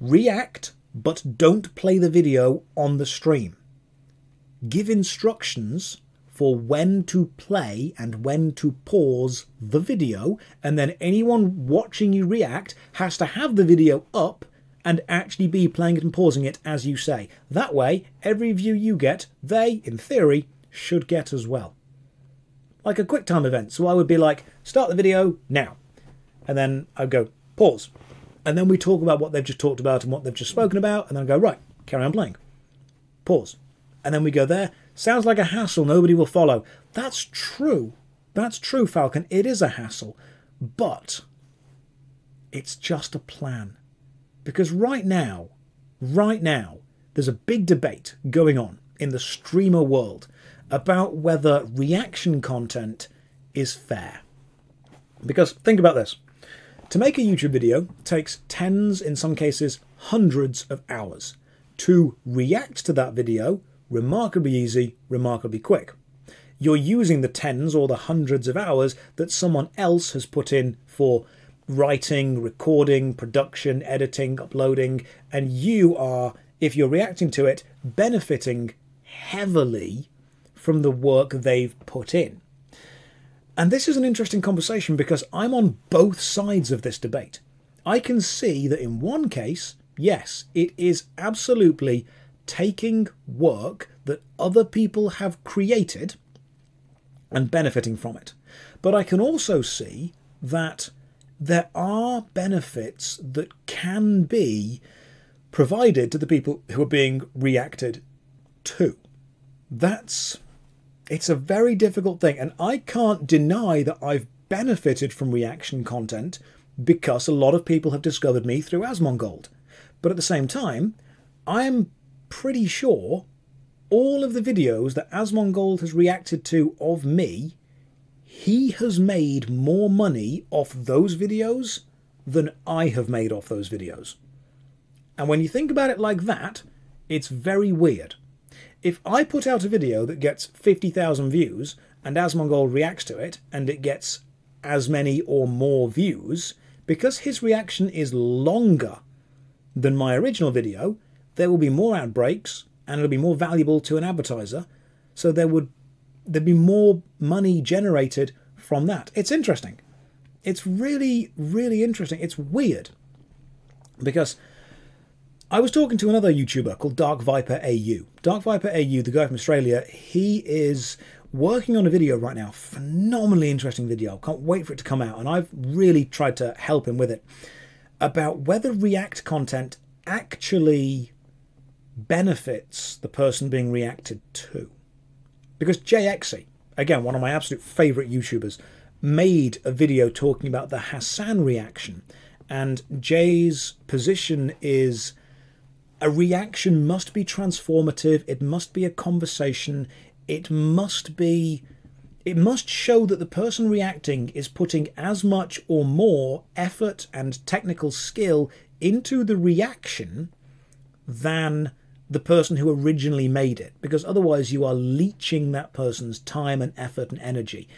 Speaker 1: React, but don't play the video on the stream. Give instructions for when to play and when to pause the video, and then anyone watching you react has to have the video up and actually be playing it and pausing it as you say. That way, every view you get, they, in theory, should get as well. Like a QuickTime event. So I would be like, start the video now. And then I'd go, pause and then we talk about what they've just talked about and what they've just spoken about, and then I go, right, carry on playing. Pause. And then we go there. Sounds like a hassle, nobody will follow. That's true. That's true, Falcon. It is a hassle. But it's just a plan. Because right now, right now, there's a big debate going on in the streamer world about whether reaction content is fair. Because think about this to make a YouTube video takes tens, in some cases hundreds of hours. To react to that video, remarkably easy, remarkably quick. You're using the tens or the hundreds of hours that someone else has put in for writing, recording, production, editing, uploading, and you are, if you're reacting to it, benefiting heavily from the work they've put in. And this is an interesting conversation because I'm on both sides of this debate. I can see that in one case, yes, it is absolutely taking work that other people have created and benefiting from it. But I can also see that there are benefits that can be provided to the people who are being reacted to. That's it's a very difficult thing, and I can't deny that I've benefited from reaction content because a lot of people have discovered me through Asmongold. But at the same time, I'm pretty sure all of the videos that Asmongold has reacted to of me, he has made more money off those videos than I have made off those videos. And when you think about it like that, it's very weird if I put out a video that gets 50,000 views and Asmongold reacts to it and it gets as many or more views, because his reaction is longer than my original video, there will be more outbreaks and it'll be more valuable to an advertiser. So there would there'd be more money generated from that. It's interesting. It's really, really interesting. It's weird. Because I was talking to another YouTuber called Dark Viper AU. Dark Viper AU, the guy from Australia, he is working on a video right now. Phenomenally interesting video. Can't wait for it to come out. And I've really tried to help him with it about whether React content actually benefits the person being reacted to. Because JayExci, again, one of my absolute favourite YouTubers, made a video talking about the Hasan reaction. And Jay's position is a reaction must be transformative, it must be a conversation, it must be it must show that the person reacting is putting as much or more effort and technical skill into the reaction than the person who originally made it, because otherwise you are leeching that person's time and effort and energy.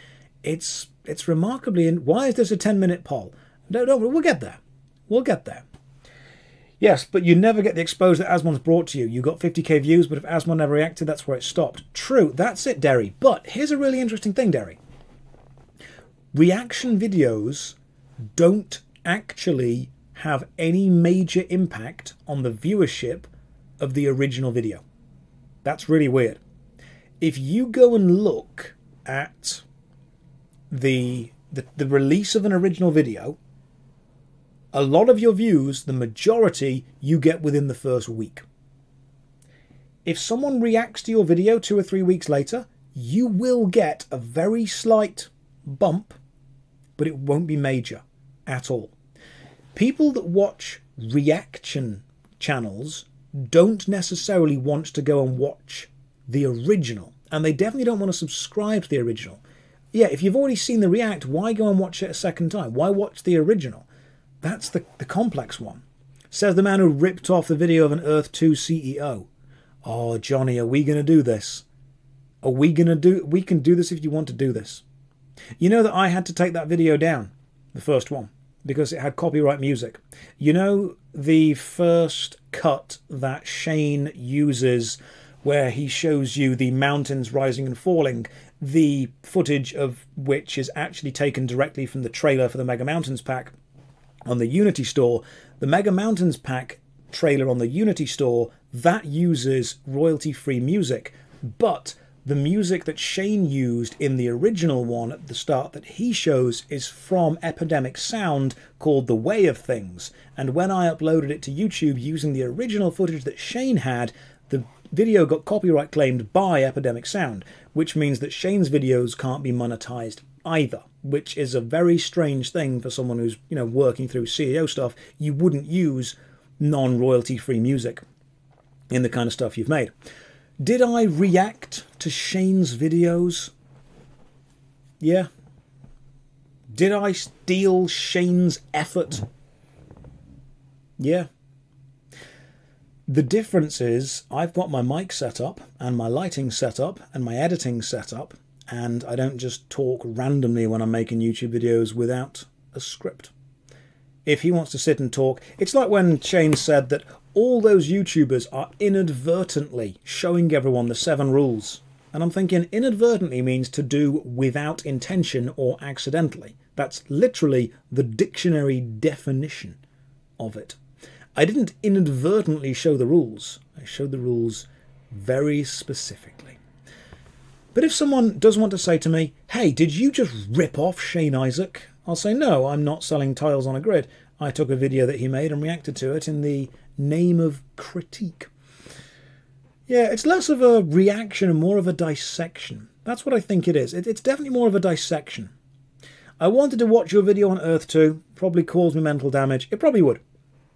Speaker 1: It's it's remarkably. In, why is this a ten minute poll? No, no, we'll get there. We'll get there. Yes, but you never get the exposure that Asmon's brought to you. You got 50k views, but if Asmon never reacted, that's where it stopped. True, that's it, Derry. But here's a really interesting thing, Derry. Reaction videos don't actually have any major impact on the viewership of the original video. That's really weird. If you go and look at the, the, the release of an original video, a lot of your views, the majority, you get within the first week. If someone reacts to your video two or three weeks later, you will get a very slight bump, but it won't be major at all. People that watch reaction channels don't necessarily want to go and watch the original, and they definitely don't want to subscribe to the original. Yeah, if you've already seen the react, why go and watch it a second time? Why watch the original? That's the, the complex one. Says the man who ripped off the video of an Earth 2 CEO. Oh, Johnny, are we going to do this? Are we going to do... We can do this if you want to do this. You know that I had to take that video down, the first one, because it had copyright music. You know the first cut that Shane uses where he shows you the mountains rising and falling, the footage of which is actually taken directly from the trailer for the Mega Mountains pack on the Unity store, the Mega Mountains pack trailer on the Unity store, that uses royalty free music. But the music that Shane used in the original one at the start that he shows is from Epidemic Sound called The Way of Things. And when I uploaded it to YouTube using the original footage that Shane had, the video got copyright claimed by Epidemic Sound, which means that Shane's videos can't be monetized either, which is a very strange thing for someone who's you know working through CEO stuff. You wouldn't use non-royalty free music in the kind of stuff you've made. Did I react to Shane's videos? Yeah. Did I steal Shane's effort? Yeah. The difference is I've got my mic set up and my lighting set up and my editing set up and I don't just talk randomly when I'm making YouTube videos without a script. If he wants to sit and talk, it's like when Shane said that all those YouTubers are inadvertently showing everyone the seven rules. And I'm thinking inadvertently means to do without intention or accidentally. That's literally the dictionary definition of it. I didn't inadvertently show the rules. I showed the rules very specifically. But if someone does want to say to me, hey, did you just rip off Shane Isaac? I'll say, no, I'm not selling tiles on a grid. I took a video that he made and reacted to it in the name of critique. Yeah, it's less of a reaction and more of a dissection. That's what I think it is. it's definitely more of a dissection. I wanted to watch your video on Earth 2, probably cause me mental damage. It probably would.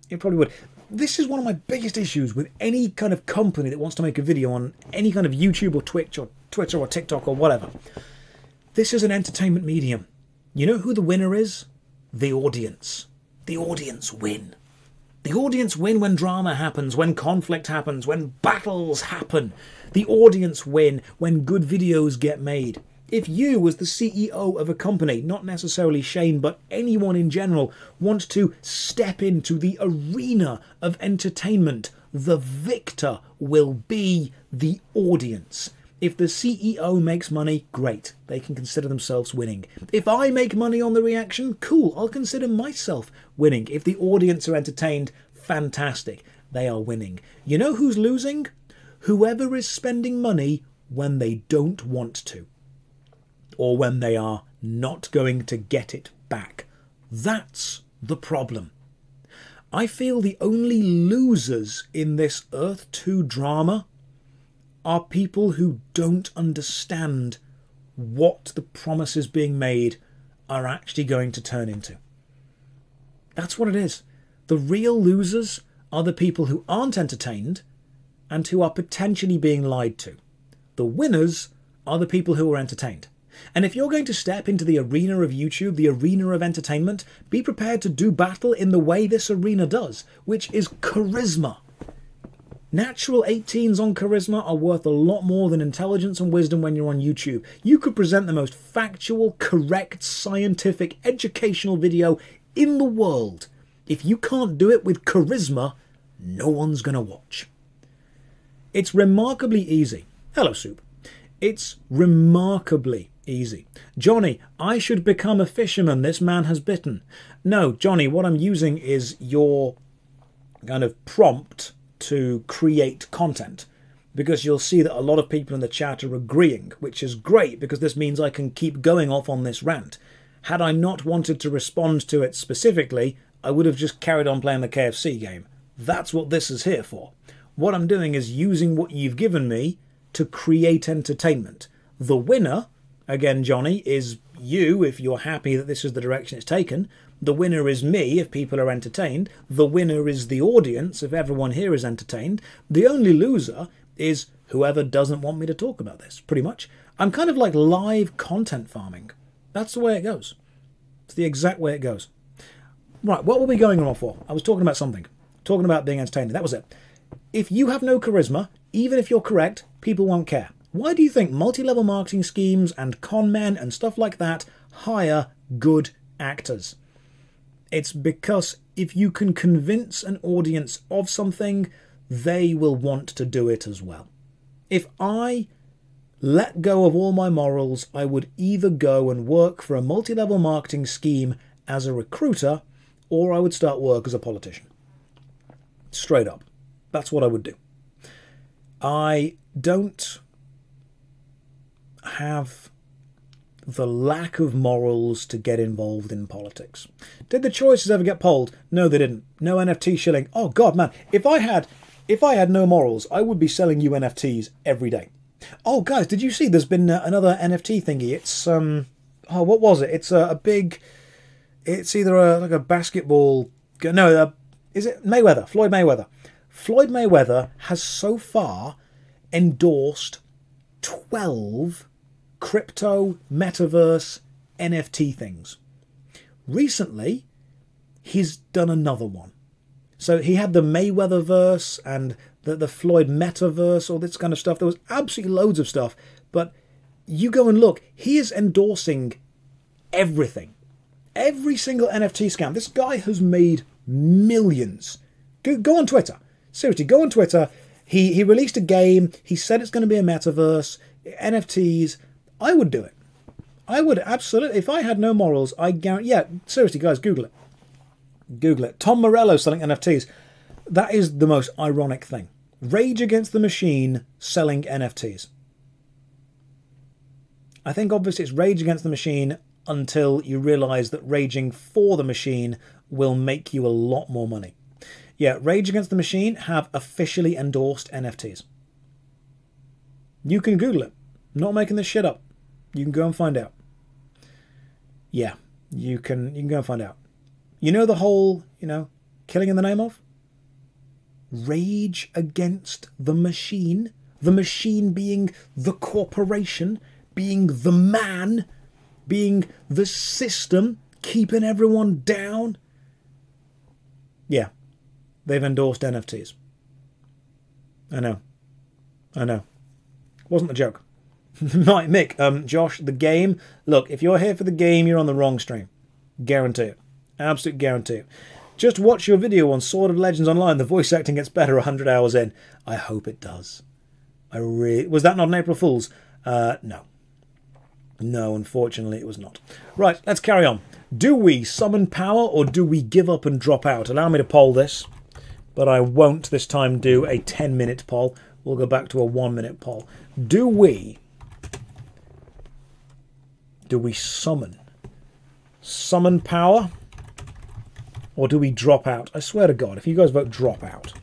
Speaker 1: It probably would. This is one of my biggest issues with any kind of company that wants to make a video on any kind of YouTube or Twitch or Twitter or TikTok or whatever. This is an entertainment medium. You know who the winner is? The audience. The audience win. The audience win when drama happens, when conflict happens, when battles happen. The audience win when good videos get made. If you, as the CEO of a company, not necessarily Shane, but anyone in general, want to step into the arena of entertainment, the victor will be the audience. If the CEO makes money, great. They can consider themselves winning. If I make money on the reaction, cool. I'll consider myself winning. If the audience are entertained, fantastic. They are winning. You know who's losing? Whoever is spending money when they don't want to, or when they are not going to get it back. That's the problem. I feel the only losers in this Earth 2 drama are people who don't understand what the promises being made are actually going to turn into. That's what it is. The real losers are the people who aren't entertained and who are potentially being lied to. The winners are the people who are entertained. And if you're going to step into the arena of YouTube, the arena of entertainment, be prepared to do battle in the way this arena does, which is charisma. Natural 18s on charisma are worth a lot more than intelligence and wisdom when you're on YouTube. You could present the most factual, correct, scientific, educational video in the world. If you can't do it with charisma, no one's going to watch. It's remarkably easy. Hello, Soup. It's remarkably easy. Johnny, I should become a fisherman. This man has bitten. No, Johnny, what I'm using is your kind of prompt to create content because you'll see that a lot of people in the chat are agreeing, which is great because this means I can keep going off on this rant. Had I not wanted to respond to it specifically, I would have just carried on playing the KFC game. That's what this is here for. What I'm doing is using what you've given me to create entertainment. The winner, again, Johnny, is you if you're happy that this is the direction it's taken. The winner is me if people are entertained. The winner is the audience if everyone here is entertained. The only loser is whoever doesn't want me to talk about this, pretty much. I'm kind of like live content farming. That's the way it goes. It's the exact way it goes. Right, what were we going on for? I was talking about something. Talking about being entertaining. That was it. If you have no charisma, even if you're correct, people won't care. Why do you think multi level marketing schemes and con men and stuff like that hire good actors? It's because if you can convince an audience of something, they will want to do it as well. If I let go of all my morals, I would either go and work for a multi level marketing scheme as a recruiter or I would start work as a politician. Straight up. That's what I would do. I don't have the lack of morals to get involved in politics. Did the choices ever get polled? No, they didn't. No NFT shilling. Oh god, man, if I had if I had no morals, I would be selling you NFTs every day. Oh guys, did you see there's been uh, another NFT thingy? It's um oh, what was it? It's a, a big it's either a like a basketball no, uh, is it Mayweather, Floyd Mayweather. Floyd Mayweather has so far endorsed 12 crypto, metaverse, NFT things. Recently, he's done another one. So he had the Mayweather verse and the, the Floyd metaverse, all this kind of stuff. There was absolutely loads of stuff. But you go and look, he is endorsing everything. Every single NFT scam. This guy has made millions. Go, go on Twitter. Seriously, go on Twitter. He, he released a game. He said it's going to be a metaverse, NFTs. I would do it. I would absolutely. If I had no morals, I guarantee. Yeah, seriously, guys, Google it. Google it. Tom Morello selling NFTs. That is the most ironic thing. Rage Against the Machine selling NFTs. I think obviously it's Rage Against the Machine until you realise that raging for the machine will make you a lot more money. Yeah, Rage Against the Machine have officially endorsed NFTs. You can Google it. I'm not making this shit up. You can go and find out. Yeah, you can you can go and find out. You know the whole, you know, killing in the name of? Rage against the machine. The machine being the corporation, being the man, being the system, keeping everyone down. Yeah, they've endorsed NFTs. I know. I know. Wasn't a joke. (laughs) Right, Mick, um, Josh, the game. Look, if you're here for the game, you're on the wrong stream. Guarantee it. Absolute guarantee it. Just watch your video on Sword of Legends Online. The voice acting gets better 100 hours in. I hope it does. I really was that not an April Fool's? Uh, no. No, unfortunately, it was not. Right, let's carry on. Do we summon power or do we give up and drop out? Allow me to poll this, but I won't this time do a 10 minute poll. We'll go back to a one minute poll. Do we do we summon? Summon power? Or do we drop out? I swear to God, if you guys vote drop out.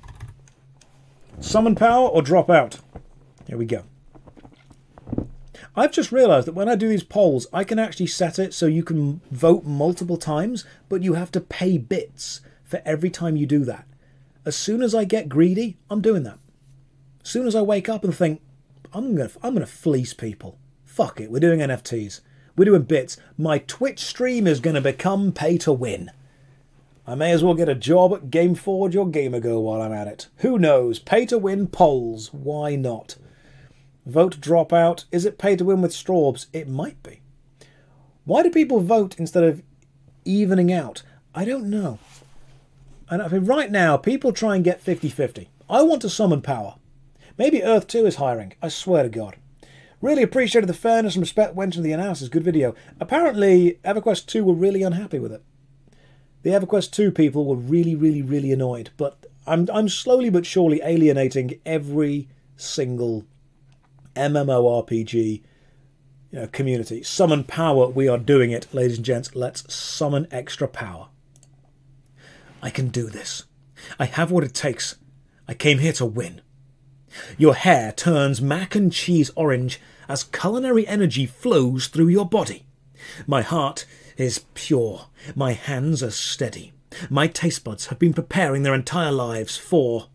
Speaker 1: Summon power or drop out? Here we go. I've just realised that when I do these polls, I can actually set it so you can vote multiple times, but you have to pay bits for every time you do that. As soon as I get greedy, I'm doing that. As soon as I wake up and think, I'm gonna, I'm gonna fleece people, Fuck it, we're doing NFTs. We're doing bits. My Twitch stream is going to become pay to win. I may as well get a job at Gameforge or Gamigo while I'm at it. Who knows? Pay to win polls. Why not? Vote dropout. Is it pay to win with Straubs? It might be. Why do people vote instead of evening out? I don't know. And I mean, right now, people try and get 50 50. I want to summon power. Maybe Earth 2 is hiring. I swear to God. Really appreciated the fairness and respect went into the analysis. Good video. Apparently, EverQuest 2 were really unhappy with it. The EverQuest 2 people were really, really, really annoyed. But I'm, I'm slowly but surely alienating every single MMORPG you know, community. Summon power. We are doing it, ladies and gents. Let's summon extra power. I can do this. I have what it takes. I came here to win. Your hair turns mac and cheese orange as culinary energy flows through your body. My heart is pure. My hands are steady. My taste buds have been preparing their entire lives for.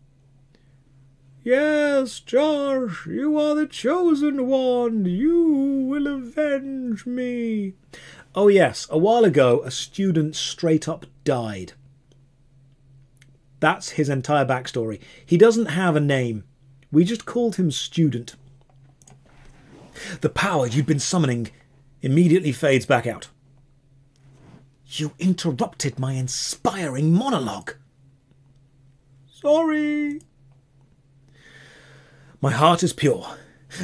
Speaker 1: Yes, Josh, you are the chosen one. You will avenge me. Oh, yes, a while ago, a student straight up died. That's his entire backstory. He doesn't have a name. We just called him Student. The power you'd been summoning immediately fades back out. You interrupted my inspiring monologue. Sorry. My heart is pure.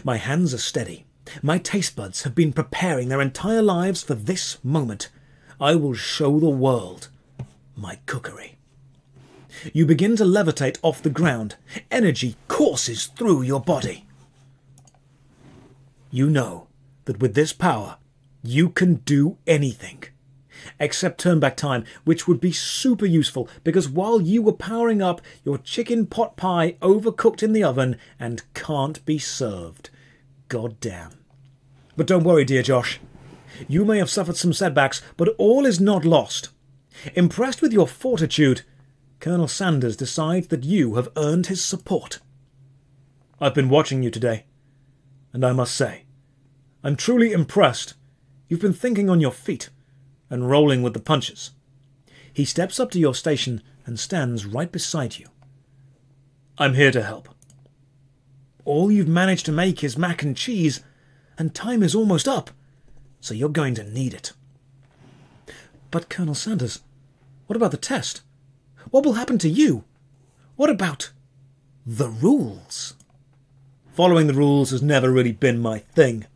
Speaker 1: My hands are steady. My taste buds have been preparing their entire lives for this moment. I will show the world my cookery. You begin to levitate off the ground. Energy courses through your body. You know that with this power, you can do anything except turn back time, which would be super useful because while you were powering up, your chicken pot pie overcooked in the oven and can't be served. God damn. But don't worry, dear Josh. You may have suffered some setbacks, but all is not lost. Impressed with your fortitude, Colonel Sanders decides that you have earned his support. I've been watching you today, and I must say, I'm truly impressed. You've been thinking on your feet and rolling with the punches. He steps up to your station and stands right beside you. I'm here to help. All you've managed to make is mac and cheese, and time is almost up, so you're going to need it. But, Colonel Sanders, what about the test? What will happen to you? What about the rules? Following the rules has never really been my thing.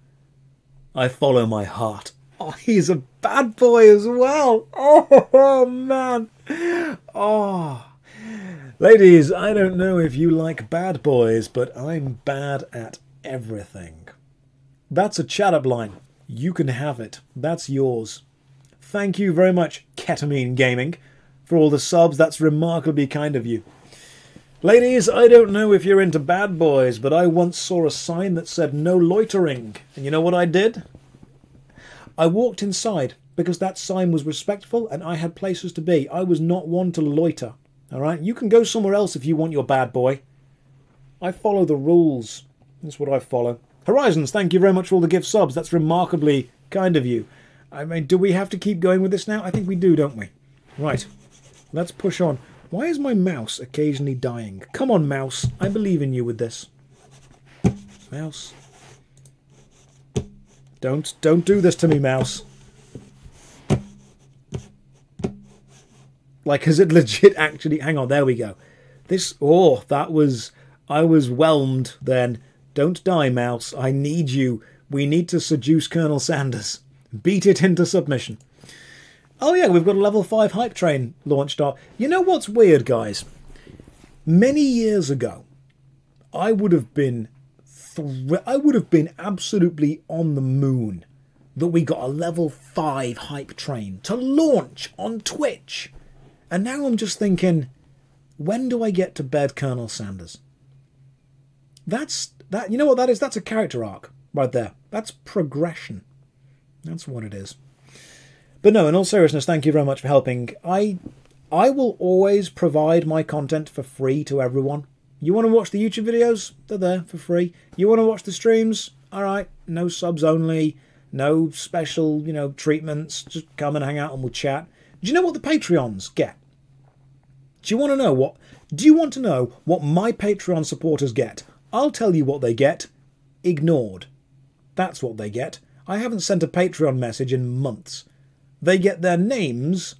Speaker 1: I follow my heart. Oh, he's a bad boy as well. Oh, oh, man. Oh. Ladies, I don't know if you like bad boys, but I'm bad at everything. That's a chat up line. You can have it. That's yours. Thank you very much, Ketamine Gaming, for all the subs. That's remarkably kind of you. Ladies, I don't know if you're into bad boys, but I once saw a sign that said no loitering. And you know what I did? I walked inside because that sign was respectful and I had places to be. I was not one to loiter. All right? You can go somewhere else if you want your bad boy. I follow the rules. That's what I follow. Horizons, thank you very much for all the gift subs. That's remarkably kind of you. I mean, do we have to keep going with this now? I think we do, don't we? Right. Let's push on. Why is my mouse occasionally dying? Come on, mouse. I believe in you with this. Mouse. Don't don't do this to me, mouse. Like, is it (laughs) legit actually? Hang on, there we go. This, oh, that was, I was whelmed then. Don't die, mouse. I need you. We need to seduce Colonel Sanders. Beat it into submission. Oh yeah, we've got a level 5 hype train launched up. You know what's weird, guys? Many years ago, I would have been I would have been absolutely on the moon that we got a level 5 hype train to launch on Twitch. And now I'm just thinking, when do I get to bed Colonel Sanders? That's that you know what that is? That's a character arc right there. That's progression. That's what it is. But no, in all seriousness, thank you very much for helping. I I will always provide my content for free to everyone. You want to watch the YouTube videos? They're there for free. You want to watch the streams? all right, no subs only, no special, you know, treatments. Just come and hang out and we'll chat. Do you know what the Patreons get? Do you want to know what? Do you want to know what my Patreon supporters get? I'll tell you what they get. Ignored. That's what they get. I haven't sent a Patreon message in months. They get their names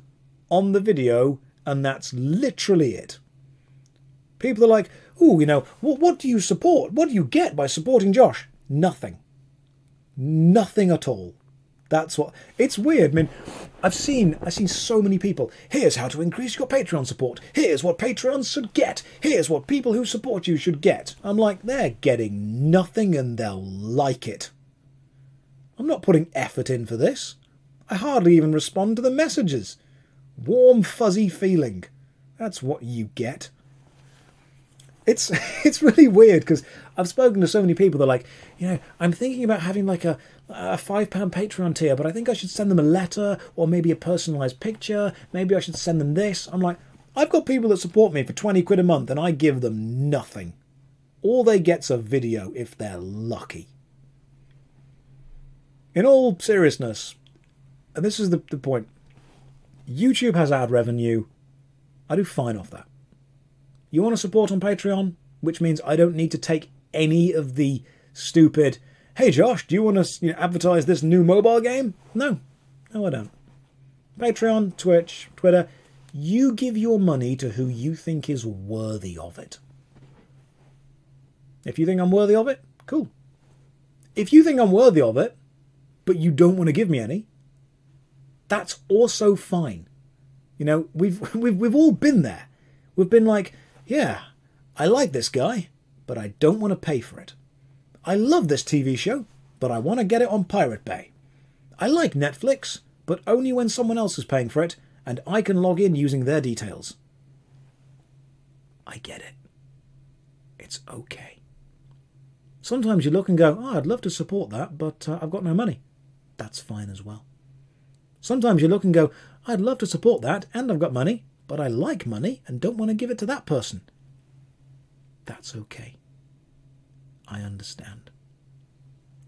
Speaker 1: on the video, and that's literally it. People are like, oh, you know, what, what do you support? What do you get by supporting Josh? Nothing. Nothing at all. That's what it's weird. I mean, I've seen I've seen so many people. Here's how to increase your Patreon support. Here's what Patreons should get. Here's what people who support you should get. I'm like, they're getting nothing and they'll like it. I'm not putting effort in for this. I hardly even respond to the messages. Warm, fuzzy feeling. That's what you get. It's (laughs) it's really weird because I've spoken to so many people that are like, you know, I'm thinking about having like a, a five pound Patreon tier, but I think I should send them a letter or maybe a personalised picture. Maybe I should send them this. I'm like, I've got people that support me for 20 quid a month and I give them nothing. All they get's a video if they're lucky. In all seriousness, and this is the, the point, YouTube has ad revenue. I do fine off that. You want to support on Patreon, which means I don't need to take any of the stupid, hey Josh, do you want to you know, advertise this new mobile game? No, no, I don't. Patreon, Twitch, Twitter, you give your money to who you think is worthy of it. If you think I'm worthy of it, cool. If you think I'm worthy of it, but you don't want to give me any, that's also fine. You know, we've (laughs) we've we've all been there. We've been like, yeah, I like this guy, but I don't want to pay for it. I love this TV show, but I want to get it on Pirate Bay. I like Netflix, but only when someone else is paying for it and I can log in using their details. I get it. It's okay. Sometimes you look and go, oh, I'd love to support that, but uh, I've got no money. That's fine as well. Sometimes you look and go, I'd love to support that and I've got money, but I like money and don't want to give it to that person. That's okay. I understand.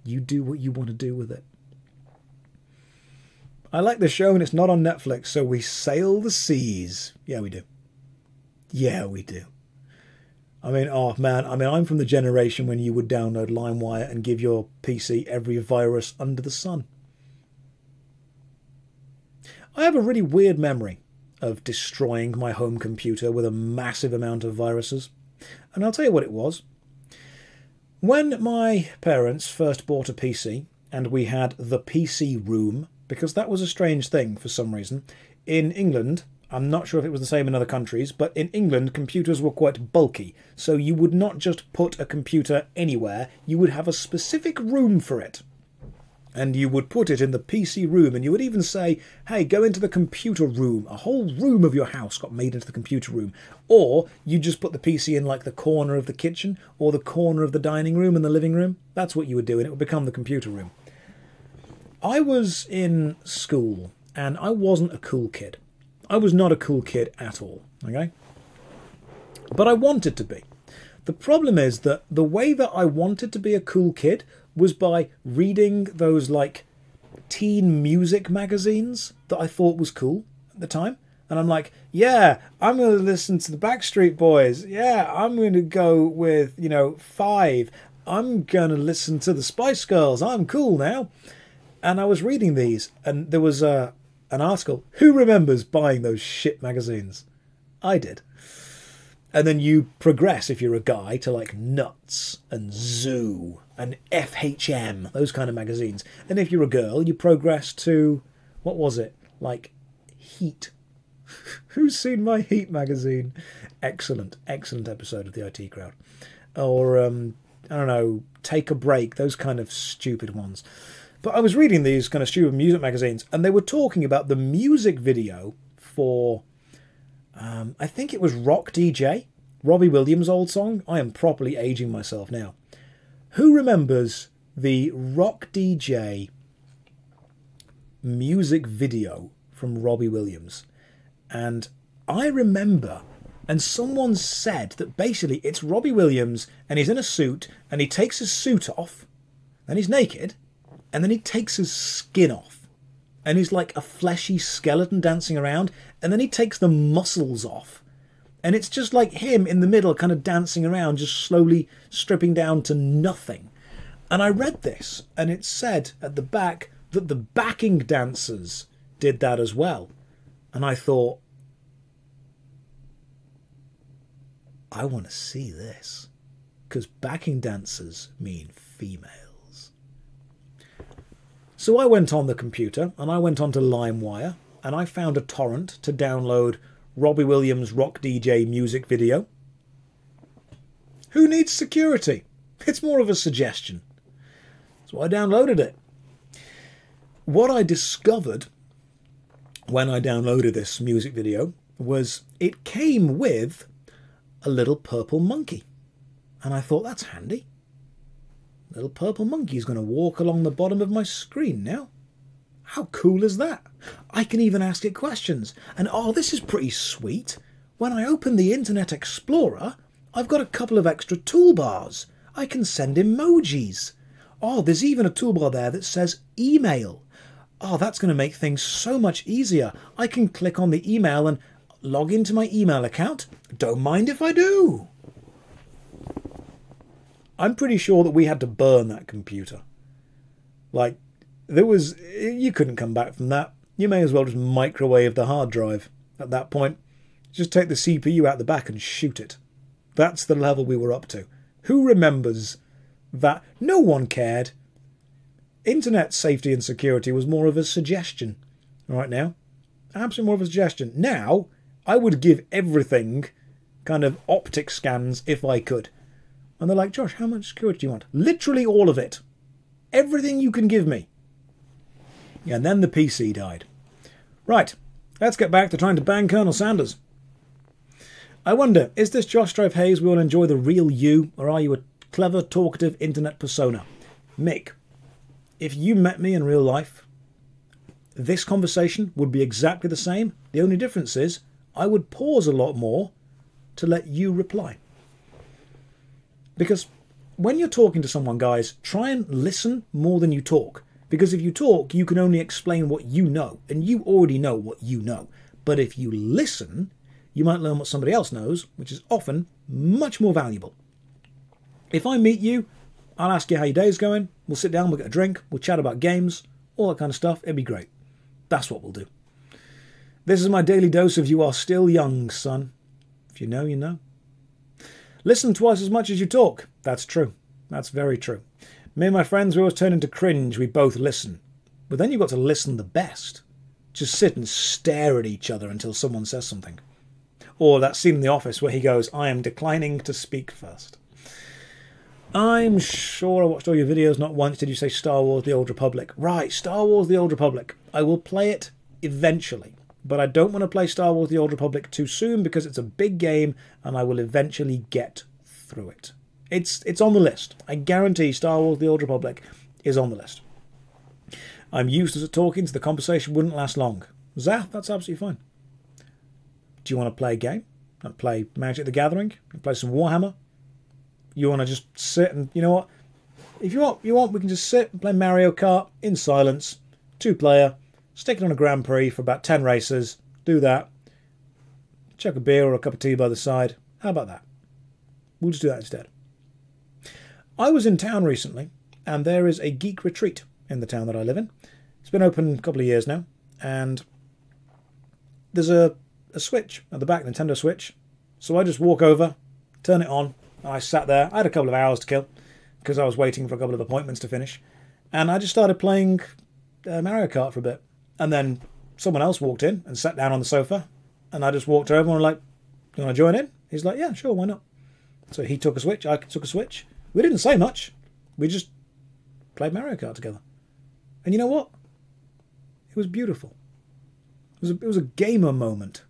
Speaker 1: You do what you want to do with it. I like the show and it's not on Netflix, so we sail the seas. Yeah, we do. Yeah, we do. I mean, oh man, I mean, I'm from the generation when you would download LimeWire and give your PC every virus under the sun. I have a really weird memory of destroying my home computer with a massive amount of viruses. And I'll tell you what it was. When my parents first bought a PC, and we had the PC room, because that was a strange thing for some reason, in England, I'm not sure if it was the same in other countries, but in England, computers were quite bulky, so you would not just put a computer anywhere, you would have a specific room for it and you would put it in the PC room, and you would even say, hey, go into the computer room. A whole room of your house got made into the computer room. Or you just put the PC in like the corner of the kitchen or the corner of the dining room and the living room. That's what you would do, and it would become the computer room. I was in school, and I wasn't a cool kid. I was not a cool kid at all, okay? But I wanted to be. The problem is that the way that I wanted to be a cool kid was by reading those like teen music magazines that I thought was cool at the time. And I'm like, yeah, I'm going to listen to the Backstreet Boys. Yeah, I'm going to go with, you know, Five. I'm going to listen to the Spice Girls. I'm cool now. And I was reading these, and there was uh, an article. Who remembers buying those shit magazines? I did. And then you progress, if you're a guy, to like Nuts and Zoo and FHM, those kind of magazines. And if you're a girl, you progress to, what was it? Like Heat. (laughs) Who's seen my Heat magazine? Excellent, excellent episode of the IT crowd. Or, um, I don't know, Take a Break, those kind of stupid ones. But I was reading these kind of stupid music magazines, and they were talking about the music video for, um, I think it was Rock DJ, Robbie Williams' old song. I am properly aging myself now. Who remembers the Rock DJ music video from Robbie Williams? And I remember, and someone said that basically it's Robbie Williams and he's in a suit and he takes his suit off and he's naked, and then he takes his skin off, and he's like a fleshy skeleton dancing around, and then he takes the muscles off, and it's just like him in the middle, kind of dancing around, just slowly stripping down to nothing. And I read this, and it said at the back that the backing dancers did that as well. And I thought, I want to see this. Because backing dancers mean females. So I went on the computer and I went on to LimeWire and I found a torrent to download Robbie Williams Rock DJ music video. Who needs security? It's more of a suggestion. So I downloaded it. What I discovered when I downloaded this music video was it came with a little purple monkey. And I thought, that's handy. Little purple monkey is going to walk along the bottom of my screen now. How cool is that? I can even ask it questions. And oh, this is pretty sweet. When I open the Internet Explorer, I've got a couple of extra toolbars. I can send emojis. Oh, there's even a toolbar there that says email. Oh, that's going to make things so much easier. I can click on the email and log into my email account. Don't mind if I do. I'm pretty sure that we had to burn that computer. Like, there was. You couldn't come back from that. You may as well just microwave the hard drive at that point. Just take the CPU out the back and shoot it. That's the level we were up to. Who remembers that? No one cared. Internet safety and security was more of a suggestion right now. Absolutely more of a suggestion. Now, I would give everything kind of optic scans if I could. And they're like, Josh, how much security do you want? Literally all of it. Everything you can give me. And then the PC died. Right, let's get back to trying to bang Colonel Sanders. I wonder, is this Josh Strife Hayes we will enjoy the real you, or are you a clever, talkative internet persona? Mick, if you met me in real life, this conversation would be exactly the same. The only difference is I would pause a lot more to let you reply. Because when you're talking to someone, guys, try and listen more than you talk. Because if you talk, you can only explain what you know, and you already know what you know. But if you listen, you might learn what somebody else knows, which is often much more valuable. If I meet you, I'll ask you how your day's going, we'll sit down, we'll get a drink, we'll chat about games, all that kind of stuff. It'd be great. That's what we'll do. This is my daily dose of You Are Still Young, son. If you know, you know. Listen twice as much as you talk. That's true. That's very true. Me and my friends, we always turn into cringe. We both listen. But then you've got to listen the best. Just sit and stare at each other until someone says something. Or that scene in The Office where he goes, I am declining to speak first. I'm sure I watched all your videos. Not once did you say Star Wars The Old Republic. Right, Star Wars The Old Republic. I will play it eventually but I don't want to play Star Wars The Old Republic too soon because it's a big game and I will eventually get through it. It's, it's on the list. I guarantee Star Wars The Old Republic is on the list. I'm used to talking, so the conversation wouldn't last long. Zah, that's absolutely fine. Do you want to play a game? To play Magic the Gathering? Play some Warhammer? You want to just sit and, you know what? If you want, you want, we can just sit and play Mario Kart in silence, two player, stick it on a Grand Prix for about 10 races, do that, chuck a beer or a cup of tea by the side. How about that? We'll just do that instead. I was in town recently, and there is a geek retreat in the town that I live in. It's been open a couple of years now, and there's a, a switch at the back, Nintendo Switch. So I just walk over, turn it on, and I sat there. I had a couple of hours to kill because I was waiting for a couple of appointments to finish, and I just started playing uh, Mario Kart for a bit. And then someone else walked in and sat down on the sofa, and I just walked over and was like, "You want to join in?" He's like, "Yeah, sure, why not?" So he took a switch, I took a switch. We didn't say much. We just played Mario Kart together. And you know what? It was beautiful. It was a, it was a gamer moment.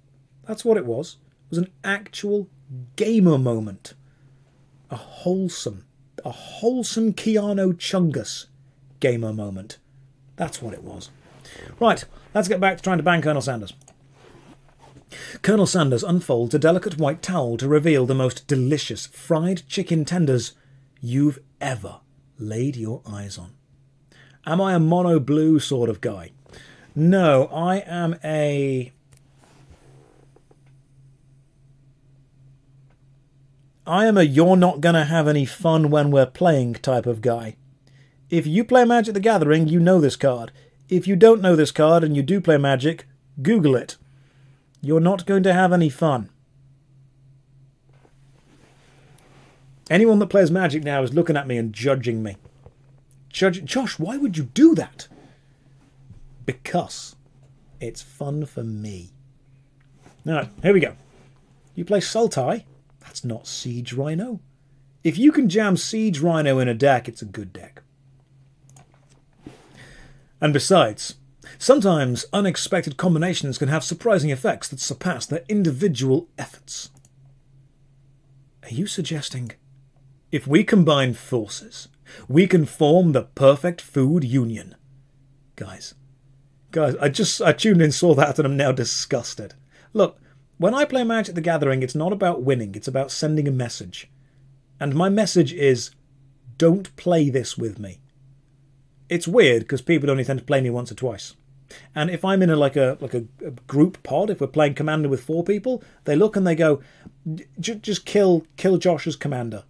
Speaker 1: That's what it was. It was an actual gamer moment. A wholesome, a wholesome Keanu Chungus gamer moment. That's what it was. Right, let's get back to trying to bang Colonel Sanders. Colonel Sanders unfolds a delicate white towel to reveal the most delicious fried chicken tenders you've ever laid your eyes on. Am I a mono blue sort of guy? No, I am a. I am a you're not going to have any fun when we're playing type of guy. If you play Magic the Gathering, you know this card. If you don't know this card and you do play Magic, Google it. You're not going to have any fun. Anyone that plays Magic now is looking at me and judging me. Judge, Josh, why would you do that? Because it's fun for me. Now, here we go. You play Sultai? That's not Siege Rhino. If you can jam Siege Rhino in a deck, it's a good deck. And besides, sometimes unexpected combinations can have surprising effects that surpass their individual efforts. Are you suggesting if we combine forces, we can form the perfect food union? Guys, guys, I just I tuned in, saw that, and I'm now disgusted. Look, when I play Magic at the Gathering, it's not about winning, it's about sending a message. And my message is don't play this with me it's weird because people only tend to play me once or twice. And if I'm in a like a like a, a group pod, if we're playing commander with four people, they look and they go, "Just kill kill Josh's commander."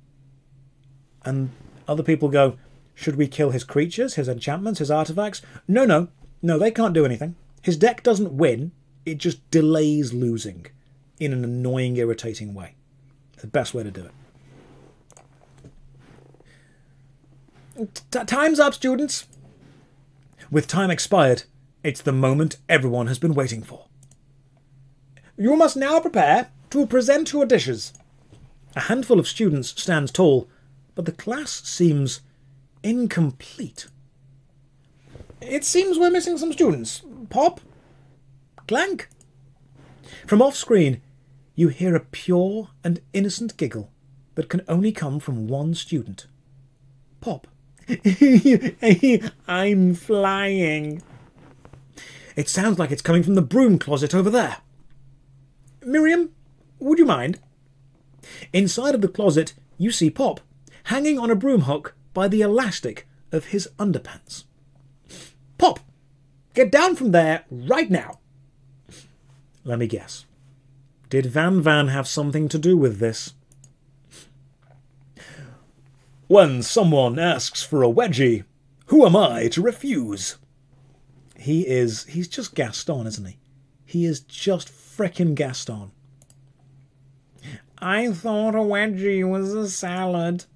Speaker 1: And other people go, "Should we kill his creatures, his enchantments, his artifacts?" No, no, no. They can't do anything. His deck doesn't win. It just delays losing, in an annoying, irritating way. The best way to do it. T time's up, students. With time expired, it's the moment everyone has been waiting for. You must now prepare to present your dishes. A handful of students stands tall, but the class seems incomplete. It seems we're missing some students. Pop? Clank? From off screen, you hear a pure and innocent giggle that can only come from one student. Pop. (laughs) I'm flying. It sounds like it's coming from the broom closet over there. Miriam, would you mind? Inside of the closet, you see Pop, hanging on a broom hook by the elastic of his underpants. Pop, get down from there right now. Let me guess. Did Van Van have something to do with this? When someone asks for a wedgie, who am I to refuse? He is. He's just Gaston, isn't he? He is just frickin' Gaston. I thought a wedgie was a salad.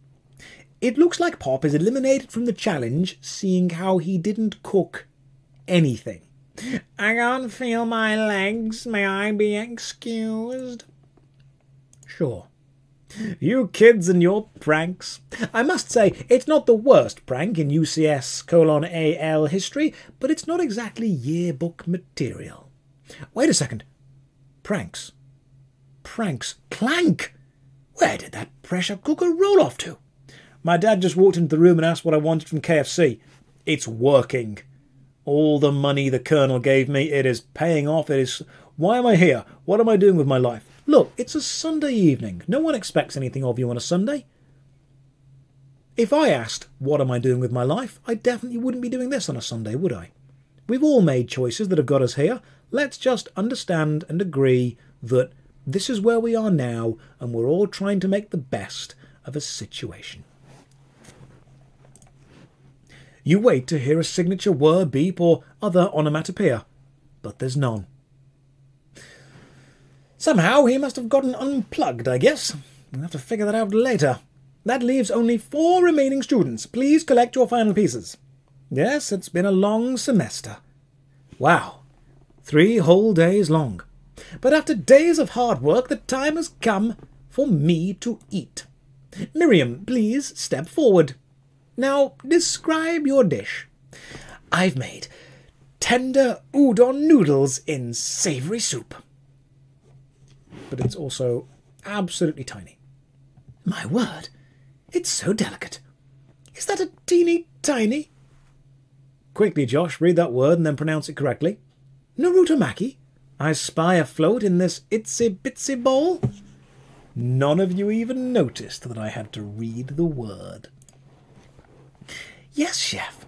Speaker 1: It looks like Pop is eliminated from the challenge, seeing how he didn't cook anything. I can't feel my legs. May I be excused? Sure. You kids and your pranks. I must say, it's not the worst prank in UCS colon AL history, but it's not exactly yearbook material. Wait a second. Pranks. Pranks. Clank! Where did that pressure cooker roll off to? My dad just walked into the room and asked what I wanted from KFC. It's working. All the money the Colonel gave me, it is paying off. It is. Why am I here? What am I doing with my life? Look, it's a Sunday evening. No one expects anything of you on a Sunday. If I asked, what am I doing with my life, I definitely wouldn't be doing this on a Sunday, would I? We've all made choices that have got us here. Let's just understand and agree that this is where we are now, and we're all trying to make the best of a situation. You wait to hear a signature whir, beep, or other onomatopoeia, but there's none. Somehow he must have gotten unplugged, I guess. We'll have to figure that out later. That leaves only four remaining students. Please collect your final pieces. Yes, it's been a long semester. Wow. Three whole days long. But after days of hard work, the time has come for me to eat. Miriam, please step forward. Now, describe your dish. I've made tender udon noodles in savoury soup but it's also absolutely tiny. My word, it's so delicate. Is that a teeny tiny? Quickly, Josh, read that word and then pronounce it correctly. Narutomaki? I spy afloat in this itsy bitsy bowl? None of you even noticed that I had to read the word. Yes, chef.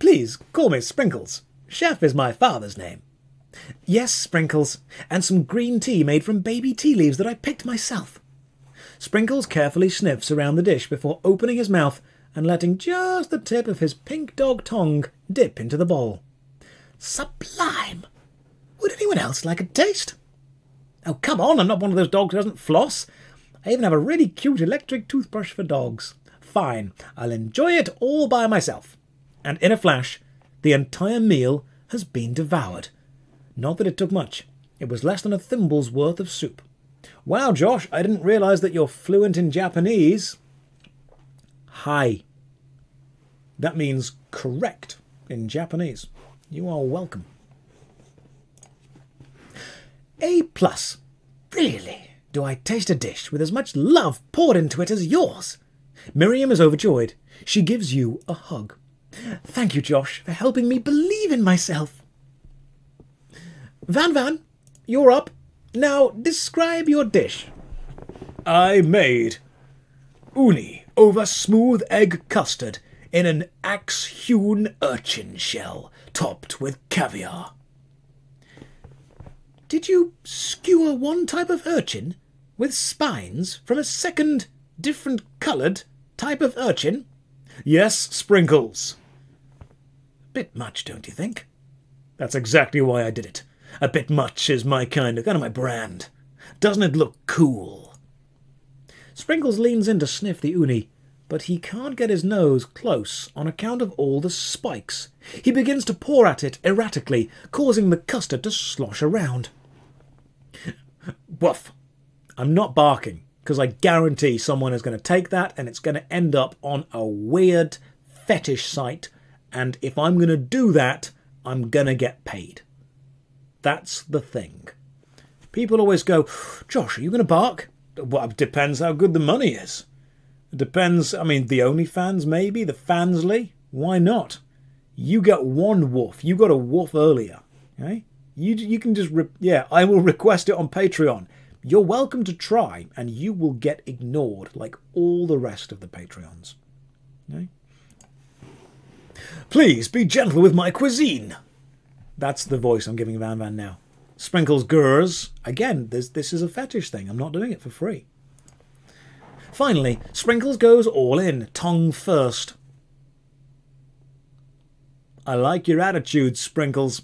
Speaker 1: Please call me Sprinkles. Chef is my father's name. Yes, Sprinkles, and some green tea made from baby tea leaves that I picked myself. Sprinkles carefully sniffs around the dish before opening his mouth and letting just the tip of his pink dog tongue dip into the bowl. Sublime! Would anyone else like a taste? Oh, come on, I'm not one of those dogs who doesn't floss. I even have a really cute electric toothbrush for dogs. Fine, I'll enjoy it all by myself. And in a flash, the entire meal has been devoured. Not that it took much. It was less than a thimble's worth of soup. Wow, Josh, I didn't realize that you're fluent in Japanese. Hi. That means correct in Japanese. You are welcome. A plus. Really? Do I taste a dish with as much love poured into it as yours? Miriam is overjoyed. She gives you a hug. Thank you, Josh, for helping me believe in myself. Van Van, you're up. Now describe your dish. I made uni over smooth egg custard in an axe-hewn urchin shell topped with caviar. Did you skewer one type of urchin with spines from a second, different coloured type of urchin? Yes, sprinkles. A bit much, don't you think? That's exactly why I did it. A bit much is my kind of kind of my brand. Doesn't it look cool? Sprinkles leans in to sniff the uni, but he can't get his nose close on account of all the spikes. He begins to paw at it erratically, causing the custard to slosh around. Woof. I'm not barking, because I guarantee someone is going to take that and it's going to end up on a weird fetish site, and if I'm going to do that, I'm going to get paid. That's the thing. People always go, Josh, are you going to bark? Well, it depends how good the money is. It depends, I mean, the OnlyFans maybe, the Fansly. Why not? You get one woof. You got a woof earlier. Okay? You, you can just, re- yeah, I will request it on Patreon. You're welcome to try, and you will get ignored like all the rest of the Patreons. Okay? Please be gentle with my cuisine. That's the voice I'm giving Van Van now. Sprinkles Gurs. Again, this, this is a fetish thing. I'm not doing it for free. Finally, Sprinkles goes all in, tongue first. I like your attitude, Sprinkles.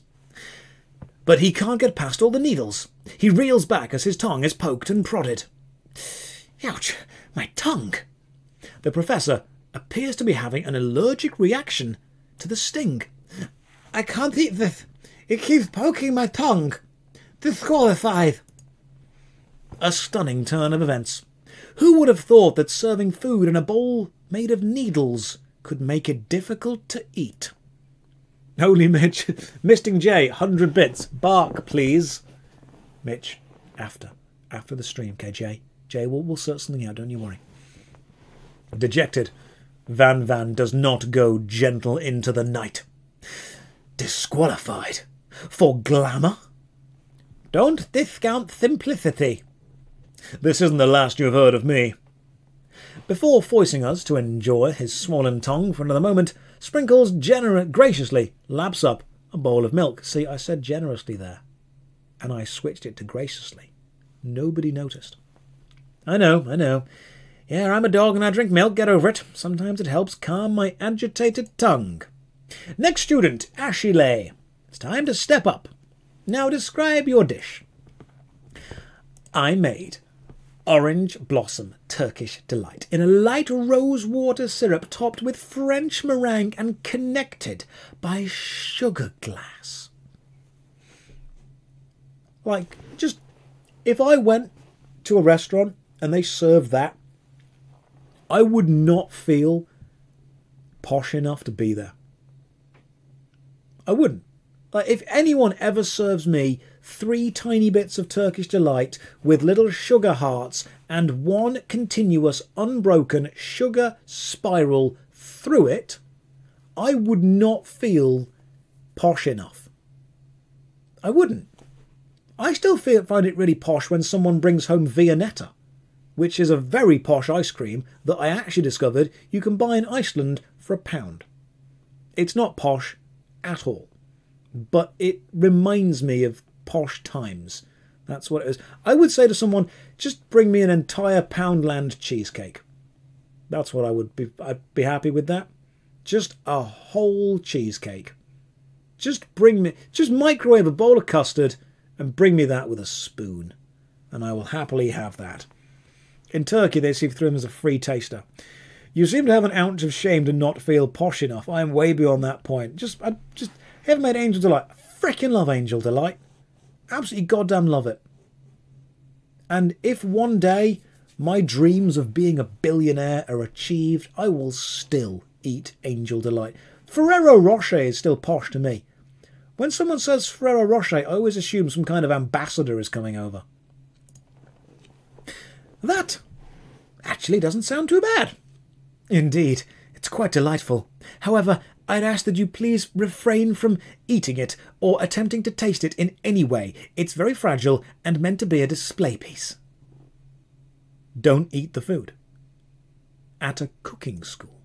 Speaker 1: But he can't get past all the needles. He reels back as his tongue is poked and prodded. Ouch, my tongue! The professor appears to be having an allergic reaction to the sting. I can't eat this. It keeps poking my tongue. Disqualified. A stunning turn of events. Who would have thought that serving food in a bowl made of needles could make it difficult to eat? Holy (laughs) Mitch. Misting J, 100 bits. Bark, please. Mitch, after. After the stream, okay, Jay? Jay, we'll, we'll sort something out, don't you worry. Dejected. Van Van does not go gentle into the night. Disqualified. For glamour? Don't discount simplicity. This isn't the last you have heard of me. Before forcing us to enjoy his swollen tongue for another moment, Sprinkles gener- graciously laps up a bowl of milk. See, I said generously there, and I switched it to graciously. Nobody noticed. I know, I know. Yeah, I'm a dog and I drink milk, get over it. Sometimes it helps calm my agitated tongue. Next student, Ashilay. It's time to step up. Now describe your dish. I made orange blossom Turkish delight in a light rose water syrup topped with French meringue and connected by sugar glass. Like, just if I went to a restaurant and they served that, I would not feel posh enough to be there. I wouldn't. Like, if anyone ever serves me three tiny bits of Turkish delight with little sugar hearts and one continuous unbroken sugar spiral through it, I would not feel posh enough. I wouldn't. I still feel, find it really posh when someone brings home Viennetta, which is a very posh ice cream that I actually discovered you can buy in Iceland for a pound. It's not posh at all, but it reminds me of posh times. That's what it is. I would say to someone, just bring me an entire Poundland cheesecake. That's what I would be. I'd be happy with that. Just a whole cheesecake. Just bring me, just microwave a bowl of custard and bring me that with a spoon, and I will happily have that. In Turkey, they see through them as a free taster. You seem to have an ounce of shame to not feel posh enough. I am way beyond that point. Just, I just haven't made Angel Delight. Freaking love Angel Delight. Absolutely goddamn love it. And if one day my dreams of being a billionaire are achieved, I will still eat Angel Delight. Ferrero Rocher is still posh to me. When someone says Ferrero Rocher, I always assume some kind of ambassador is coming over. That actually doesn't sound too bad. Indeed, it's quite delightful. However, I'd ask that you please refrain from eating it or attempting to taste it in any way. It's very fragile and meant to be a display piece. Don't eat the food. At a cooking school.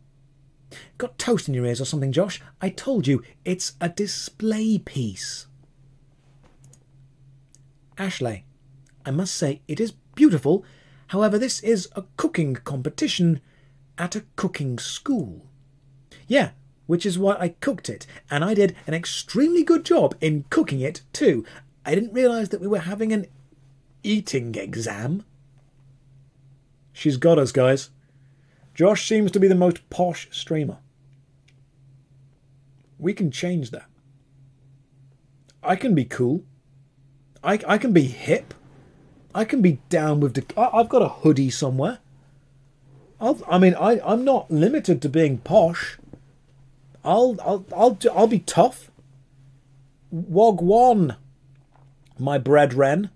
Speaker 1: Got toast in your ears or something, Josh? I told you, it's a display piece. Ashley, I must say it is beautiful. However, this is a cooking competition at a cooking school. Yeah, which is why I cooked it, and I did an extremely good job in cooking it too. I didn't realise that we were having an eating exam. She's got us, guys. Josh seems to be the most posh streamer. We can change that. I can be cool. I, I can be hip. I can be down with the. I, I've got a hoodie somewhere. I'll, I mean, I, I'm not limited to being posh. I'll, I'll, I'll, I'll be tough. Wagwan, my brethren.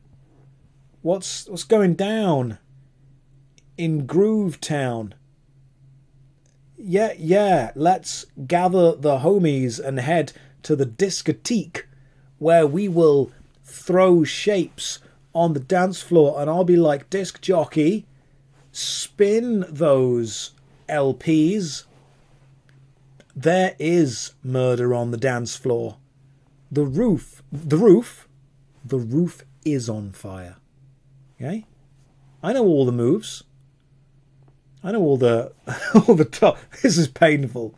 Speaker 1: What's, what's going down in Groove Town? yeah, yeah, let's gather the homies and head to the discotheque where we will throw shapes on the dance floor and I'll be like disc jockey, spin those LPs. There is murder on the dance floor. The roof, the roof, the roof is on fire. Okay? I know all the moves. I know all the (laughs) all the top. This is painful.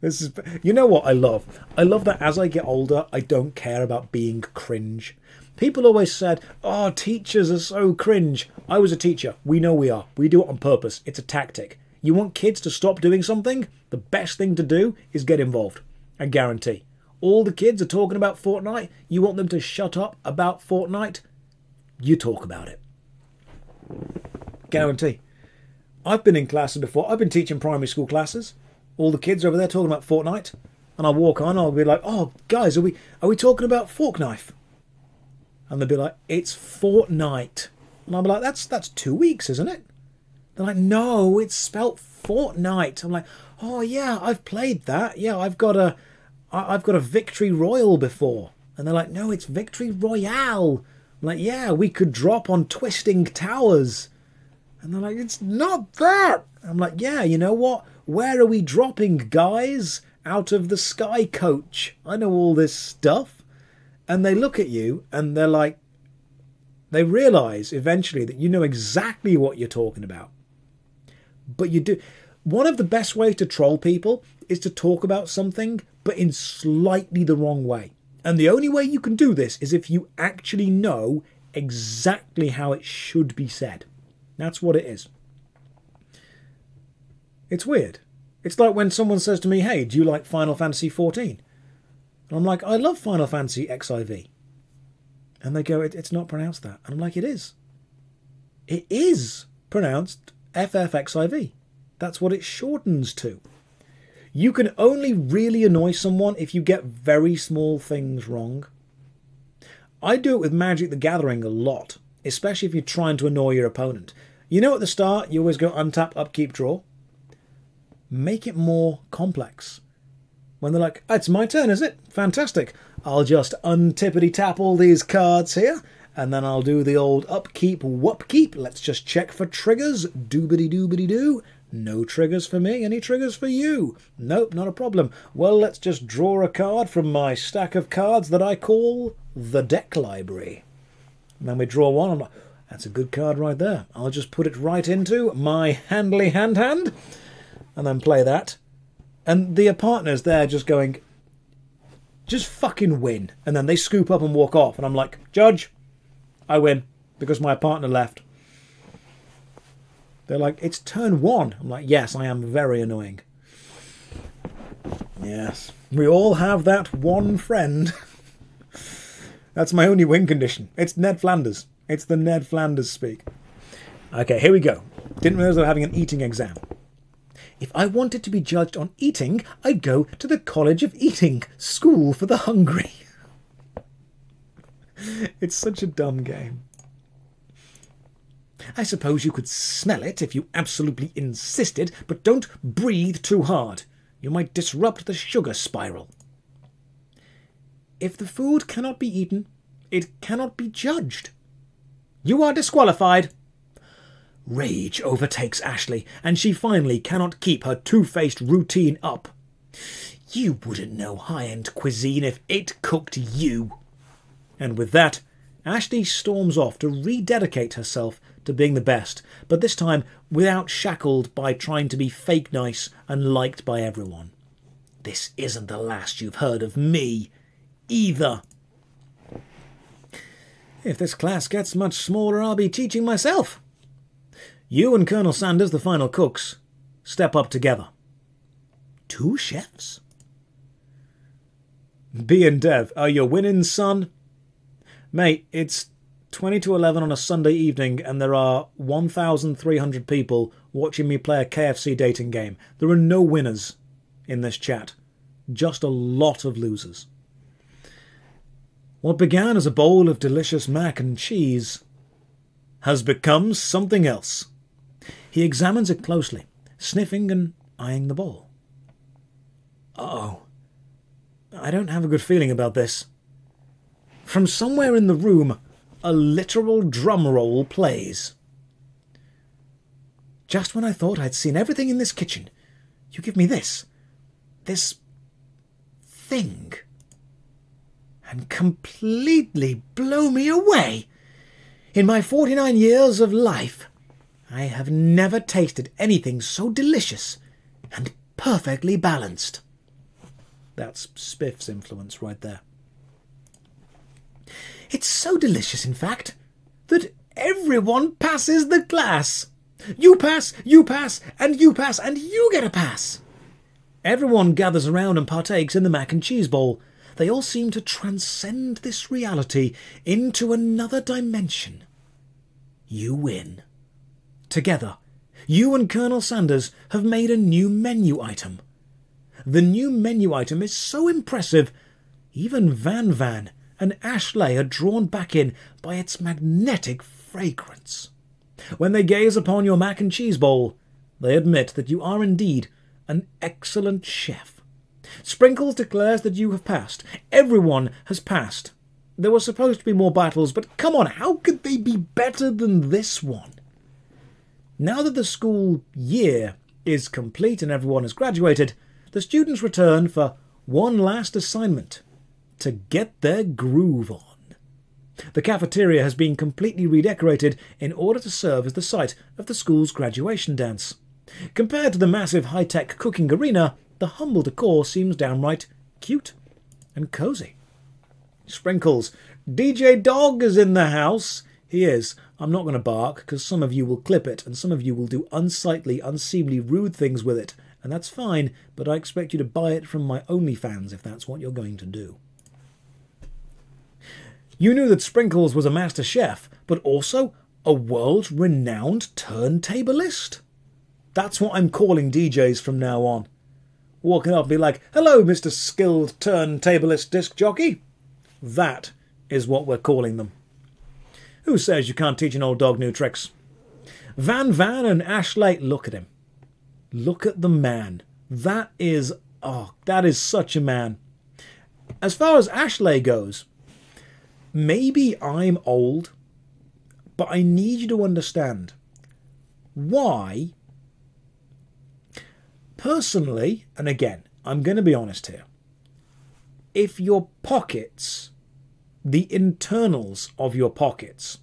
Speaker 1: This is you know what I love. I love that as I get older, I don't care about being cringe. People always said, "Oh, teachers are so cringe." I was a teacher. We know we are. We do it on purpose. It's a tactic. You want kids to stop doing something? The best thing to do is get involved. I guarantee. All the kids are talking about Fortnite. You want them to shut up about Fortnite? You talk about it. Guarantee. I've been in classes before. I've been teaching primary school classes. All the kids are over there talking about Fortnite, and I walk on. And I'll be like, "Oh, guys, are we are we talking about fork knife?" And they'll be like, "It's Fortnite," and I'll be like, "That's that's two weeks, isn't it?" They're like, "No, it's spelt Fortnite." I'm like, "Oh yeah, I've played that. Yeah, I've got a I've got a Victory Royal before." And they're like, "No, it's Victory Royale." I'm like, "Yeah, we could drop on twisting towers." And they're like, it's not that. I'm like, yeah, you know what? Where are we dropping, guys? Out of the sky coach. I know all this stuff. And they look at you and they're like, they realize eventually that you know exactly what you're talking about. But you do. One of the best ways to troll people is to talk about something, but in slightly the wrong way. And the only way you can do this is if you actually know exactly how it should be said. That's what it is. It's weird. It's like when someone says to me, hey, do you like Final Fantasy XIV? And I'm like, I love Final Fantasy XIV. And they go, it, it's not pronounced that. And I'm like, it is. It is pronounced FFXIV. That's what it shortens to. You can only really annoy someone if you get very small things wrong. I do it with Magic the Gathering a lot especially if you're trying to annoy your opponent. You know at the start, you always go untap, upkeep, draw. Make it more complex. When they're like, ah, it's my turn, is it? Fantastic. I'll just untippity tap all these cards here, and then I'll do the old upkeep, wupkeep. Let's just check for triggers. Doobity doobity doo. No triggers for me. Any triggers for you? Nope, not a problem. Well, let's just draw a card from my stack of cards that I call the deck library. And then we draw one. I'm like, that's a good card right there. I'll just put it right into my handly hand hand and then play that. And the partner's there just going, just fucking win. And then they scoop up and walk off. And I'm like, Judge, I win because my partner left. They're like, it's turn one. I'm like, yes, I am very annoying. Yes. We all have that one friend. (laughs) That's my only win condition. It's Ned Flanders. It's the Ned Flanders speak. Okay, here we go. Didn't realize I was having an eating exam. If I wanted to be judged on eating, I'd go to the College of Eating, School for the Hungry. (laughs) (laughs) it's such a dumb game. I suppose you could smell it if you absolutely insisted, but don't breathe too hard. You might disrupt the sugar spiral. If the food cannot be eaten, it cannot be judged. You are disqualified. Rage overtakes Ashley, and she finally cannot keep her two faced routine up. You wouldn't know high end cuisine if it cooked you. And with that, Ashley storms off to rededicate herself to being the best, but this time without shackled by trying to be fake nice and liked by everyone. This isn't the last you've heard of me, either. If this class gets much smaller, I'll be teaching myself. You and Colonel Sanders, the final cooks, step up together. Two chefs? B and Dev, are you winning, son? Mate, it's 20 to 11 on a Sunday evening, and there are 1,300 people watching me play a KFC dating game. There are no winners in this chat, just a lot of losers. What began as a bowl of delicious mac and cheese has become something else. He examines it closely, sniffing and eyeing the bowl. oh. I don't have a good feeling about this. From somewhere in the room, a literal drum roll plays. Just when I thought I'd seen everything in this kitchen, you give me this. This thing. And completely blow me away. In my 49 years of life, I have never tasted anything so delicious and perfectly balanced. That's Spiff's influence right there. It's so delicious, in fact, that everyone passes the glass. You pass, you pass, and you pass, and you get a pass. Everyone gathers around and partakes in the mac and cheese bowl. They all seem to transcend this reality into another dimension. You win. Together, you and Colonel Sanders have made a new menu item. The new menu item is so impressive, even Van Van and Ashley are drawn back in by its magnetic fragrance. When they gaze upon your mac and cheese bowl, they admit that you are indeed an excellent chef. Sprinkles declares that you have passed. Everyone has passed. There were supposed to be more battles, but come on, how could they be better than this one? Now that the school year is complete and everyone has graduated, the students return for one last assignment to get their groove on. The cafeteria has been completely redecorated in order to serve as the site of the school's graduation dance. Compared to the massive high tech cooking arena, the humble decor seems downright cute and cozy. Sprinkles, DJ Dog is in the house. He is. I'm not going to bark because some of you will clip it and some of you will do unsightly, unseemly, rude things with it, and that's fine, but I expect you to buy it from my OnlyFans if that's what you're going to do. You knew that Sprinkles was a master chef, but also a world renowned turntablist? That's what I'm calling DJs from now on. Walking up and be like, hello, Mr. Skilled Turntablist Disc Jockey. That is what we're calling them. Who says you can't teach an old dog new tricks? Van Van and Ashley, look at him. Look at the man. That is, oh, that is such a man. As far as Ashley goes, maybe I'm old, but I need you to understand why Personally, and again, I'm going to be honest here, if your pockets, the internals of your pockets,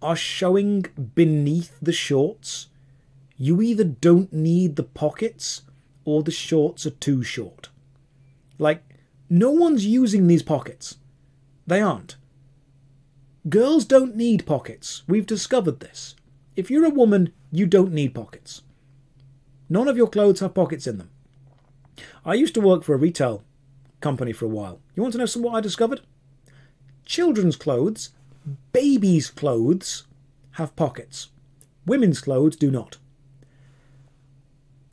Speaker 1: are showing beneath the shorts, you either don't need the pockets or the shorts are too short. Like, no one's using these pockets. They aren't. Girls don't need pockets. We've discovered this. If you're a woman, you don't need pockets. None of your clothes have pockets in them. I used to work for a retail company for a while. You want to know some what I discovered? Children's clothes, babies' clothes, have pockets. Women's clothes do not.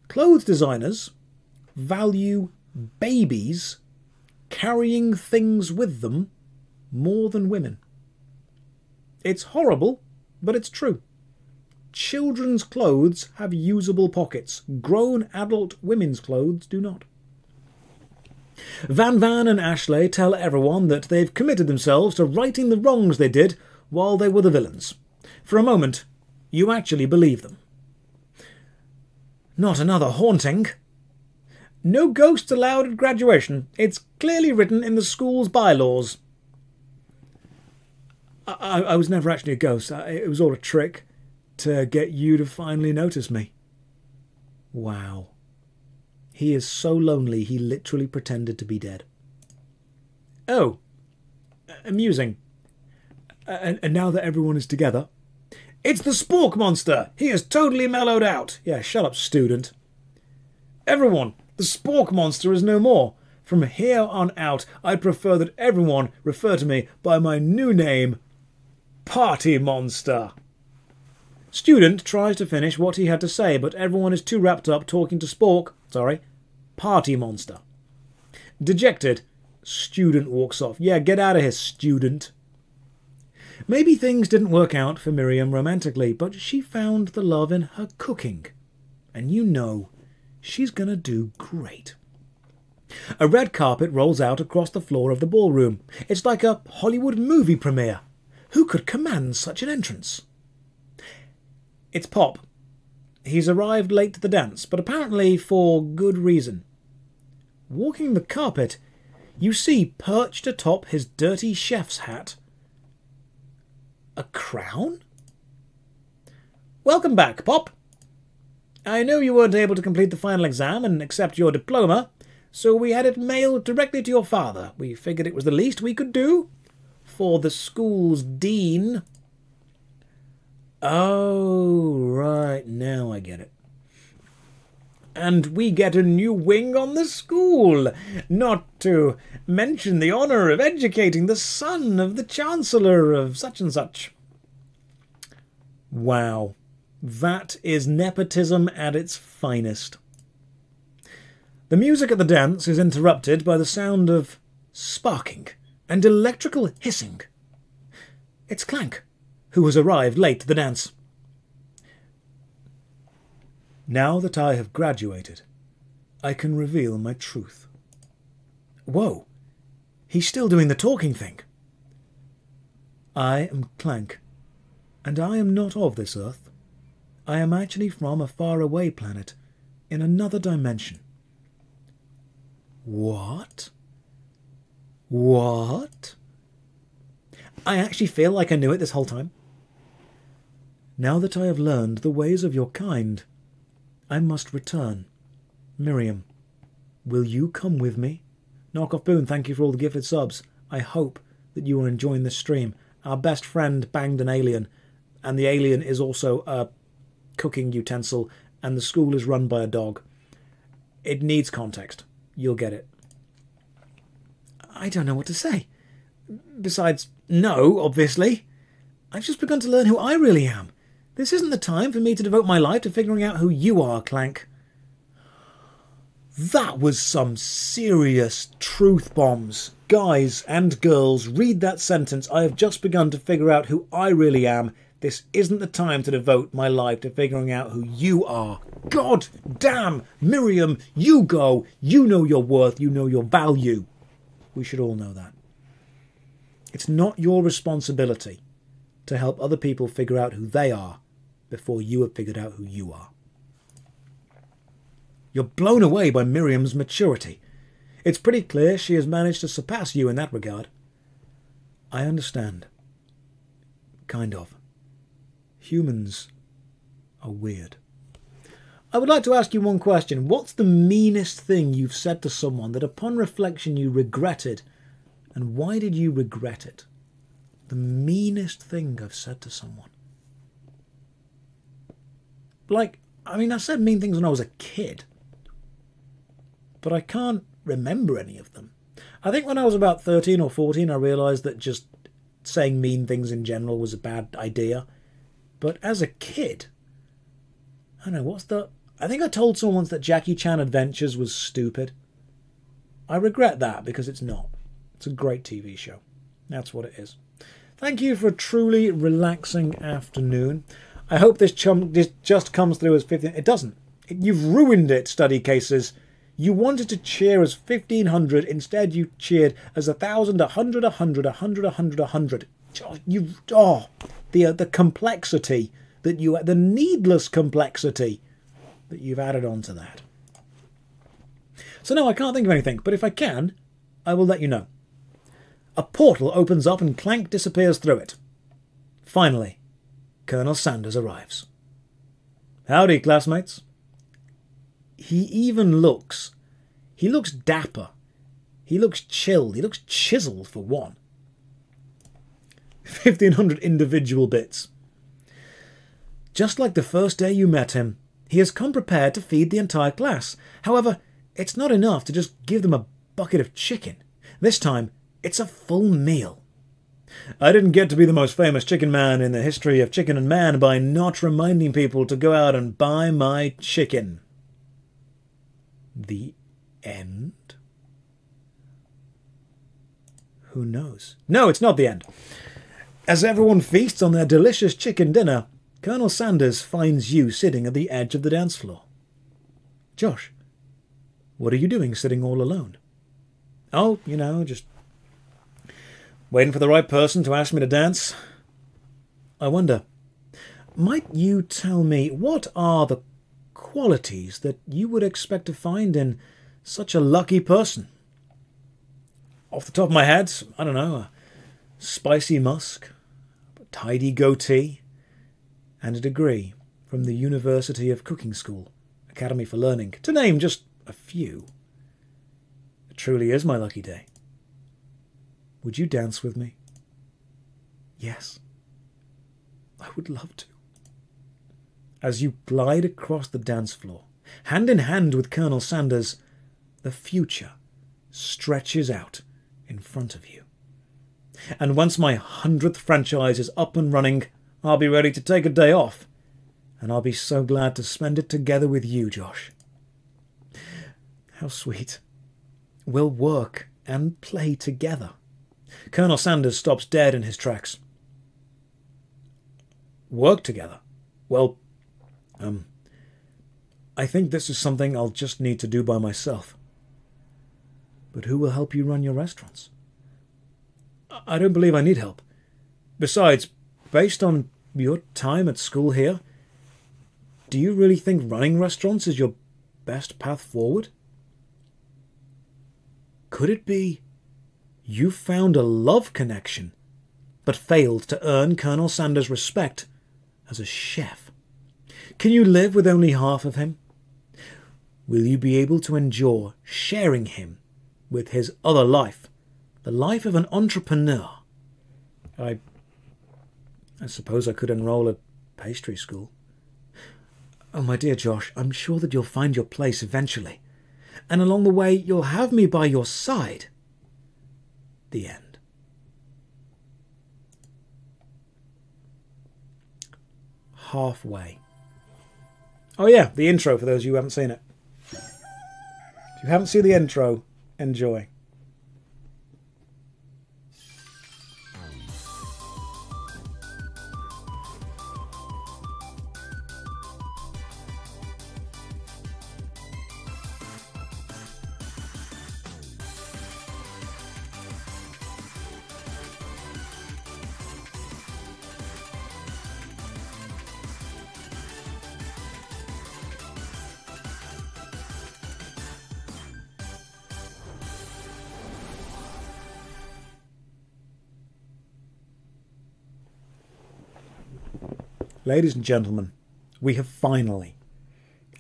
Speaker 1: Clothes designers value babies carrying things with them more than women. It's horrible, but it's true. Children's clothes have usable pockets. Grown adult women's clothes do not. Van Van and Ashley tell everyone that they've committed themselves to righting the wrongs they did while they were the villains. For a moment, you actually believe them. Not another haunting. No ghosts allowed at graduation. It's clearly written in the school's bylaws. I, I was never actually a ghost. It was all a trick to get you to finally notice me. Wow. He is so lonely he literally pretended to be dead. Oh, amusing. And, and now that everyone is together, it's the Spork monster! He is totally mellowed out! Yeah, shut up, student. Everyone, the Spork monster is no more. From here on out, I prefer that everyone refer to me by my new name, Party Monster. Student tries to finish what he had to say, but everyone is too wrapped up talking to Spork, sorry, Party Monster. Dejected, student walks off. Yeah, get out of here, student. Maybe things didn't work out for Miriam romantically, but she found the love in her cooking. And you know, she's gonna do great. A red carpet rolls out across the floor of the ballroom. It's like a Hollywood movie premiere. Who could command such an entrance? It's Pop. He's arrived late to the dance, but apparently for good reason. Walking the carpet, you see perched atop his dirty chef's hat a crown? Welcome back, Pop. I know you weren't able to complete the final exam and accept your diploma, so we had it mailed directly to your father. We figured it was the least we could do for the school's dean. Oh, right, now I get it. And we get a new wing on the school, not to mention the honour of educating the son of the Chancellor of such and such. Wow, that is nepotism at its finest. The music at the dance is interrupted by the sound of sparking and electrical hissing. It's Clank, who has arrived late to the dance. Now that I have graduated, I can reveal my truth. Whoa, he's still doing the talking thing. I am Clank, and I am not of this earth. I am actually from a faraway planet, in another dimension. What? What? I actually feel like I knew it this whole time. Now that I have learned the ways of your kind, I must return. Miriam, will you come with me? Knockoff Boone, thank you for all the gifted subs. I hope that you are enjoying this stream. Our best friend banged an alien, and the alien is also a cooking utensil, and the school is run by a dog. It needs context. You'll get it. I don't know what to say. Besides, no, obviously. I've just begun to learn who I really am. This isn't the time for me to devote my life to figuring out who you are, Clank. That was some serious truth bombs. Guys and girls, read that sentence. I have just begun to figure out who I really am. This isn't the time to devote my life to figuring out who you are. God damn! Miriam, you go. You know your worth. You know your value. We should all know that. It's not your responsibility to help other people figure out who they are before you have figured out who you are. You're blown away by Miriam's maturity. It's pretty clear she has managed to surpass you in that regard. I understand. Kind of. Humans are weird. I would like to ask you one question. What's the meanest thing you've said to someone that upon reflection you regretted, and why did you regret it? The meanest thing I've said to someone. Like, I mean, I said mean things when I was a kid, but I can't remember any of them. I think when I was about 13 or 14, I realised that just saying mean things in general was a bad idea. But as a kid, I don't know, what's the. I think I told someone once that Jackie Chan Adventures was stupid. I regret that because it's not. It's a great TV show. That's what it is. Thank you for a truly relaxing afternoon. I hope this, chum, this just comes through as 15. It doesn't. You've ruined it, study cases. You wanted to cheer as 1500, instead you cheered as 1000, 100, 100, 100, 100, 100. You, oh, the, uh, the complexity that you, the needless complexity that you've added on to that. So no, I can't think of anything, but if I can, I will let you know. A portal opens up and Clank disappears through it. Finally, Colonel Sanders arrives. Howdy, classmates. He even looks. He looks dapper. He looks chilled. He looks chiseled, for one. 1500 individual bits. Just like the first day you met him, he has come prepared to feed the entire class. However, it's not enough to just give them a bucket of chicken. This time, it's a full meal. I didn't get to be the most famous chicken man in the history of chicken and man by not reminding people to go out and buy my chicken. The end? Who knows? No, it's not the end. As everyone feasts on their delicious chicken dinner, Colonel Sanders finds you sitting at the edge of the dance floor. Josh, what are you doing sitting all alone? Oh, you know, just Waiting for the right person to ask me to dance? I wonder, might you tell me what are the qualities that you would expect to find in such a lucky person? Off the top of my head, I don't know, a spicy musk, a tidy goatee, and a degree from the University of Cooking School, Academy for Learning, to name just a few. It truly is my lucky day. Would you dance with me? Yes. I would love to. As you glide across the dance floor, hand in hand with Colonel Sanders, the future stretches out in front of you. And once my hundredth franchise is up and running, I'll be ready to take a day off. And I'll be so glad to spend it together with you, Josh. How sweet. We'll work and play together. Colonel Sanders stops dead in his tracks. Work together? Well, um, I think this is something I'll just need to do by myself. But who will help you run your restaurants? I don't believe I need help. Besides, based on your time at school here, do you really think running restaurants is your best path forward? Could it be you found a love connection, but failed to earn Colonel Sanders' respect as a chef. Can you live with only half of him? Will you be able to endure sharing him with his other life, the life of an entrepreneur? I, I suppose I could enroll at pastry school. Oh, my dear Josh, I'm sure that you'll find your place eventually, and along the way you'll have me by your side the end. Halfway. Oh, yeah, the intro for those of you who haven't seen it. If you haven't seen the intro, enjoy. Ladies and gentlemen, we have finally,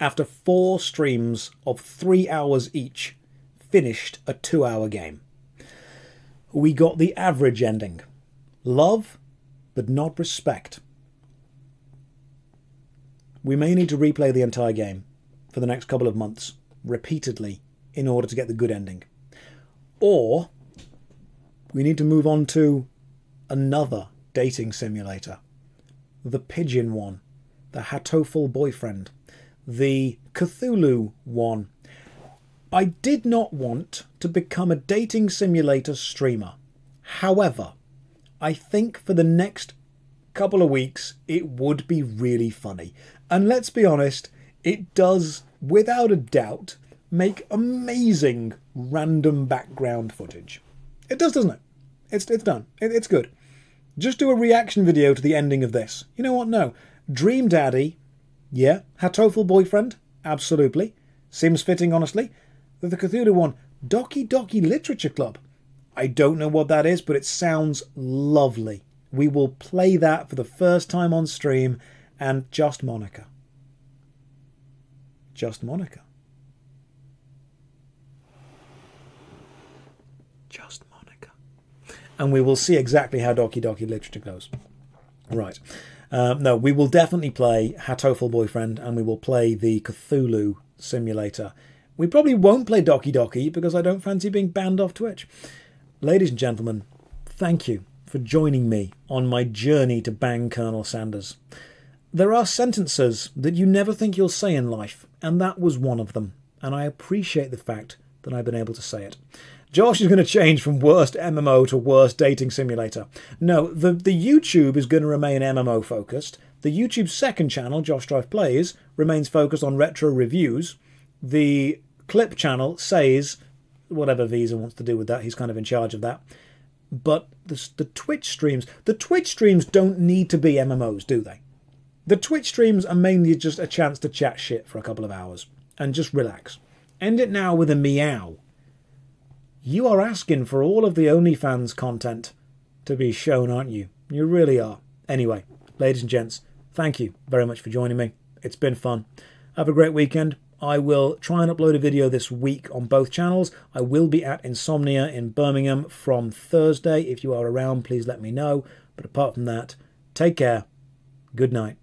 Speaker 1: after four streams of three hours each, finished a two hour game. We got the average ending love, but not respect. We may need to replay the entire game for the next couple of months, repeatedly, in order to get the good ending. Or we need to move on to another dating simulator. The Pigeon one, the Hatoful Boyfriend, the Cthulhu one. I did not want to become a dating simulator streamer. However, I think for the next couple of weeks it would be really funny. And let's be honest, it does, without a doubt, make amazing random background footage. It does, doesn't it? It's, it's done. It, it's good. Just do a reaction video to the ending of this. You know what? No. Dream Daddy, yeah. Hatoful Boyfriend, absolutely. Seems fitting, honestly. The Cthulhu one, Doki Doki Literature Club. I don't know what that is, but it sounds lovely. We will play that for the first time on stream, and just Monika. Just Monika. Just. And we will see exactly how Doki Doki Literature goes. Right. Um, no, we will definitely play Hatoful Boyfriend and we will play the Cthulhu simulator. We probably won't play Doki Doki because I don't fancy being banned off Twitch. Ladies and gentlemen, thank you for joining me on my journey to bang Colonel Sanders. There are sentences that you never think you'll say in life, and that was one of them, and I appreciate the fact that I've been able to say it. Josh is going to change from worst MMO to worst dating simulator. No, the, the YouTube is going to remain MMO focused. The YouTube second channel, Josh Strife Plays, remains focused on retro reviews. The clip channel says whatever Visa wants to do with that. He's kind of in charge of that. But the, the Twitch streams, the Twitch streams don't need to be MMOs, do they? The Twitch streams are mainly just a chance to chat shit for a couple of hours and just relax. End it now with a meow. You are asking for all of the OnlyFans content to be shown, aren't you? You really are. Anyway, ladies and gents, thank you very much for joining me. It's been fun. Have a great weekend. I will try and upload a video this week on both channels. I will be at Insomnia in Birmingham from Thursday. If you are around, please let me know. But apart from that, take care. Good night.